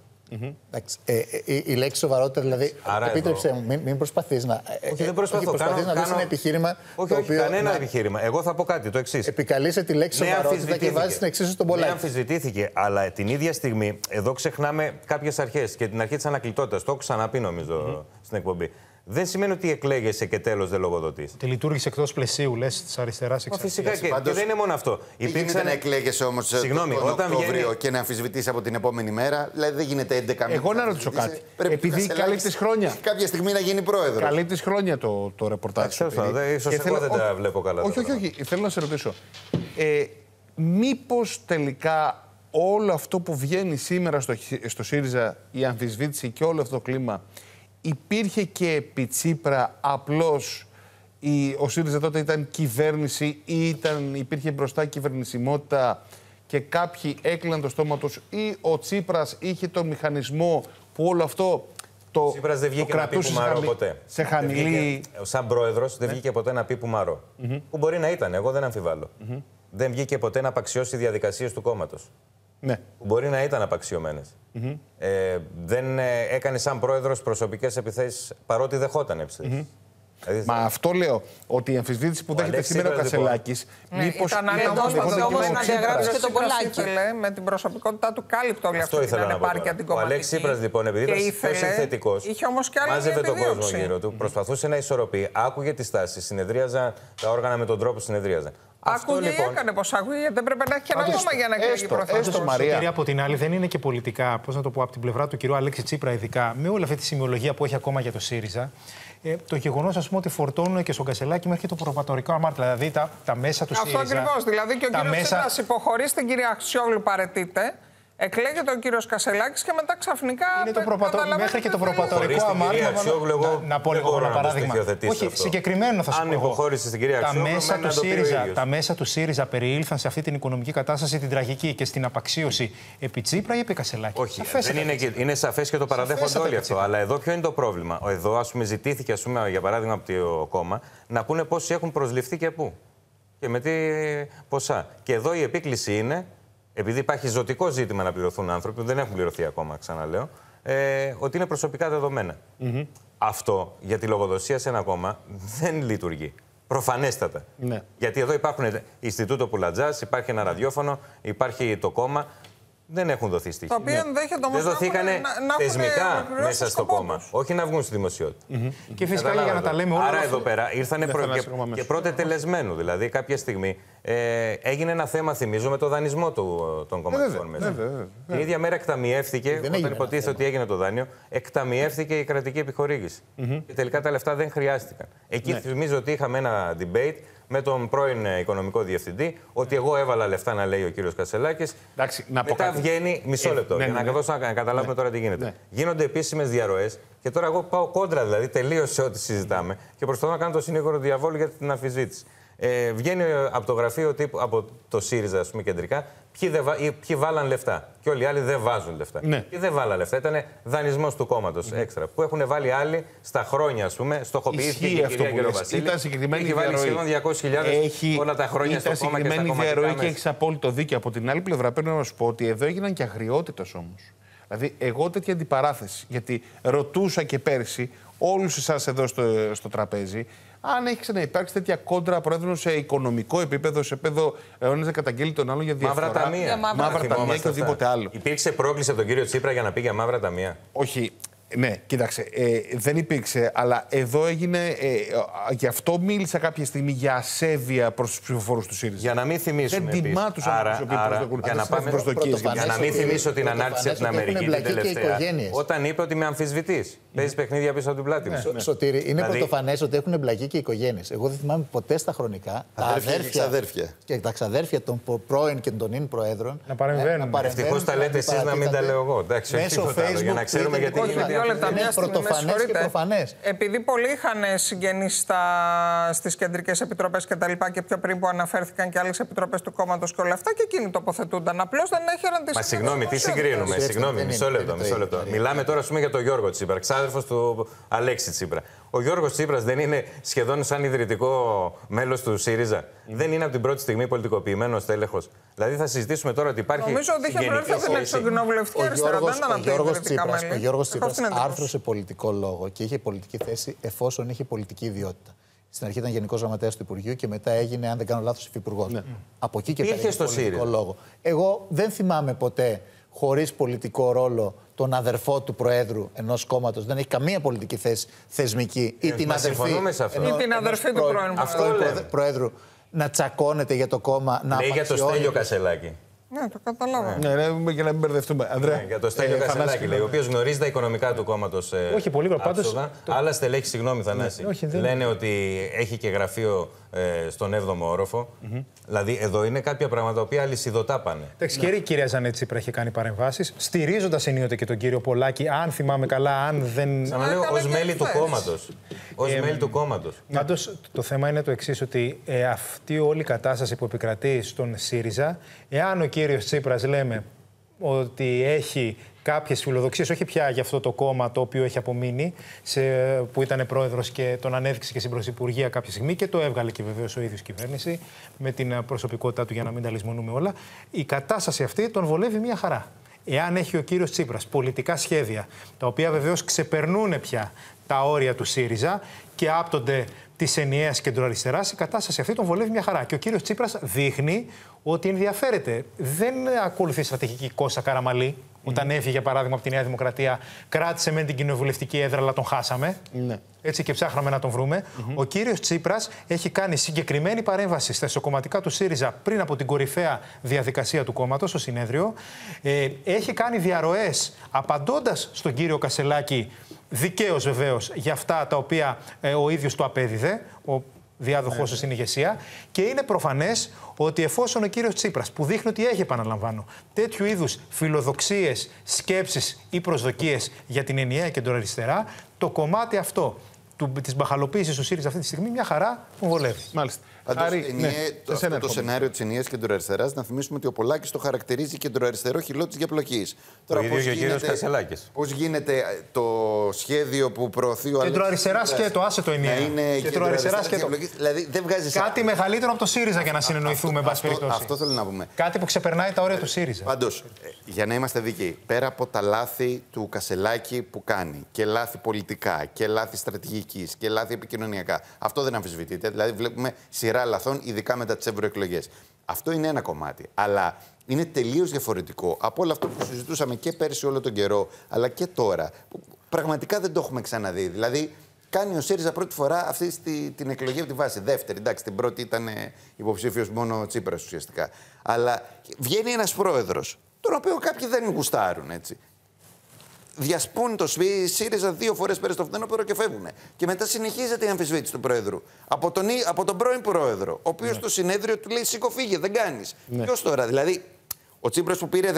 Εντάξει, ε, ε, η, η λέξη σοβαρότητα δηλαδή. Άρα επίτρεψε εδώ- μου, μην, μην προσπαθείς να. ε, Όχι, ε, δεν προσπαθώ. προσπαθείς Κάνω- να δεις κάνω- ένα επιχείρημα. Όχι, το όχι, οποίο κανένα να επιχείρημα. Εγώ θα πω κάτι, το εξής. Επικαλείσαι τη λέξη σοβαρότητα και βάζεις την εξίσου στον Ναι, Πολάκη. αμφισβητήθηκε, αλλά την ίδια στιγμή εδώ ξεχνάμε κάποιες αρχές και την αρχή της ανακλητότητας. Το έχω ξαναπεί νομίζω στην εκπομπή. Δεν σημαίνει ότι εκλέγεσαι και τέλος δεν λογοδοτείς. Ότι λειτουργήσε εκτός πλαισίου, λες, της αριστεράς εξ Φυσικά και, Πάντως, και δεν είναι μόνο αυτό. Δεν γίνεται να εκλέγεσαι όμως Συγγνώμη, τον όταν Οκτώβριο βγαίνει- και να αμφισβητήσει από την επόμενη μέρα. Δηλαδή δεν γίνεται 11 μήνες. Εγώ να ρωτήσω κάτι. Πρέπει Επειδή ο Κασελάκης καλύπτεις χρόνια. Κάποια στιγμή να γίνει πρόεδρος. Καλή τη χρόνια το, το ρεπορτάζ. Εντάξει, τέλος σου, πάντων, παιδί. ίσως Και εγώ δεν τα όχι- βλέπω καλά τα Όχι, όχι, πράγματα. όχι. Θέλω να σε ρωτήσω. Ε, Μήπως τελικά όλο αυτό που βγαίνει σήμερα στο, χι- στο ΣΥΡΙΖΑ, η αμφισβήτηση και όλο αυτό το κλίμα, υπήρχε και επί Τσίπρα απλώς η, ο ΣΥΡΙΖΑ τότε ήταν κυβέρνηση ή ήταν, υπήρχε μπροστά κυβερνησιμότητα και κάποιοι έκλειναν το στόμα τους ή ο Τσίπρας είχε τον μηχανισμό που όλο αυτό το, Ο Τσίπρας δεν το βγήκε να πει κρατούσε σε, πουμαρό χαμη- ποτέ. σε Δεν χαμηλή... βγήκε- σαν πρόεδρος δεν βγήκε ποτέ να πει πουμαρό. Που μπορεί να ήταν, εγώ δεν αμφιβάλλω. Δεν βγήκε ποτέ να απαξιώσει διαδικασίες του κόμματος. Ναι. Που μπορεί να ήταν απαξιωμένες. Ε, δεν ε, έκανε σαν πρόεδρος προσωπικές επιθέσεις παρότι δεχόταν επιθέσεις. Δηλαδή, Μα αυτό λέω, ότι η αμφισβήτηση που Ο δέχεται Αλέξης σήμερα ο Τσίπρας, λοιπόν. Κασελάκης. Ναι, ήταν ανεπόσπαστο όμως όμως να διαγράψει και τον Πολάκη. Ήθελε, με την προσωπικότητα του κάλυπτε όλη Αυτό αυτή την ήθελα να πω. ανεπάρκεια τώρα. την Ο κομματική. Αλέξης Τσίπρα, λοιπόν, επειδή και ήταν ήθελε, τόσο θετικό, Είχε όμως και άλλη μάζευε τον κόσμο επιδίωξη. γύρω του, προσπαθούσε να ισορροπεί, άκουγε τις τάσεις, συνεδρίαζαν τα όργανα με τον τρόπο που συνεδρίαζαν. Αυτό Άκουγε ή λοιπόν. έκανε πως άκουγε, γιατί δεν πρέπει να έχει και ένα Πάντως, κόμμα για να εκλεγεί έστω, πρωθυπουργός. έστω, Μαρία. Σωτήρη, από την άλλη, δεν είναι και πολιτικά, πώς να το πω, από την πλευρά του κυρίου Αλέξη Τσίπρα, ειδικά με όλη αυτή τη σημειολογία που έχει ακόμα για το ΣΥΡΙΖΑ. Ε, το γεγονός, ας πούμε, ότι φορτώνουν και στον Κασελάκη μέχρι και το προπατορικό αμάρτημα. Δηλαδή τα, τα μέσα του Αυτό ΣΥΡΙΖΑ. ακριβώς. Δηλαδή και ο τα κύριος μέσα- Τσίπρας υποχωρεί στην κυρία Αξιόγλου, παρετείται. Εκλέγεται ο κύριος Κασελάκης και μετά ξαφνικά. Είναι το προπατο... καταλαβαίνετε μέχρι και το ότι δεν- προπατορικό Χωρίς την κυρία αμάρτημα. Αξιόγλου, εγώ να, να πω δεν λίγο μπορώ ένα να το παράδειγμα. στοιχειοθετήσω Όχι, αυτό. συγκεκριμένο θα σου Αν πω. εγώ. υποχώρησε στην κυρία τα Αξιόγλου, μέσα, εμένα του να το πει ο ΣΥΡΙΖΑ, ίδιος. τα μέσα του ΣΥΡΙΖΑ περιήλθαν σε αυτή την οικονομική κατάσταση την τραγική και στην απαξίωση επί Τσίπρα ή επί Κασελάκη; Όχι, Σαφέστατα. δεν είναι, και- είναι σαφές και το παραδέχονται Σαφέστατα όλοι και αυτό. έτσι. Αλλά εδώ ποιο είναι το πρόβλημα; Εδώ, ας πούμε, ζητήθηκε, ας πούμε, για παράδειγμα, από το κόμμα να πούνε πόσοι έχουν προσληφθεί και πού. Και με τι ποσά. Και εδώ η επίκληση είναι, επειδή υπάρχει ζωτικό ζήτημα να πληρωθούν άνθρωποι, που δεν έχουν πληρωθεί ακόμα, ξαναλέω, ε, ότι είναι προσωπικά δεδομένα. Αυτό για τη λογοδοσία σε ένα κόμμα δεν λειτουργεί. Προφανέστατα. Ναι. Γιατί εδώ υπάρχουν Ινστιτούτο Πουλατζάς, υπάρχει ένα ραδιόφωνο, υπάρχει το κόμμα. Δεν έχουν δοθεί στοιχεία. Το οποίο ενδέχεται όμως Δεν δοθήκανε θεσμικά μέσα στο κόμμα. Όχι να βγουν στη δημοσιότητα. Και φυσικά Κατάλαβα για να τα το. λέμε όλα. Άρα όλα εδώ πέρα ήρθανε Δεν προ... θα και, ανασύγουμε αμέσως. και πρώτε τελεσμένου. Δηλαδή κάποια στιγμή ε, έγινε ένα θέμα, θυμίζω, με το δανεισμό του, των κομματικών μέσα. βέβαια, βέβαια. Την ίδια μέρα εκταμιεύθηκε, έγινε όταν ένα υποτίθεται θέμα. ότι έγινε το δάνειο, εκταμιεύθηκε η κρατική επιχορήγηση. Και τελικά τα λεφτά δεν χρειάστηκαν. Εκεί Ναι. θυμίζω ότι είχαμε ένα debate με τον πρώην ε, οικονομικό διευθυντή, ότι εγώ έβαλα λεφτά να λέει ο κύριος Κασελάκης. Εντάξει, να πω Μετά κάτι. βγαίνει, μισό Ε, λεπτό, ναι, για ναι, να ναι. δώσω να καταλάβουμε τώρα τι γίνεται. Ναι. Γίνονται επίσημες διαρροές και τώρα εγώ πάω κόντρα, δηλαδή τελείωσε ό,τι συζητάμε και προσπαθώ να κάνω το συνήγορο διαβόλου για την αμφισβήτηση. Ε, βγαίνει ε, από το γραφείο τύπου, από το ΣΥΡΙΖΑ, ας πούμε, κεντρικά, ποιοι, δεν βα- ή ποιοι βάλαν λεφτά. Και όλοι οι άλλοι δεν βάζουν λεφτά. Ναι. Ποιοι δεν βάλαν λεφτά. Ήταν δανεισμός του κόμματος έξτρα. Που έχουν βάλει άλλοι στα χρόνια, ας πούμε, στοχοποιήθηκε Ισχύει και η αυτό κυρία που λες. Γεροβασίλη. Ήταν συγκεκριμένη Έχει βάλει διαρροή. σχεδόν 200.000 όλα τα χρόνια ήταν στο κόμμα και στα συγκεκριμένη κομματικά διαρροή και μέσα. έχεις απόλυτο δίκιο. Από την άλλη πλευρά πρέπει να σου πω ότι εδώ έγιναν και αγριότητες όμως. Δηλαδή, εγώ τέτοια αντιπαράθεση. Γιατί ρωτούσα και πέρσι όλους εσάς εδώ στο, στο τραπέζι αν έχει ξαναυπάρξει τέτοια κόντρα πρόεδρων σε οικονομικό επίπεδο, σε επίπεδο ο ένας να καταγγείλει τον άλλο για διαφορά. Μαύρα ταμεία. Για μαύρα Μαύρα ταμεία Θυμόμαστε και οτιδήποτε αυτά. άλλο. Υπήρξε πρόκληση από τον κύριο Τσίπρα για να πει για μαύρα ταμεία; Όχι. Ναι, κοίταξε. Ε, δεν υπήρξε, αλλά εδώ έγινε. Ε, γι' αυτό μίλησα κάποια στιγμή για ασέβεια προς τους ψηφοφόρους του ΣΥΡΙΖΑ. Για να μην θυμίσουμε. Δεν τιμά τους ανθρώπου που προσδοκούν. Για να, πάμε, για να μην θυμίσω την ανάρτηση από την Αμερική την τελευταία. Όταν είπε ότι με αμφισβητείς. Παίζεις παιχνίδια πίσω από την πλάτη μου. Ναι. Σωτήρη, είναι δηλαδή... πρωτοφανές ότι έχουν εμπλακεί και οι οικογένειες. Εγώ δεν θυμάμαι ποτέ στα χρονικά τα αδέρφια και τα ξαδέρφια των πρώην και των νυν προέδρων να παρεμβαίνουν. Ευτυχώς τα λέτε εσείς να μην τα λέω εγώ. Μέσω Facebook. Για να ξέρουμε γιατί γίνεται δύο λεπτά. Είναι πρωτοφανές και προφανές. Επειδή πολλοί είχαν συγγενείς στις κεντρικές επιτροπές και τα λοιπά και πιο πριν που αναφέρθηκαν και άλλες επιτροπές του κόμματος και όλα αυτά και εκείνοι τοποθετούνταν. Απλώς δεν έχεραν τι Μα συγγνώμη, τι συγκρίνουμε. Συγγνώμη, μισό λεπτό. Μισό λεπτό. Μιλάμε τώρα πούμε, για τον Γιώργο Τσίπρα, ξάδερφο του Αλέξη Τσίπρα. Ο Γιώργος Τσίπρας δεν είναι σχεδόν σαν ιδρυτικό μέλος του ΣΥΡΙΖΑ. Δεν είναι από την πρώτη στιγμή πολιτικοποιημένο τέλεχο. Δηλαδή θα συζητήσουμε τώρα ότι υπάρχει. Νομίζω ότι είχε προέρθει από την εξωγενοβουλευτική αριστερά. Ο Γιώργος Τσίπρα άρθρωσε πολιτικό λόγο και είχε πολιτική θέση εφόσον είχε πολιτική ιδιότητα. Στην αρχή ήταν Γενικός Γραμματέας του Υπουργείου και μετά έγινε, αν δεν κάνω λάθος, Υφυπουργός. Ναι. Από εκεί και πέρα. στο πολιτικό λόγο. Εγώ δεν θυμάμαι ποτέ χωρίς πολιτικό ρόλο τον αδερφό του Προέδρου ενός κόμματος. Δεν έχει καμία πολιτική θέση θεσμική ή ε, την αδερφή, ή την αδερφή του Προέδρου, Προέδρου να τσακώνεται για το κόμμα. Να Λέει για το Στέλιο Κασελάκη. Ναι, το καταλάβω. Ναι, ναι, για να μην μπερδευτούμε. Ανδρέα. Ναι, για το Στέλιο ε, Κασελάκη, λέει, ο οποίος γνωρίζει τα οικονομικά του κόμματος. Ε, Όχι, πολύ πάντως. Το... Άλλα στελέχη, συγγνώμη, Θανάση. Ναι, δεν... Λένε ότι έχει και γραφείο ε, στον 7ο όροφο. Mm-hmm. Δηλαδή, εδώ είναι κάποια πράγματα τα οποία αλυσιδωτά πάνε. Εντάξει, και η κυρία Ζανέτη Τσίπρα έχει κάνει παρεμβάσεις, στηρίζοντας ενίοτε και τον κύριο Πολάκη, αν θυμάμαι καλά, αν δεν. Ξαναλέω, ως μέλη του κόμματος. Ω ε, μέλη του κόμματος. Πάντως, το θέμα είναι το εξής, ότι ε, αυτή όλη η κατάσταση που επικρατεί στον ΣΥΡΙΖΑ, εάν ο κύριος Τσίπρας λέμε ότι έχει κάποιες φιλοδοξίες, όχι πια για αυτό το κόμμα το οποίο έχει απομείνει, σε, που ήταν πρόεδρος και τον ανέδειξε και στην Πρωθυπουργία κάποια στιγμή και το έβγαλε και βεβαίως ο ίδιος κυβέρνηση με την προσωπικότητά του για να μην τα λησμονούμε όλα. Η κατάσταση αυτή τον βολεύει μια χαρά. Εάν έχει ο κύριος Τσίπρας πολιτικά σχέδια, τα οποία βεβαίως ξεπερνούν πια τα όρια του ΣΥΡΙΖΑ και άπτονται της ενιαίας κεντροαριστεράς, η κατάσταση αυτή τον βολεύει μια χαρά. Και ο κύριος Τσίπρας δείχνει ότι ενδιαφέρεται. Δεν ακολουθεί στρατηγική Κώστα Καραμαλή, όταν έφυγε, για παράδειγμα, από τη Νέα Δημοκρατία, κράτησε με την κοινοβουλευτική έδρα, αλλά τον χάσαμε. Ναι. Έτσι και ψάχναμε να τον βρούμε. Ο κύριος Τσίπρας έχει κάνει συγκεκριμένη παρέμβαση στα εσωκομματικά του ΣΥΡΙΖΑ πριν από την κορυφαία διαδικασία του κόμματος, στο συνέδριο. Ε, έχει κάνει διαρροές απαντώντας στον κύριο Κασελάκη, δικαίως βεβαίως, για αυτά τα οποία ε, ο ίδιος του απέδιδε. Ο διάδοχός του στην ηγεσία. Και είναι προφανές ότι εφόσον ο κύριος Τσίπρας, που δείχνει ότι έχει, επαναλαμβάνω, τέτοιου είδους φιλοδοξίες, σκέψεις ή προσδοκίες για την ενιαία και την αριστερά, το κομμάτι αυτό της μπαχαλοποίησης του ΣΥΡΙΖΑ αυτή τη στιγμή μια χαρά που βολεύει. Μάλιστα. Πάντως, ναι, το, αυτό το σενάριο της ενιαίας κεντροαριστεράς, να θυμίσουμε ότι ο Πολάκης το χαρακτηρίζει κεντροαριστερό χυλό της διαπλοκής. Το ίδιο και ο κύριος Κασελάκης. Πώς γίνεται το σχέδιο που προωθεί ο Κεντροαριστεράς σκέτο, άσε το ενιαίο. Κεντροαριστεράς σκέτο. Δηλαδή δεν βγάζεις. Κάτι μεγαλύτερο από το ΣΥΡΙΖΑ για να συνεννοηθούμε, εν πάση περιπτώσει. Αυτό θέλω να πούμε. Κάτι που ξεπερνάει τα όρια του ΣΥΡΙΖΑ. Πάντως, για να είμαστε δίκαιοι, πέρα από τα λάθη του Κασελάκη που κάνει και λάθη πολιτικά και λάθη στρατηγικής και λάθη επικοινωνιακά, αυτό δεν αμφισβητείται. Δηλαδή, βλέπουμε σειρά λαθών, ειδικά μετά τις ευρωεκλογές. Αυτό είναι ένα κομμάτι. Αλλά είναι τελείως διαφορετικό από όλο αυτό που συζητούσαμε και πέρσι όλο τον καιρό, αλλά και τώρα. Που πραγματικά δεν το έχουμε ξαναδεί. Δηλαδή, κάνει ο ΣΥΡΙΖΑ πρώτη φορά αυτή στη, την εκλογή από τη βάση. Δεύτερη, εντάξει, την πρώτη ήταν υποψήφιος μόνο ο Τσίπρας ουσιαστικά. Αλλά βγαίνει ένας πρόεδρος, τον οποίο κάποιοι δεν γουστάρουν έτσι διασπούν το ΣΥΡΙΖΑ δύο φορές πέρα στο φθινόπωρο και φεύγουν. Και μετά συνεχίζεται η αμφισβήτηση του Πρόεδρου. Από τον, από τον πρώην Πρόεδρο, ο οποίος ναι. στο συνέδριο του λέει: Σήκω, φύγε, δεν κάνεις. Ναι. Ποιος τώρα, δηλαδή. Ο Τσίπρας που πήρε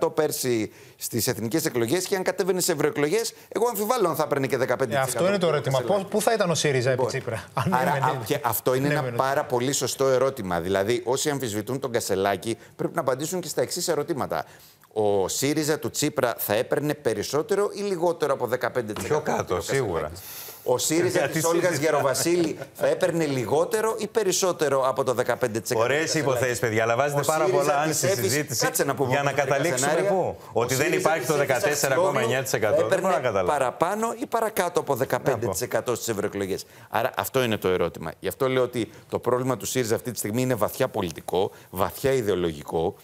17,5% πέρσι στις εθνικές εκλογές και αν κατέβαινε σε ευρωεκλογές, εγώ αμφιβάλλω αν θα έπαιρνε και 15%. Ε, αυτό είναι το ερώτημα. Πού θα ήταν ο ΣΥΡΙΖΑ επί λοιπόν, Τσίπρα. Άρα, και αυτό είναι ένα πάρα πολύ σωστό ερώτημα. Δηλαδή, όσοι αμφισβητούν τον Κασελάκη πρέπει να απαντήσουν και στα εξής ερωτήματα ο ΣΥΡΙΖΑ του Τσίπρα θα έπαιρνε περισσότερο ή λιγότερο από 15%. Πιο κάτω, σίγουρα. Ο ΣΥΡΙΖΑ της Όλγας Γεροβασίλη θα έπαιρνε λιγότερο ή περισσότερο από το 15%. Ωραίες υποθέσεις, παιδιά, αλλά βάζετε πάρα πολλά αν στη συζήτηση για να καταλήξουμε πού; Ότι δεν υπάρχει το 14,9%. Δεν μπορώ να καταλάβω. Παραπάνω ή παρακάτω από 15% στις ευρωεκλογές. Άρα αυτό είναι το ερώτημα. Γι' αυτό λέω ότι το πρόβλημα του ΣΥΡΙΖΑ αυτή τη στιγμή είναι βαθιά πολιτικό, βαθιά ιδεολογικό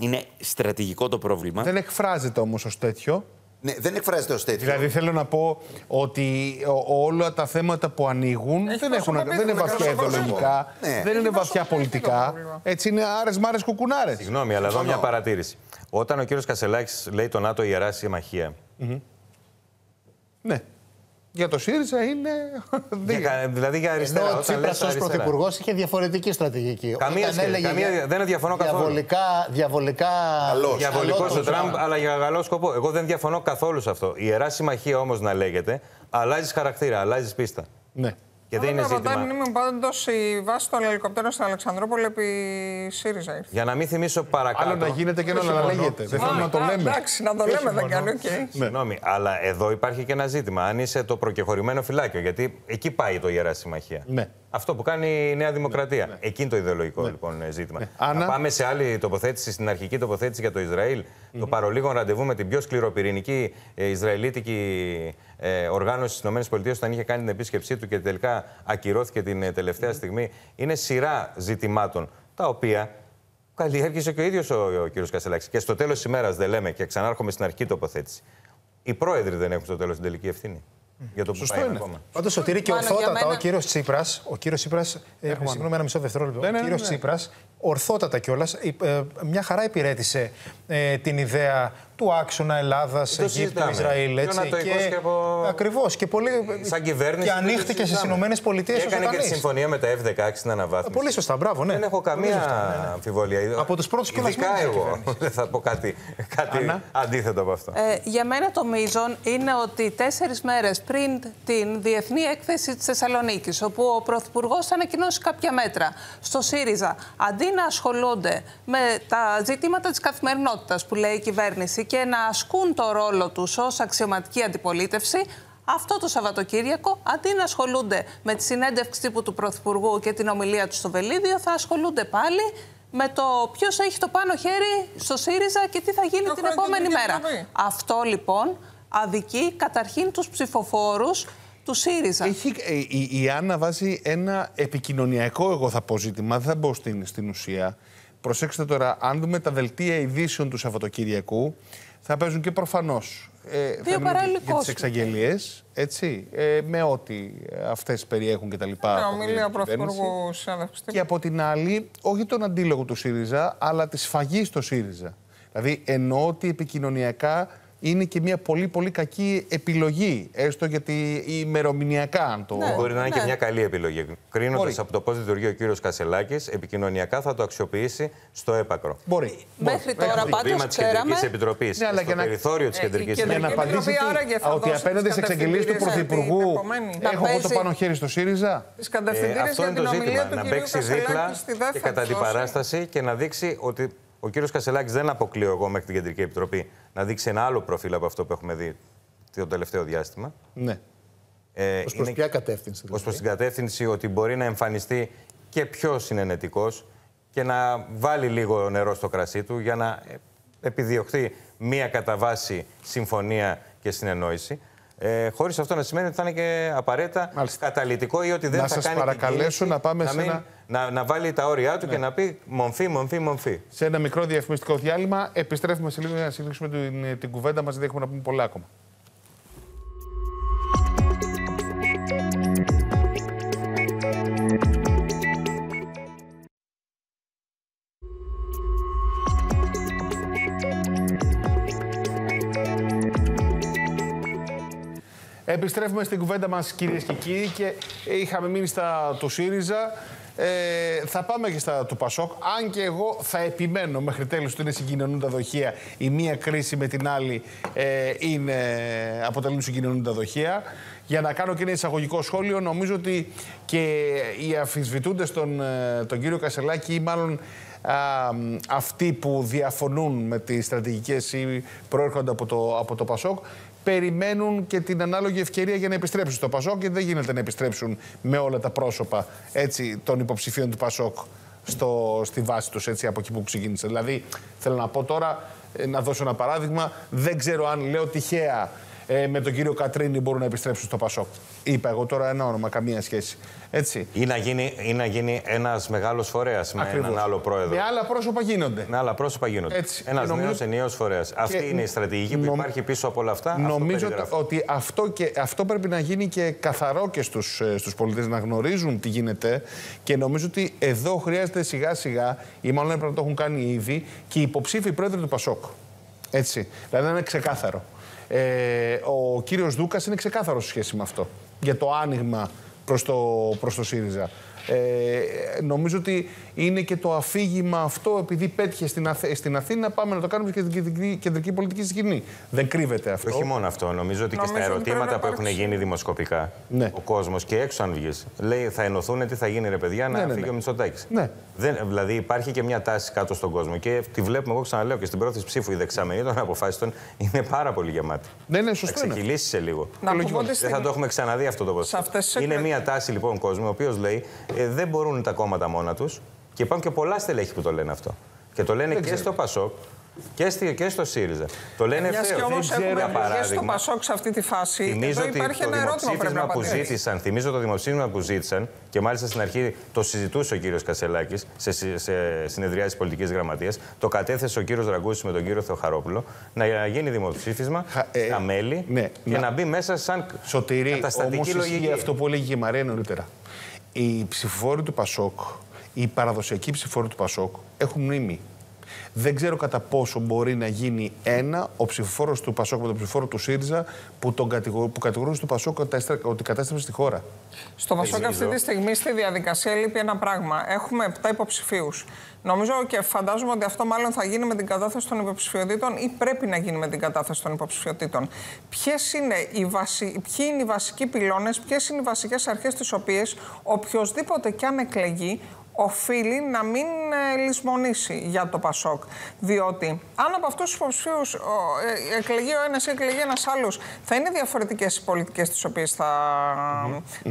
είναι στρατηγικό το πρόβλημα. Δεν εκφράζεται όμως ως τέτοιο. Ναι, δεν εκφράζεται ως τέτοιο. Δηλαδή θέλω να πω ότι ο- όλα τα θέματα που ανοίγουν Έχει δεν, έχουν, προσωποποιηθεί, δεν είναι δεν βαθιά κάνει ιδεολογικά, Ναι. δεν είναι βαθιά προσωποποιηθεί το πολιτικά. πρόβλημα. Έτσι είναι άρες μάρες κουκουνάρες. Συγγνώμη, αλλά εδώ μια παρατήρηση. Όταν ο κύριος Κασελάκης λέει το ΝΑΤΟ ιερά συμμαχία. Ναι. Για το ΣΥΡΙΖΑ είναι. (laughs) για κα- δηλαδή για αριστερά. Ενώ ο όταν Τσίπρας λες ως αριστερά. πρωθυπουργός είχε διαφορετική στρατηγική. Καμία Όταν σχέση, έλεγε καμία- για- δεν διαφωνώ καθόλου. Διαβολικά. διαβολικά Καλός. Διαβολικός καλό ο το Τραμπ, Τραμπ. αλλά για καλό σκοπό. Εγώ δεν διαφωνώ καθόλου σε αυτό. Η ιερά συμμαχία όμως να λέγεται, αλλάζεις χαρακτήρα, αλλάζεις πίστα. Ναι. Και δεν είναι Ρωτάει ζήτημα. μνήμη πάντως η βάση των ελικοπτέρων στην Αλεξανδρόπολη επί ΣΥΡΙΖΑ ήρθε. Για να μην θυμίσω παρακάτω. Άλλο να γίνεται και άλλο να λέγεται. Δεν θέλουμε να το Α, λέμε. Εντάξει, να το λέμε δεν κάνει, οκ. Συγγνώμη, αλλά εδώ υπάρχει και ένα ζήτημα. Αν είσαι το προκεχωρημένο φυλάκιο, γιατί εκεί πάει το ιερά συμμαχία. Ναι. Αυτό που κάνει η Νέα Δημοκρατία. Εκεί είναι το ιδεολογικό λοιπόν ζήτημα. Ανά. Να πάμε σε άλλη τοποθέτηση, στην αρχική τοποθέτηση για το Ισραήλ. Το παρολίγο ραντεβού με την πιο σκληροπυρηνική ε, Ισραηλίτικη ε, οργάνωση στις ΗΠΑ όταν είχε κάνει την επίσκεψή του και τελικά ακυρώθηκε την ε, τελευταία στιγμή. Είναι σειρά ζητημάτων τα οποία καλλιέργησε και ο ίδιος ο, ο κ. Κασελάκης. Και στο τέλος της ημέρας δεν λέμε, και ξανάρχομαι στην αρχική τοποθέτηση. Οι πρόεδροι δεν έχουν στο τέλος την τελική ευθύνη. Για το που Σωστό πάει είναι. ένα κόμμα. Πάντω, Σωτήρη και Μάλλον για ορθότατα μένα- ο κύριος Τσίπρας. Ο κύριος Τσίπρας, ε, συγγνώμη, ένα μισό δευτερόλεπτο. Ναι, ναι, ο ναι, κύριος ναι. Τσίπρας, ορθότατα κιόλας, μια χαρά υπηρέτησε ε, την ιδέα του άξονα Ελλάδα, Αιγύπτου, συζητάμε. Ισραήλ. Πιο Έτσι, νατοικός και από- Ακριβώς. Και πολύ. Σαν κυβέρνηση. Και δεν το ανοίχτηκε στις συζητάμε. Ηνωμένες Πολιτείες. Και Έκανε και τη συμφωνία με τα F-16 στην αναβάθμιση. Πολύ σωστά, μπράβο, ναι. Δεν έχω Πολύ καμία σωστά, ναι, ναι. αμφιβολία. Από τους πρώτους κιόλας Ειδικά μέλη της εγώ. κυβέρνησης. Δεν θα πω κάτι, κάτι Άννα. αντίθετο από αυτό. Ε, για μένα το μείζον είναι ότι τέσσερις μέρες πριν την Διεθνή Έκθεση της Θεσσαλονίκης, όπου ο Πρωθυπουργός θα ανακοινώσει κάποια μέτρα στο ΣΥΡΙΖΑ, αντί να ασχολούνται με τα ζητήματα της καθημερινότητας που λέει η κυβέρνηση και να ασκούν το ρόλο τους ως αξιωματική αντιπολίτευση, αυτό το Σαββατοκύριακο, αντί να ασχολούνται με τη συνέντευξη τύπου του Πρωθυπουργού και την ομιλία τους στο Βελίδιο, θα ασχολούνται πάλι με το ποιος έχει το πάνω χέρι στο ΣΥΡΙΖΑ και τι θα γίνει Το την έχουμε επόμενη την μέρα. Επιτροπή. Αυτό λοιπόν αδικεί καταρχήν τους ψηφοφόρους του ΣΥΡΙΖΑ. Έχει, ε, η, η Άννα βάζει ένα επικοινωνιακό, εγώ θα πω ζήτημα, δεν θα μπω στην, στην ουσία. Προσέξτε τώρα, αν δούμε τα δελτία ειδήσεων του Σαββατοκύριακου, θα παίζουν και προφανώς. Ε, θα μιλούν παράλληλοι για τις κόσμοι. εξαγγελίες, έτσι, ε, με ό,τι αυτές περιέχουν κτλ. Ναι, από την ομιλία κυβέρνηση. Πρωθυπουργού συνέντευξη Και από την άλλη, όχι τον αντίλογο του ΣΥΡΙΖΑ, αλλά τη σφαγή στο ΣΥΡΙΖΑ. Δηλαδή, εννοώ ότι επικοινωνιακά είναι και μια πολύ πολύ κακή επιλογή, έστω γιατί ημερομηνιακά, αν το. Ναι. Μπορεί να είναι και ναι. μια καλή επιλογή. Κρίνοντας Μπορεί. από το πώς λειτουργεί ο κύριος Κασελάκης, επικοινωνιακά θα το αξιοποιήσει στο έπακρο. Μπορεί. Μέχρι Μπορεί. τώρα Το βήμα πάντως τη Κεντρικής ξέραμε... Επιτροπής. Ναι, αλλά στο για να- περιθώριο της Ε, Κεντρική η Για Κεντρική να Επιτροπή. απαντήσεις Επιτροπή τι- άραγε θα ότι δώσει απέναντι τις στι εξαγγελίε του κατευθυντήριες Πρωθυπουργού την επομένη. έχω εγώ το παίζει. πάνω χέρι στο ΣΥΡΙΖΑ; Τι Ε, κατευθυντήριε αυτό για είναι την το ομιλία ζήτημα. του Να κυρίου παίξει δίπλα Κασελάκη στη ΔΕΦ. και θα κατά της την δώσει. παράσταση και να δείξει ότι ο κύριος Κασελάκης δεν αποκλείω εγώ μέχρι την Κεντρική Επιτροπή να δείξει ένα άλλο προφίλ από αυτό που έχουμε δει το τελευταίο διάστημα. Ναι. Ε, Ως προς είναι- ποια κατεύθυνση. ως προς δηλαδή. την κατεύθυνση ότι μπορεί να εμφανιστεί και πιο συνενετικός και να βάλει λίγο νερό στο κρασί του για να ε, επιδιωχθεί μία κατά βάση συμφωνία και συνεννόηση. Ε, Χωρίς αυτό να σημαίνει ότι θα είναι και απαραίτητα Μάλιστα. καταλητικό ή ότι δεν Να θα σας κάνει την παρακαλέσω κίνηση να πάμε σε μην- ένα- να, να βάλει τα όρια του και να πει μομφή, μομφή, μομφή. Σε ένα μικρό διαφημιστικό διάλειμμα, επιστρέφουμε σε λίγο για να συνεχίσουμε την, την κουβέντα μας, γιατί έχουμε να πούμε πολλά ακόμα. Επιστρέφουμε στην κουβέντα μας κυρίες και κύριοι και είχαμε μείνει στα του ΣΥΡΙΖΑ. Ε, θα πάμε και στα του Πασόκ. Αν και εγώ θα επιμένω μέχρι τέλους ότι είναι συγκοινωνούν δοχεία. Η μία κρίση με την άλλη ε, είναι, αποτελούν συγκοινωνούν δοχεία. Για να κάνω και ένα εισαγωγικό σχόλιο, νομίζω ότι και οι αφισβητούντες τον, ε, τον κύριο Κασελάκη ή μάλλον α, μ, αυτοί που διαφωνούν με τις στρατηγικές ή προέρχονται από το, από το Πασόκ περιμένουν και την ανάλογη ευκαιρία για να επιστρέψουν στο Πασόκ και δεν γίνεται να επιστρέψουν με όλα τα πρόσωπα έτσι, των υποψηφίων του Πασόκ στο, στη βάση τους έτσι, από εκεί που ξεκίνησε. Δηλαδή, θέλω να πω τώρα, ε, να δώσω ένα παράδειγμα, δεν ξέρω αν λέω τυχαία ε, με τον κύριο Κατρίνη μπορούν να επιστρέψουν στο Πασόκ. Είπα εγώ τώρα ένα όνομα, καμία σχέση. Έτσι. Ή να γίνει, ή να γίνει ένας μεγάλος φορέας με Ακριβώς. έναν άλλο πρόεδρο. Με άλλα πρόσωπα γίνονται. Με άλλα πρόσωπα γίνονται. Έτσι. Ένας Και νομίζω- νέος ενιαίος φορέας. Αυτή είναι η στρατηγική που νομ- υπάρχει πίσω από όλα αυτά. Αυτό Νομίζω περιγράφει. ότι αυτό, και, αυτό πρέπει να γίνει και καθαρό και στους, ε, στους πολίτες να γνωρίζουν τι γίνεται και νομίζω ότι εδώ χρειάζεται σιγά σιγά ή μάλλον έπρεπε να το έχουν κάνει ήδη και οι υποψήφοι πρόεδροι του Πασόκ. Έτσι. Δηλαδή να είναι ξεκάθαρο. Ε, ο κύριος Δούκας είναι ξεκάθαρος σε σχέση με αυτό για το άνοιγμα προς το, προς το ΣΥΡΙΖΑ. Ε, νομίζω ότι είναι και το αφήγημα αυτό, επειδή πέτυχε στην, Αθ... στην Αθήνα, πάμε να το κάνουμε και στην κεντρική, κεντρική πολιτική σκηνή. Δεν κρύβεται αυτό. Όχι μόνο αυτό. Νομίζω ότι και στα Νομίζω ότι πρέπει ερωτήματα να που έχουν υπάρξει. γίνει δημοσκοπικά, Ναι. ο κόσμος και έξω αν βγεις, λέει θα ενωθούν, τι θα γίνει ρε παιδιά, να Ναι, ναι, φύγει ναι. ο Μητσοτάκης. Ναι. Δεν, δηλαδή υπάρχει και μια τάση κάτω στον κόσμο και τη βλέπουμε, εγώ ξαναλέω και στην πρόθεση ψήφου, η δεξαμενή των αποφάσεων είναι πάρα πολύ γεμάτη. Ναι, ναι, Θα σωστό είναι. ξεκυλήσει σε λίγο. Να πούμε λογικό. ότι Δεν θα στην- το έχουμε ξαναδεί αυτό το ποσό. Σε αυτές τις Είναι εκλογές- μια τάση λοιπόν κόσμου, ο οποίος λέει ε, δεν μπορούν τα κόμματα μόνα τους και υπάρχουν και πολλά στελέχη που το λένε αυτό. Και το λένε και στο Πασόκ και, στη, και στο ΣΥΡΙΖΑ. Το λένε Μιας και ευθέω. όμως Για έχουμε βγει στο παράδειγμα, Πασόκ σε αυτή τη φάση, Θυμίζω εδώ ότι υπάρχει το ένα ερώτημα που πρέπει να δημοψήφισμα που απαντήσει. ζήτησαν, θυμίζω το δημοψήφισμα που ζήτησαν και μάλιστα στην αρχή το συζητούσε ο κύριος Κασελάκης σε, σε, σε συνεδριάσεις πολιτικής γραμματείας. Το κατέθεσε ο κύριος Ραγκούση με τον κύριο Θεοχαρόπουλο να γίνει δημοψήφισμα Χα- ε, στα μέλη ναι, και να- να μπει μέσα σαν Σωτηρή, καταστατική όμως λογική. ισχύει αυτό που έλεγε η Μαρία νωρίτερα. Οι ψηφοφόροι του Πασόκ, οι παραδοσιακοί ψηφοφόροι του Πασόκ έχουν μνήμη. Δεν ξέρω κατά πόσο μπορεί να γίνει ένα ο ψηφοφόρος του Πασόκ με τον ψηφοφόρο του ΣΥΡΙΖΑ που, τον κατηγορούν, που κατηγορούσε του Πασόκ ότι κατέστρε- ότι κατέστρεψε στη χώρα. Στο Πασόκ αυτή Ελπίζω. τη στιγμή στη διαδικασία λείπει ένα πράγμα. Έχουμε 7 υποψηφίους. Νομίζω και φαντάζομαι ότι αυτό μάλλον θα γίνει με την κατάθεση των υποψηφιωτήτων ή πρέπει να γίνει με την κατάθεση των υποψηφιωτήτων. Ποιες είναι οι βασι... Ποιοι είναι οι βασικοί πυλώνες, ποιες είναι οι βασικές αρχές τις οποίες οποιοδήποτε κι αν εκλεγεί οφείλει να μην ε, λησμονήσει για το Πασόκ. Διότι αν από αυτούς τους υποψηφίου ε, εκλεγεί ο ένας ή εκλεγεί ένας άλλος, θα είναι διαφορετικές οι πολιτικές τις οποίες θα,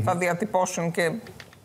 θα διατυπώσουν και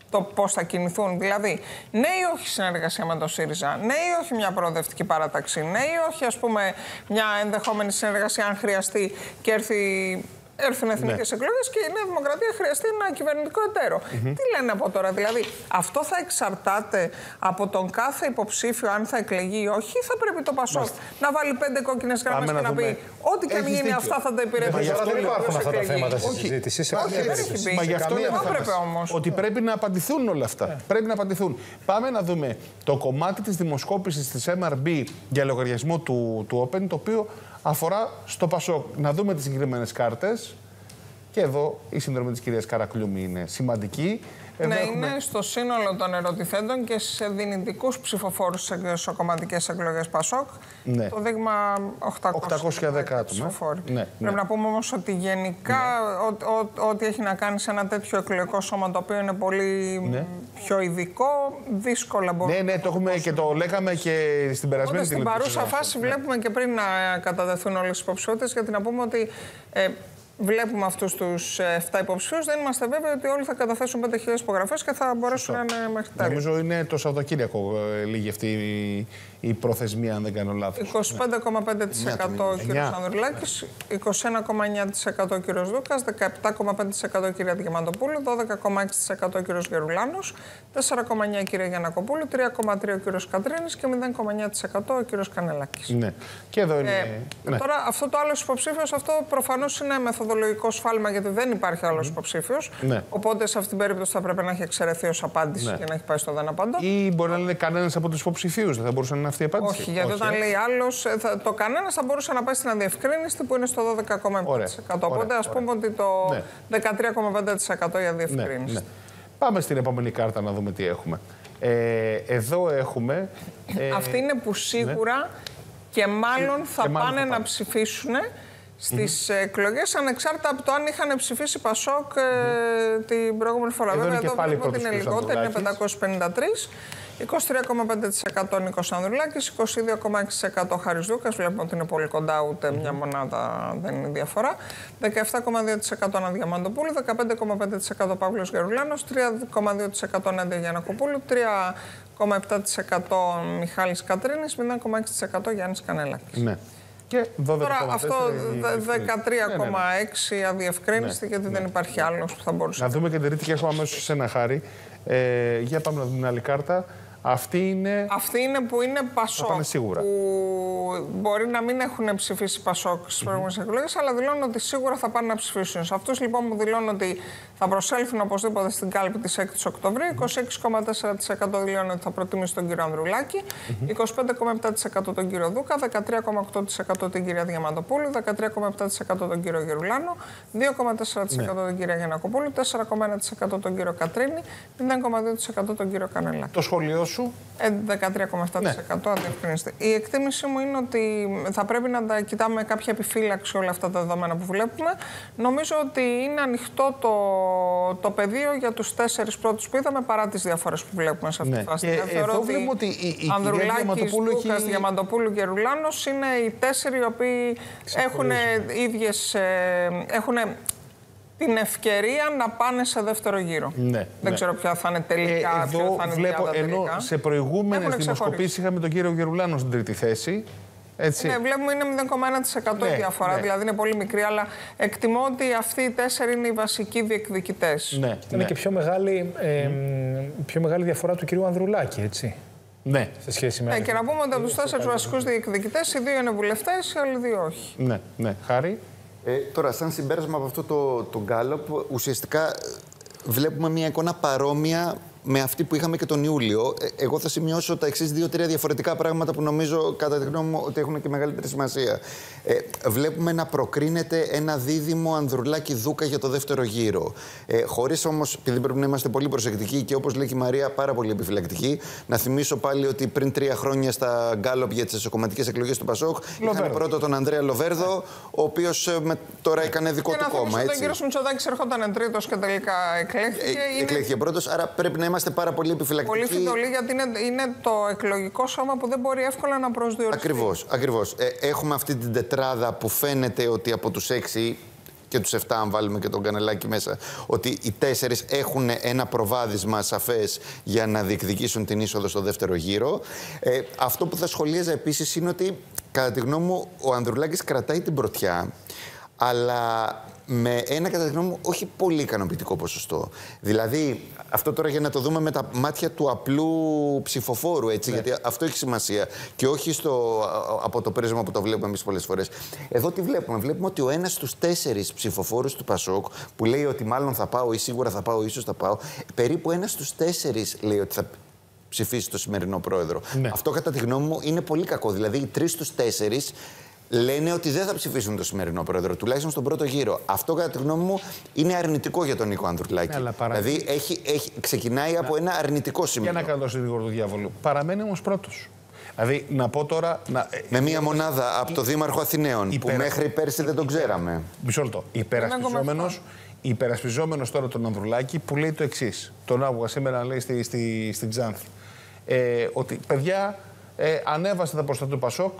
το πώς θα κινηθούν. Δηλαδή, ναι ή όχι συνεργασία με το ΣΥΡΙΖΑ, ναι ή όχι μια προοδευτική παράταξη, ναι ή όχι ας πούμε μια ενδεχόμενη συνεργασία αν χρειαστεί και έρθει. Έρθουν εθνικές Ναι. εκλογές και η Νέα Δημοκρατία χρειαστεί ένα κυβερνητικό εταίρο. Τι λένε από τώρα, δηλαδή, αυτό θα εξαρτάται από τον κάθε υποψήφιο αν θα εκλεγεί ή όχι, ή θα πρέπει το Πασόκ να βάλει πέντε κόκκινες γραμμές Πάμε και να να πει δούμε. Ό,τι και αν Έχεις γίνει δίκιο. αυτά θα τα Μα γι' υπηρετήσει. αυτό δεν λέω, υπάρχουν ποιος αυτά τα εκλεγεί. θέματα στη Όχι. συζήτηση. Σε Όχι, καμία δεν περίπτωση. έχει μπει. Μα γι' αυτό καμία λέω Δεν έπρεπε όμως. ότι πρέπει να απαντηθούν όλα αυτά. Πρέπει να απαντηθούν. Πάμε να δούμε το κομμάτι της δημοσκόπησης της MRB για λογαριασμό του, του Open, το οποίο αφορά στο Πασόκ. Να δούμε τις συγκεκριμένες κάρτες. Και εδώ η συνδρομή της κυρίας Καρακλούμη είναι σημαντική. Εδώ Ναι, έχουμε- είναι στο σύνολο των ερωτηθέντων και σε δυνητικούς ψηφοφόρους σε εσωκομματικέ εκλογές Πασόκ. Ναι. Το δείγμα 810 810 ψηφοφόροι. Ναι, ναι. Πρέπει να πούμε όμως ότι γενικά ό- ό- ό,τι έχει να κάνει σε ένα τέτοιο εκλογικό σώμα το οποίο είναι πολύ Ναι. πιο ειδικό, δύσκολα μπορεί Ναι, ναι, το έχουμε και το λέγαμε και στην περασμένη Οπότε στην τηλεοπτική παρούσα σειρά. φάση βλέπουμε και πριν να κατατεθούν όλες τι υποψηφιότητες, γιατί να πούμε ότι ε, βλέπουμε αυτούς τους 7 υποψηφίους. Δεν είμαστε βέβαιοι ότι όλοι θα καταθέσουν 5.000 υπογραφές και θα μπορέσουν να είναι μέχρι τέλου. Νομίζω είναι το Σαββατοκύριακο ε, λίγη αυτή η, η προθεσμία, αν δεν κάνω λάθος. 25,5% ο κ. Εννιά. Ανδρουλάκης, 21,9% ο κ. Δούκας, 17,5% η κυρία Διαμαντοπούλου, 12,6% ο κ. Γερουλάνος, 4,9% η κυρία Γιανακοπούλου, 3,3% ο κ. Κατρίνης και 0,9% ο κ. Κανελάκης. Ναι. Και εδώ είναι. Ε, ναι. Τώρα, αυτό το άλλο υποψήφιος, αυτό προφανώς είναι μεθοδολογικό σφάλμα γιατί δεν υπάρχει άλλος υποψήφιος. Ναι. Οπότε σε αυτήν την περίπτωση θα πρέπει να έχει εξαιρεθεί ως απάντηση Ναι. και να έχει πάει στο δεν απαντώ. Ή μπορεί να είναι κανένας από τους υποψηφίους. Δεν θα μπορούσε να είναι αυτή η απάντηση; Όχι, γιατί όταν ε. λέει άλλος, το κανένας θα μπορούσε να πάει στην αδιευκρίνηστη που είναι στο 12,7%. Ωραία, Οπότε ωραία, ας πούμε ότι το Ναι. 13,5% η Ναι, αδιευκρίνηστη. ναι. Πάμε στην επόμενη κάρτα να δούμε τι έχουμε. Ε, εδώ έχουμε. ε, Αυτή είναι που σίγουρα και μάλλον θα και μάλλον πάνε θα να πάνε. ψηφίσουν στις εκλογές ανεξάρτητα από το αν είχαν ψηφίσει Πασόκ ε, την προηγούμενη φορά. Εδώ Βέβαια είναι και εδώ πάλι βλέπουμε ότι πρώτος είναι κύριος λιγότερο, είναι Ανδρουλάκης. 553. 23,5% Νίκος Ανδρουλάκης, 22,6% Χάρης Δούκας, βλέπουμε ότι είναι πολύ κοντά, ούτε μια μονάδα δεν είναι η διαφορά. 17,2% Ανna Διαμαντοπούλου, 15,5% Παύλος Γερουλάνος, 3,2% Νέντια Γιανακοπούλου, 3,7% Μιχάλης Κατρίνης, 0,6% Γιάννης Κανέλακης. Ναι. Και 12,4 Τώρα αυτό η- δε- η- 13,6 αδιευκρίνηστη, γιατί δεν υπάρχει άλλος που θα μπορούσε Να δούμε και την τρίτη και έχουμε αμέσως σε ένα χάρη. Ε, για πάμε να δούμε την άλλη κάρτα. Αυτή είναι. Αυτή είναι που είναι Πασόκ. πάνε σίγουρα. Που μπορεί να μην έχουν ψηφίσει Πασόκ στις προηγούμενες εκλογές, αλλά δηλώνουν ότι σίγουρα θα πάνε να ψηφίσουν. Σε αυτούς λοιπόν που δηλώνουν ότι θα προσέλθουν οπωσδήποτε στην κάλπη της 6η Οκτωβρίου, 26,4% δηλώνουν ότι θα προτιμήσει τον κύριο Ανδρουλάκη, 25,7% τον κύριο Δούκα, 13,8% την κυρία Διαμαντοπούλου, 13,7% τον κύριο Γερουλάνο, 2,4% τον κύριο Γιανακοπούλου, 4,1% τον κύριο Κατρίνη, 0,2% τον κύριο Κανελάκη. Το σχολείο σου. Ε, 13,7% αδιευκρινιστή. Η εκτίμησή μου είναι ότι θα πρέπει να τα κοιτάμε με κάποια επιφύλαξη όλα αυτά τα δεδομένα που βλέπουμε. Νομίζω ότι είναι ανοιχτό το, το πεδίο για τους τέσσερις πρώτους που είδαμε παρά τις διαφορές που βλέπουμε σε αυτή Ναι. τη φάση. Και Δηλαδή, θεωρώ εδώ βλέπουμε ότι η- η κυρία Ανδρουλάκης, Διαμαντοπούλου έχει- Δούκας, Διαμαντοπούλου και Ρουλάνος είναι οι τέσσερι οι οποίοι έχουν ίδιες... ε, έχουν την ευκαιρία να πάνε σε δεύτερο γύρο. Ναι, Δεν ναι. ξέρω ποια θα είναι τελικά, Ε, ποια εδώ θα είναι βλέπω, διάδα ενώ τελικά. σε προηγούμενες Έχουν ξεχωρίσει. δημοσκοπήσεις είχαμε τον κύριο Γερουλάνο στην τρίτη θέση. Έτσι. Ναι, βλέπουμε είναι 0,1% Ναι, η διαφορά, ναι. δηλαδή είναι πολύ μικρή, αλλά εκτιμώ ότι αυτοί οι τέσσερι είναι οι βασικοί διεκδικητές. ναι, Είναι ναι. και πιο μεγάλη, ε, πιο μεγάλη διαφορά του κυρίου Ανδρουλάκη, έτσι. ναι, Σε σχέση με. Ναι, άλλες και να πούμε ότι από τους τέσσερις βασικούς διεκδικητές, οι δύο είναι βουλευτές, οι άλλοι δύο όχι. ναι, ναι. Χάρη. Ε, τώρα, σαν συμπέρασμα από αυτό το, το Γκάλοπ, ουσιαστικά ε, βλέπουμε μια εικόνα παρόμοια με αυτή που είχαμε και τον Ιούλιο. Ε, εγώ θα σημειώσω τα εξής δύο-τρία διαφορετικά πράγματα που νομίζω, κατά τη γνώμη μου, ότι έχουν και μεγαλύτερη σημασία. Ε, βλέπουμε να προκρίνεται ένα δίδυμο Ανδρουλάκη-Δούκα για το δεύτερο γύρο. Ε, Χωρίς όμως, επειδή πρέπει να είμαστε πολύ προσεκτικοί και όπως λέει και η Μαρία, πάρα πολύ επιφυλακτικοί, να θυμίσω πάλι ότι πριν τρία χρόνια στα Γκάλοπ για τις εσωκομματικές εκλογές του Πασόκ είχαν Λοβέρδο. πρώτο τον Ανδρέα Λοβέρδο, ο οποίος τώρα έκανε δικό Και του να θυμίσω κόμμα. ότι ο Έτσι. κύριος Μητσοτάκη ερχόταν τρίτος και τελικά εκλέχθηκε. Ε, είναι Εκλέχθηκε πρώτος, άρα πρέπει να είμαστε πάρα πολύ επιφυλακτικοί. πολύ φιδωλή γιατί είναι, είναι το εκλογικό σώμα που δεν μπορεί εύκολα να προσδιοριστεί. Ακριβώς. Ακριβώς. Ε, έχουμε αυτή την τετράδα που φαίνεται ότι από τους έξι και τους 7, αν βάλουμε και τον κανελάκι μέσα, ότι οι τέσσερις έχουν ένα προβάδισμα σαφές για να διεκδικήσουν την είσοδο στο δεύτερο γύρο. Ε, αυτό που θα σχολίαζα επίσης είναι ότι, κατά τη γνώμη μου, ο Ανδρουλάκης κρατάει την πρωτιά, αλλά με ένα κατά τη γνώμη μου όχι πολύ ικανοποιητικό ποσοστό. Δηλαδή, αυτό τώρα για να το δούμε με τα μάτια του απλού ψηφοφόρου, έτσι, γιατί αυτό έχει σημασία και όχι στο, από το πρίσμα που το βλέπουμε εμείς πολλές φορές. Εδώ τι βλέπουμε; Βλέπουμε ότι ο ένας στους τέσσερις ψηφοφόρους του Πασόκ, που λέει ότι μάλλον θα πάω ή σίγουρα θα πάω, ίσως θα πάω, περίπου ένας στους τέσσερις λέει ότι θα ψηφίσει το σημερινό πρόεδρο. Ναι. Αυτό κατά τη γνώμη μου είναι πολύ κακό. Δηλαδή, οι τρεις στους τέσσερις λένε ότι δεν θα ψηφίσουν το σημερινό πρόεδρο, τουλάχιστον στον πρώτο γύρο. Αυτό, κατά τη γνώμη μου, είναι αρνητικό για τον Νίκο Ανδρουλάκη. Ναι, αλλά παρα- Δηλαδή, έχει, έχει, ξεκινάει από ένα αρνητικό σημείο. Για να κάνω το γρήγορο του διάβολου. Παραμένει όμως πρώτος. Δηλαδή, να πω τώρα. Να... Με μία μονάδα από το Δήμαρχο Αθηναίων, που Υπερα- μέχρι πέρσι δεν τον ξέραμε. Μισό λεπτό. Υπερασπιζόμενος, υπερασπιζόμενος τώρα τον Ανδρουλάκη που λέει το εξής. Τον άκουγα σήμερα να λέει στη, στη, στην Ξάνθη. Ε, ότι παιδιά, ε, ανέβασε τα ποσοστά του Πασόκ,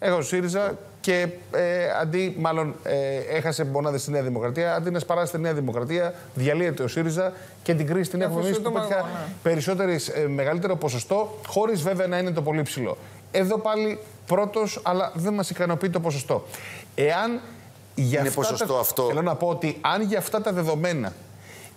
έχασε ο ΣΥΡΙΖΑ και ε, αντί, μάλλον ε, έχασε μονάδες στη Νέα Δημοκρατία, αντί να σπαράσει τη Νέα Δημοκρατία, διαλύεται ο ΣΥΡΙΖΑ και την κρίση την έχουμε εμείς που αφισβητούμε πέτυχα εγώ, ναι. περισσότερης, ε, μεγαλύτερο ποσοστό, χωρίς βέβαια να είναι το πολύ ψηλό. Εδώ πάλι πρώτος, αλλά δεν μας ικανοποιεί το ποσοστό. Εάν για Είναι αυτά ποσοστό τα... αυτό. Θέλω να πω ότι αν για αυτά τα δεδομένα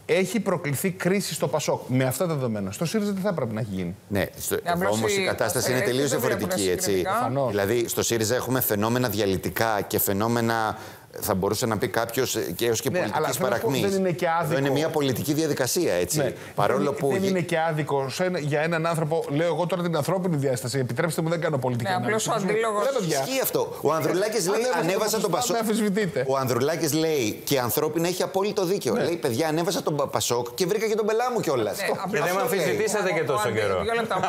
έχει προκληθεί κρίση στο Πασόκ με αυτά τα δεδομένα, στο ΣΥΡΙΖΑ τι θα έπρεπε να έχει γίνει; Ναι, στο, απλώς όμως η η- κατάσταση ε, είναι ε, τελείως δεν βλέπουν διαφορετική. Έτσι. συγκριτικά. Προφανώς. Δηλαδή, στο ΣΥΡΙΖΑ έχουμε φαινόμενα διαλυτικά και φαινόμενα. Θα μπορούσε να πει κάποιος και έως και Ναι, αλλά πολιτικής θέλω να πω, παρακμής. δεν είναι και άδικο. είναι μια πολιτική διαδικασία, έτσι. Ναι. Παρόλο δεν, που. δεν είναι και άδικο σε ένα- για έναν άνθρωπο, λέω εγώ τώρα την ανθρώπινη διάσταση. Επιτρέψτε μου, δεν κάνω πολιτική Ναι, ανάλυση. απλώς ο αντίλογος- Ρε, παιδιά, Ισχύει αυτό. Ο Ανδρουλάκης λέει: Ανέβασα Ανέβασα το τον ποσοστά, Πασόκ. με αμφισβητείτε. Ο Ανδρουλάκης λέει και ανθρώπινα έχει απόλυτο δίκιο. Λέει: Παιδιά, ανέβασα τον Πα- Πασόκ και βρήκα και τον πελά μου κιόλας. Ναι, Και δεν με αμφισβητήσατε και τόσο καιρό.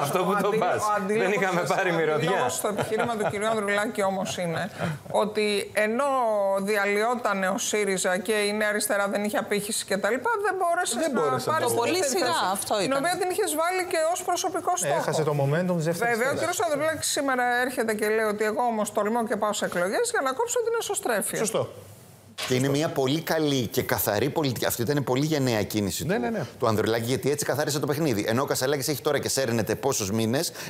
Αυτό που το πας. Δεν είχαμε πάρει μυρωδιά. Το επιχείρημα του κ. Ανδρουλάκη όμως είναι ότι ενώ διαλυόταν ο ΣΥΡΙΖΑ και η Νέα Αριστερά δεν είχε απήχηση κτλ. Δεν μπόρεσε Δεν να μπόρεσε, πάρει το την πολύ δεύτερη σιγά θέση, αυτό Την ήταν. οποία την είχες βάλει και ως προσωπικό στόχο. Έχασε το momentum της δεύτερης Βέβαια, ο κ. Ανδρουλάκης σήμερα έρχεται και λέει ότι εγώ όμως τολμώ και πάω σε εκλογές για να κόψω την εσωστρέφεια. Σωστό. Και είναι μια πολύ καλή και καθαρή πολιτική. Αυτή ήταν πολύ γενναία κίνηση Ναι, του, ναι, ναι. του Ανδρουλάκη, γιατί έτσι καθάρισε το παιχνίδι. Ενώ ο Κασελάκη έχει τώρα και σέρνεται πόσους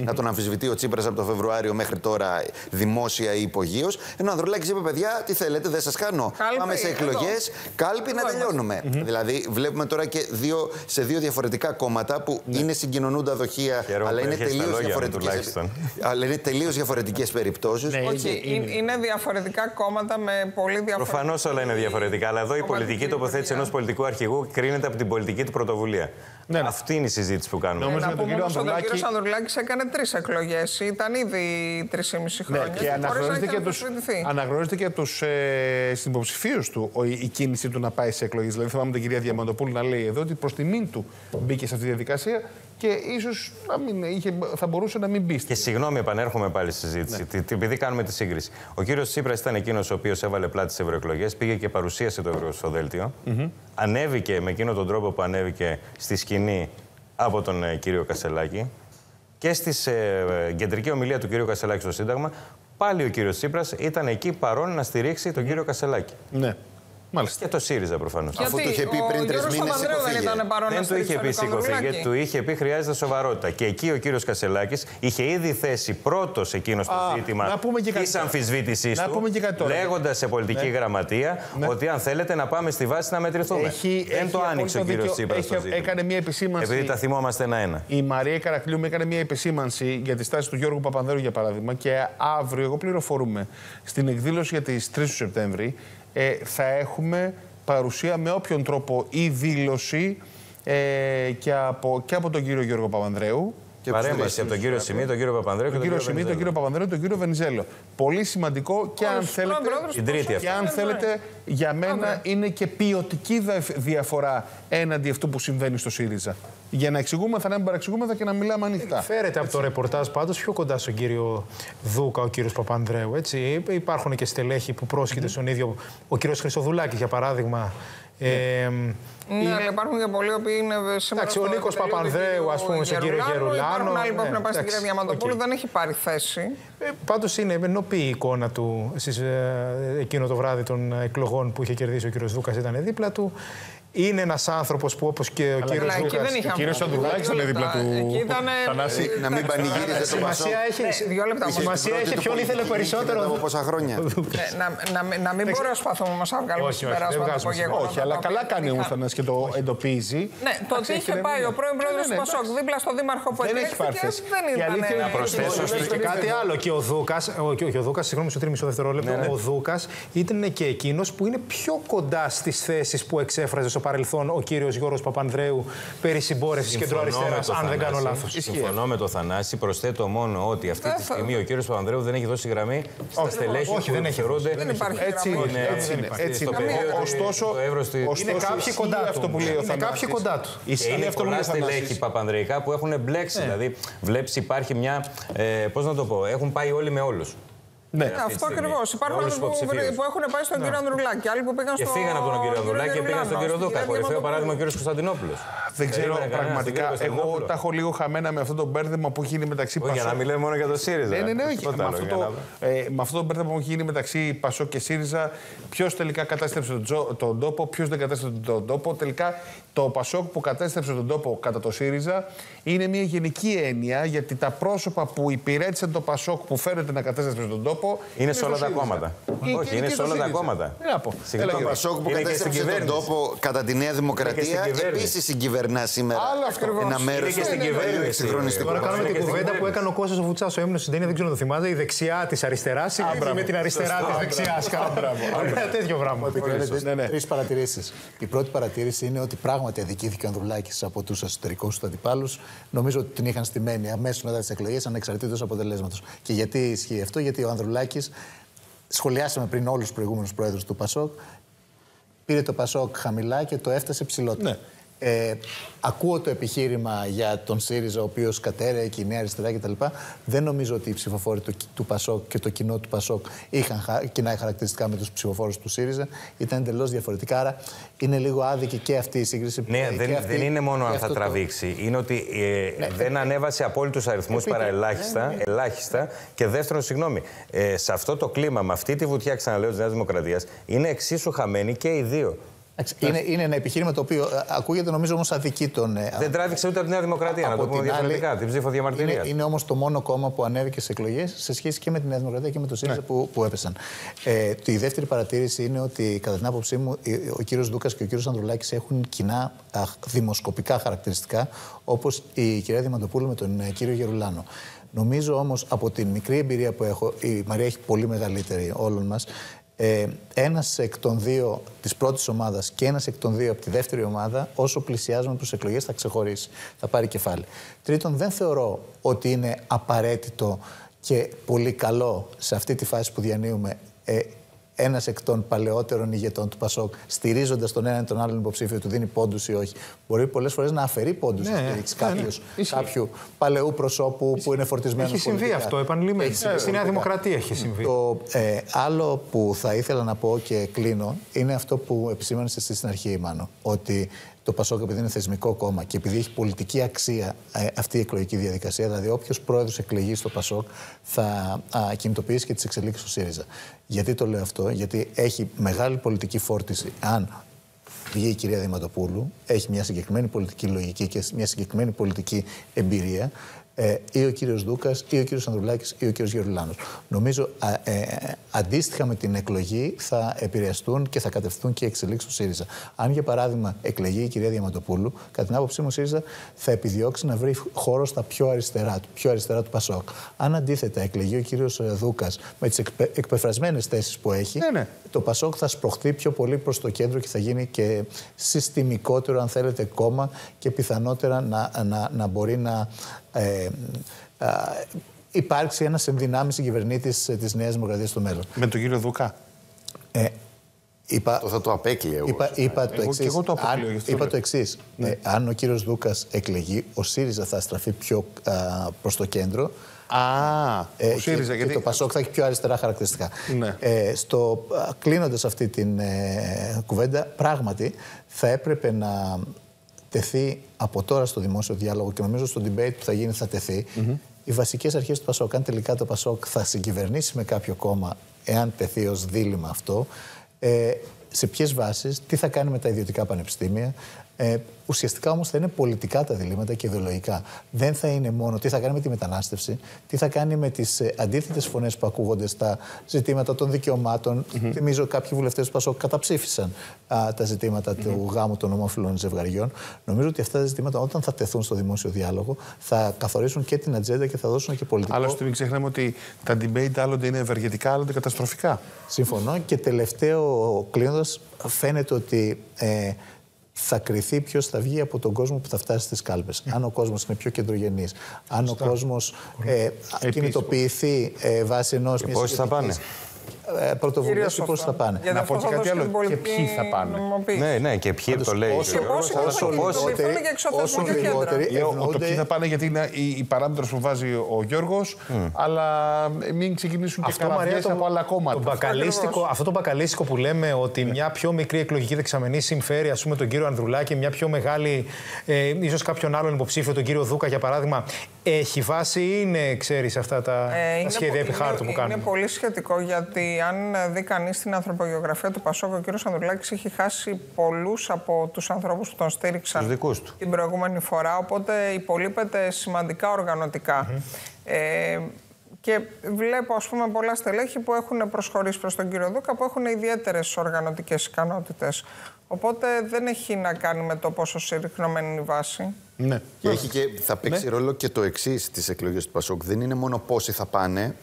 να τον αμφισβητεί ο Τσίπρας από το Φεβρουάριο μέχρι τώρα δημόσια ή υπογείως. Ενώ ο Ανδρουλάκη είπε: Παιδιά, τι θέλετε, δεν σας κάνω. Κάλπη, Πάμε σε εδώ. εκλογές, κάλπη να Εδώ τελειώνουμε. Δηλαδή, βλέπουμε τώρα και δύο, σε δύο διαφορετικά κόμματα που είναι συγκοινωνούντα δοχεία, Χαίρομαι αλλά που είναι έρχεσαι στα τελείως λόγια μου, διαφορετικέ. τουλάχιστον. Αλλά είναι τελείως διαφορετικές περιπτώσεις. Ναι, Όχι, είναι- είναι, είναι διαφορετικά κόμματα με πολύ διαφορετικά. Προφανώ όλα είναι διαφορετικά, αλλά εδώ η Κομματική πολιτική τοποθέτηση λειτουργία. ενό πολιτικού αρχηγού κρίνεται από την πολιτική του πρωτοβουλία. Ναι, ναι. Αυτή είναι η συζήτηση που κάνουμε. Νομίζω να με τον πούμε κύριο όμως ότι ο Ανδρουλάκη- κύριος Ανδρουλάκης έκανε τρεις εκλογές. Ήταν ήδη τρεις ή μισή Ναι, χρόνια. και χωρίς να αναγνωρίζεται έχει και, τους, αμφισβητηθεί. αναγνωρίζεται και τους ε, συνυποψηφίους του ο- η, η κίνηση του να πάει σε εκλογές. Δηλαδή θυμάμαι την κυρία Διαμαντοπούλου να λέει εδώ ότι προς τιμήν του μπήκε σε αυτή τη διαδικασία και ίσως να μην είχε, θα μπορούσε να μην μπει. Και συγγνώμη, επανέρχομαι πάλι στη συζήτηση. Ναι. Τι- τι- Επειδή κάνουμε τη σύγκριση. Ο κύριος Τσίπρας ήταν εκείνος ο οποίος έβαλε πλάτη στις ευρωεκλογές, πήγε και παρουσίασε το ευρωσοδέλτιο. Ανέβηκε με εκείνον τον τρόπο που ανέβηκε στη σκηνή από τον ε, κύριο Κασελάκη. Και στη ε, κεντρική ομιλία του κύριου Κασελάκη στο Σύνταγμα, πάλι ο κύριος Τσίπρας ήταν εκεί παρόν να στηρίξει τον κύριο Κασελάκη. Ναι, μάλιστα. Και το ΣΥΡΙΖΑ προφανώς. Αφού το είχε πει ο πριν τρεις Γιώργος μήνες, Παπανδρέου δεν σηκωθήκε. ήταν παρόν να Δεν του είχε στηρίξει πει τον σηκωθήκε, Ανδρουλάκη. του είχε πει χρειάζεται σοβαρότητα. Και εκεί ο κύριος Κασελάκης είχε ήδη θέσει πρώτος εκείνος το Α, ζήτημα να πούμε και κάτι της τώρα. αμφισβήτησής Να του, πούμε και κάτι τώρα. λέγοντας σε πολιτική γραμματεία Ναι. ότι αν θέλετε να πάμε στη βάση να μετρηθούμε. Έχει- Δεν έχει το άνοιξε ο απόλυτο κύριος δίκιο. Τσίπρας. Έχει- το ζήτημα. έκανε μια επισήμανση. Επειδή τα θυμόμαστε ένα-ένα. Η Μαρία Καρακλείου μου έκανε μια επισήμανση για τη στάση του Γιώργου Παπανδρέου, για παράδειγμα, και αύριο, εγώ πληροφορούμε, στην εκδήλωση για τις 3 του Σεπτέμβρη, ε, θα έχουμε παρουσία με όποιον τρόπο ή δήλωση ε, και, από, και από τον κύριο Γιώργο Παπανδρέου. Και Παρέμβαση από τον κύριο Σιμή, τον κύριο Παπανδρέου και Τον κύριο Σιμή, τον Βενιζέλο. κύριο Παπανδρέου, τον κύριο Βενιζέλο. Πολύ σημαντικό και αν Όλους τους θέλετε. πρόεδρους Την τρίτη του αυτή. Και αν Ναι, θέλετε, για μένα Αύριο. είναι και ποιοτική δα- διαφορά έναντι αυτού που συμβαίνει στο ΣΥΡΙΖΑ. Για να εξηγούμεθα, να μην παρεξηγούμεθα και να μιλάμε ανοιχτά. Φέρεται από το ρεπορτάζ πάντως πιο κοντά στον κύριο Δούκα ο κύριος Παπανδρέου. Έτσι. Υπάρχουν και στελέχη που πρόσκειται στον ίδιο. Ο κύριος Χρυσοδουλάκης, για παράδειγμα. Ε, Ναι, αλλά υπάρχουν και πολλοί που είναι σήμερα. Εντάξει, ο στο Νίκος επιτελείο του Παπανδρέου, κυρίου ας πούμε, στον κύριο Γερουλάνο. Υπάρχουν άλλοι που Ναι, έχουν πάει στην εντάξει, κυρία Διαμαντοπούλου, οκ. δεν έχει πάρει θέση. Ε, Πάντως είναι ενωπή η εικόνα του στις, ε, εκείνο το βράδυ των εκλογών που είχε κερδίσει ο κύριος Δούκας, ήταν δίπλα του. Είναι ένας άνθρωπος που όπως και ο κύριος Αλλά εκεί Δούκα. δεν είχε Ο κύριος αμφιβολία. Ανδρουλάκης Δύο ήταν δίπλα λεπτά. του Εκεί ήταν. Θανάση. Να μην πανηγύριζε το Πασόκ. Σημασία έχει, Ναι, δύο λεπτά όμως. σημασία έχει ποιον ήθελε περισσότερο. Μετά από πόσα χρόνια. Ναι, να, να, μην- να μην προσπαθούμε όμως να βγάλουμε Όχι, όχι, δεν συμπεράσματα βγάζουμε από γεγονότα. Όχι, αλλά τα καλά οποία κάνει ο είχαν- Θανάσης και το εντοπίζει. Ναι, το ότι είχε πάει ο πρώην πρόεδρο Ναι, του ναι, Πασόκ εντάξει. δίπλα στο δήμαρχο που Δεν έχει πάρει εκλέχθηκε θέση. δεν Η ήταν. αλήθεια είναι ένα να προσθέσω πολύ στο- Και κάτι άλλο. Και ο Δούκα, και ο Δούκας, συγγνώμη, σου τρίμει μισό δευτερόλεπτο. Ναι, ναι. Ο Δούκας ήταν και εκείνος που είναι πιο κοντά στις θέσεις που εξέφραζε στο παρελθόν ο κύριος Γιώργος Παπανδρέου περί συμπόρευσης κεντροαριστερά, με το αν δεν κάνω Θανάση. λάθος. Συμφωνώ με τον Θανάση. Προσθέτω μόνο ότι αυτή Δεν τη θα- στιγμή ο κύριος Παπανδρέου δεν έχει δώσει γραμμή στα στελέχη όχι, που δεν έχει θεωρούνται. Δεν υπάρχει Έτσι γραμμή. είναι, έτσι είναι. Έτσι Στο είναι. πεδίο, Ωστόσο, το εύρος της- ωστόσο, Είναι κάποιοι ισχύει κοντά του. αυτό που λέει ο Είναι Θανάσης. κάποιοι κοντά του. Και Ισχύει είναι αυτό που λέει πολλά ο Θανάσης. στελέχη παπανδρεϊκά που έχουν μπλέξει. Δηλαδή, βλέπεις υπάρχει μια. Ε, Πώς να το πω, έχουν πάει όλοι με όλους. Ναι. Ναι, Αυτό στιγμή. ακριβώς. Υπάρχουν Όλους άλλοι τους που, υποψηφίους. που έχουν πάει στον κύριο Ανδρουλάκη, άλλοι που πήγαν Και στο. φύγαν από τον κύριο Δουλάκη και πήγαν στον κύριο Δούκα. Κορυφαίο παράδειγμα ο κύριος Κωνσταντινόπουλος. Δεν ξέρω Περίμενε κανένας τον πραγματικά. κύριο Εγώ Κωνσταντινόπουλο. τα έχω λίγο χαμένα με αυτό το μπέρδεμα που έχει γίνει μεταξύ Όχι, για να Πασόκ. μην λέμε μόνο για το ΣΥΡΙΖΑ. Ναι, ναι, ναι, όχι. Τίποτα Με άλλο, αυτό, για το, να- ε, με αυτό το μπέρδεμα που έχει γίνει μεταξύ Πασόκ και ΣΥΡΙΖΑ, ποιος τελικά κατέστρεψε τον, τζο- τον τόπο, ποιος δεν κατέστρεψε τον τόπο. Τελικά το Πασόκ που κατέστρεψε τον τόπο κατά το ΣΥΡΙΖΑ είναι μια γενική έννοια γιατί τα πρόσωπα που υπηρέτησαν το Πασόκ που φέρεται να κατέστρεψε τον τόπο. Είναι σε στο όλα τα ΣΥΡΙΖΑ. κόμματα. Ή- Όχι, και- είναι και σε στο όλα τα ΣΥΡΙΖα. κόμματα. Τι να πω. Συγγνώμη. Έλα, Το Πασόκ που Είναι και στην κατέστρεψε τον κυβέρνηση. τόπο κατά τη Νέα Δημοκρατία κυβέρνηση. επίσης συγκυβερνά σήμερα Άλλο αυτό. ένα μέρος Είναι και στην κυβέρνηση. εξυγχρονιστικού. Τώρα κάνουμε Είναι την και στην κουβέντα που κυβέρνηση. έκανε ο Κώστας ο Βουτσά ο έμεινο στην ταινία, δεν ξέρω αν το θυμάται. Η δεξιά της αριστεράς συγκρίνει με την αριστερά της δεξιάς. Ένα τέτοιο πράγμα. Ναι, ναι. Τρεις παρατηρήσεις. Η πρώτη παρατήρηση είναι ότι πράγματι αδικήθηκε ο Ανδρουλάκη από τους εσωτερικούς του αντιπάλους. Νομίζω ότι την είχαν στημένη αμέσως μετά τις εκλογές, ανεξαρτήτως αποτελέσματος. Και γιατί ισχύει αυτό, Γιατί ο Ανδρουλάκης, σχολιάσαμε πριν όλους τους προηγούμενους πρόεδρους του Πασόκ, πήρε το Πασόκ χαμηλά και το έφτασε ψηλότερα. Ναι. Ε, ακούω το επιχείρημα για τον ΣΥΡΙΖΑ, ο οποίος κατέρεε και η Νέα Αριστερά κτλ. Δεν νομίζω ότι οι ψηφοφόροι του, του Πασόκ και το κοινό του Πασόκ είχαν χα, κοινά χαρακτηριστικά με τους ψηφοφόρους του ΣΥΡΙΖΑ. Ήταν εντελώς διαφορετικά. Άρα είναι λίγο άδικη και αυτή η σύγκριση. Ναι, και δεν, αυτή, δεν είναι μόνο και αν θα αυτό το- τραβήξει. Είναι ότι ε, Ναι, δεν ε, ανέβασε απόλυτους αριθμούς επίκαιρο. παρά ελάχιστα. ελάχιστα. Και δεύτερον, συγγνώμη, ε, σε αυτό το κλίμα, με αυτή τη βουτιά, ξαναλέω, της Νέας Δημοκρατίας, είναι εξίσου χαμένοι και οι δύο. Εντάξει, Είναι, είναι ένα επιχείρημα το οποίο ε, ακούγεται νομίζω όμως αδική τον. ε, Δεν τράβηξε ούτε από τη Νέα Δημοκρατία, να Από το πούμε την άλλη, διαφορετικά, την ψήφο διαμαρτυρίας. Είναι, είναι όμως το μόνο κόμμα που ανέβηκε σε εκλογές σε σχέση και με την Νέα Δημοκρατία και με το ΣΥΡΙΖΑ που, που έπεσαν. Ε, η δεύτερη παρατήρηση είναι ότι, κατά την άποψή μου, ε, ο κύριος Δούκας και ο κύριος Ανδρουλάκης έχουν κοινά α, δημοσκοπικά χαρακτηριστικά, όπως η κυρία Διαμαντοπούλου με τον ε, κύριο Γερουλάνο. Νομίζω όμως από την μικρή εμπειρία που έχω, η Μαρία έχει πολύ μεγαλύτερη όλων μας, ε, ένας εκ των δύο της πρώτης ομάδας και ένας εκ των δύο από τη δεύτερη ομάδα, όσο πλησιάζουμε προς εκλογές, θα ξεχωρίσει. Θα πάρει κεφάλι. Τρίτον, δεν θεωρώ ότι είναι απαραίτητο και πολύ καλό σε αυτή τη φάση που διανύουμε ε, ένας εκ των παλαιότερων ηγετών του Πασόκ, στηρίζοντας τον έναν ή τον άλλον υποψήφιο, του δίνει πόντους ή όχι. Μπορεί πολλές φορές να αφαιρεί πόντους Ναι, ναι, στήριξη ναι, ναι. κάποιος- Ισχύει. κάποιου παλαιού προσώπου που είναι φορτισμένο. Έχει συμβεί πολιτικά. αυτό επανειλημμένα. Έχει συμβεί Στη Νέα πολιτικά. Δημοκρατία έχει συμβεί. Το ε, άλλο που θα ήθελα να πω και κλείνω είναι αυτό που επισήμανε εσύ στην αρχή, Μάνο. Ότι το Πασόκ, επειδή είναι θεσμικό κόμμα και επειδή έχει πολιτική αξία ε, αυτή η εκλογική διαδικασία, δηλαδή όποιος πρόεδρος εκλεγεί στο Πασόκ θα α, κινητοποιήσει και τις εξελίξεις του ΣΥΡΙΖΑ. Γιατί το λέω αυτό, Γιατί έχει μεγάλη πολιτική φόρτιση αν βγει η κυρία Διματοπούλου, έχει μια συγκεκριμένη πολιτική λογική και μια συγκεκριμένη πολιτική εμπειρία, ε, ή ο κύριος Δούκας, ή ο κύριος Ανδρουλάκης, ή ο κύριος Γερουλάνος. Νομίζω α, ε, αντίστοιχα με την εκλογή θα επηρεαστούν και θα κατευθούν και οι εξελίξεις του ΣΥΡΙΖΑ. Αν για παράδειγμα εκλεγεί η κυρία Διαματοπούλου, κατά την άποψή μου ο ΣΥΡΙΖΑ θα επιδιώξει να βρει χώρο στα πιο αριστερά του, πιο αριστερά του Πασόκ. Αν αντίθετα εκλεγεί ο κύριος ε, Δούκας με τις εκπε, εκπεφρασμένες θέσεις που έχει, Ναι, ναι. το Πασόκ θα σπροχθεί πιο πολύ προς το κέντρο και θα γίνει και συστημικότερο, αν θέλετε, κόμμα και πιθανότερα να, να, να μπορεί να ε, α, υπάρξει ένας ενδυνάμιση κυβερνήτης ε, της Νέας Δημοκρατίας στο μέλλον. Με τον κύριο Δουκά. Ε, είπα, Το θα το απέκλειε εγώ. είπα, είπα το Εγώ εξής. και εγώ το αποκλείω, Αν- γι' αυτό είπα λέω. το εξής. Ε, αν ο κύριος Δούκας εκλεγεί, ο ΣΥΡΙΖΑ θα στραφεί πιο α, προς το κέντρο Α, ε, ο ΣΥΡΙΖΑ, και, γιατί... και το Πασόκ θα έχει πιο αριστερά χαρακτηριστικά. Ναι. Ε, στο, κλείνοντας αυτή την ε, κουβέντα, πράγματι θα έπρεπε να τεθεί από τώρα στο δημόσιο διάλογο και νομίζω στο debate που θα γίνει θα τεθεί οι βασικές αρχές του Πασόκ. Αν τελικά το Πασόκ θα συγκυβερνήσει με κάποιο κόμμα, εάν τεθεί ως δίλημα αυτό, ε, σε ποιες βάσεις, τι θα κάνει με τα ιδιωτικά πανεπιστήμια. Ε, ουσιαστικά όμως θα είναι πολιτικά τα διλήμματα και ιδεολογικά. Δεν θα είναι μόνο τι θα κάνει με τη μετανάστευση, τι θα κάνει με τις ε, αντίθετες φωνές που ακούγονται στα ζητήματα των δικαιωμάτων. Θυμίζω κάποιοι βουλευτές του Πασόκ καταψήφισαν α, τα ζητηματα του γάμου των ομόφυλων ζευγαριών. Νομίζω ότι αυτά τα ζητήματα όταν θα τεθούν στο δημόσιο διάλογο θα καθορίσουν και την ατζέντα και θα δώσουν και πολιτικό. Άλλωστε, μην ξεχνάμε ότι τα debate άλλοτε είναι ευεργετικά, άλλοτε καταστροφικά. Συμφωνώ. Και τελευταίο κλείνοντας, φαίνεται ότι ε, θα κριθεί ποιος θα βγει από τον κόσμο που θα φτάσει στις κάλπες. Αν ο κόσμος είναι πιο κεντρογενής, αν ο κόσμος ε, κινητοποιηθεί ε, βάσει ενός. Και πόσοι θα πάνε; Πρωτοβουλία Κυρίως και πώς αυτό. θα πάνε; Γιατί Να αυτό πω και θα κάτι δώσει άλλο; την Και πολιτική ποιοι θα πάνε; νομιμοποίηση. Ναι, ναι, και ποιοι το λέει. όσο- ο Γιώργος, πόσοι αλλά θα το πάνε. πόσο. λιγότεροι- λιγότεροι, και εξωθεσμού όσο και κέντρα. λιγότεροι Ε, ο- το ποιοι ευνοούνται. θα πάνε γιατί είναι οι, οι παράμετρος που βάζει ο Γιώργος, αλλά μην ξεκινήσουν και Αυτό, Μαρία, καραδιές το, από άλλα το κόμματα. μπακαλίστικο, Ακριβώς. αυτό το μπακαλίστικο που λέμε ότι μια πιο μικρή εκλογική δεξαμενή συμφέρει ας πούμε, τον κύριο Ανδρουλάκη, μια πιο μεγάλη, ε, ίσως κάποιον άλλον υποψήφιο, τον κύριο Δούκα για παράδειγμα, έχει βάση ή είναι, ξέρεις, αυτά τα, Ε, τα είναι σχέδια πο- επί χάρτου είναι- που κάνουμε. Είναι πολύ σχετικό γιατί αν δει κανείς την ανθρωπογεωγραφία του Πασόκ, ο κ. Ανδρουλάκης έχει χάσει πολλούς από τους ανθρώπους που τον στήριξαν Τους δικούς του. την προηγούμενη φορά. Οπότε υπολείπεται σημαντικά οργανωτικά. Ε, και βλέπω, ας πούμε, πολλά στελέχη που έχουν προσχωρήσει προς τον κύριο Δούκα, που έχουν ιδιαίτερες οργανωτικές ικανότητες. Οπότε δεν έχει να κάνει με το πόσο συρρυκνωμένη είναι η βάση. Ναι. Και έχει και, θα παίξει ρόλο και το εξής στις εκλογές του Πασόκ. Δεν είναι μόνο πόσοι θα πάνε.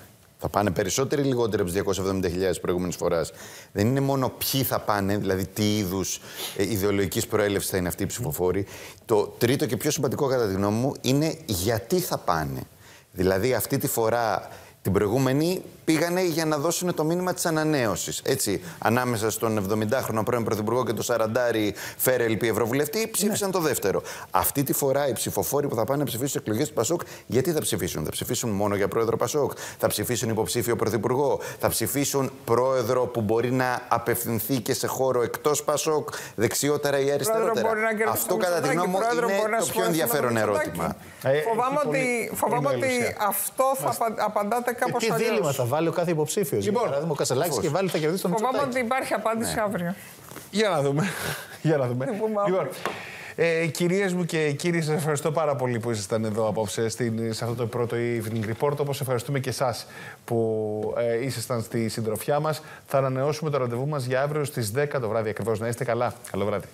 Θα πάνε περισσότεροι ή λιγότεροι από τις 270.000 προηγούμενης φοράς; Δεν είναι μόνο ποιοι θα πάνε, δηλαδή τι είδους ιδεολογικής προέλευσης θα είναι αυτοί οι ψηφοφόροι. Το τρίτο και πιο σημαντικό, κατά τη γνώμη μου, είναι γιατί θα πάνε. Δηλαδή, αυτή τη φορά, την προηγούμενη, πήγανε για να δώσουν το μήνυμα της ανανέωσης. Έτσι, ανάμεσα στον 70χρονο πρώην Πρωθυπουργό και το 40 Φέρελπι Ευρωβουλευτή, ψήφισαν Ναι. το δεύτερο. Αυτή τη φορά οι ψηφοφόροι που θα πάνε να ψηφίσουν στι εκλογές του Πασόκ, γιατί θα ψηφίσουν; Θα ψηφίσουν μόνο για πρόεδρο Πασόκ, θα ψηφίσουν υποψήφιο Πρωθυπουργό, θα ψηφίσουν πρόεδρο που μπορεί να απευθυνθεί και σε χώρο εκτός Πασόκ, δεξιότερα ή αριστερότερα; μπορεί να κερδίσει Αυτό το κατά τη Μητσοτάκη, γνώμη μου πρόεδρο είναι μπορεί να το πιο συμφωνήσει με το ενδιαφέρον Μητσοτάκη. ερώτημα. Ε, φοβάμαι εκεί ότι, πολύ φοβάμαι είναι η ότι ουσία. αυτό θα απα- απαντάτε κάπως Τι δίλημα θα βάλει ο κάθε υποψήφιος. Λοιπόν, Λοιπόν, παράδειγμα, ο Κασελάκης και βάλει θα κερδίσει τον Φοβάμαι Μητσοτάκη. ότι υπάρχει απάντηση Ναι. αύριο. Για να δούμε. (laughs) Για να δούμε. πούμε λοιπόν, ε, κυρίες μου και κύριοι, σας ευχαριστώ πάρα πολύ που ήσασταν εδώ απόψε στην, σε αυτό το πρώτο evening report. Όπως ευχαριστούμε και εσάς που ε, ήσασταν στη συντροφιά μας. Θα ανανεώσουμε το ραντεβού μας για αύριο στις 10 το βράδυ ακριβώς. Να είστε καλά. Καλό βράδυ.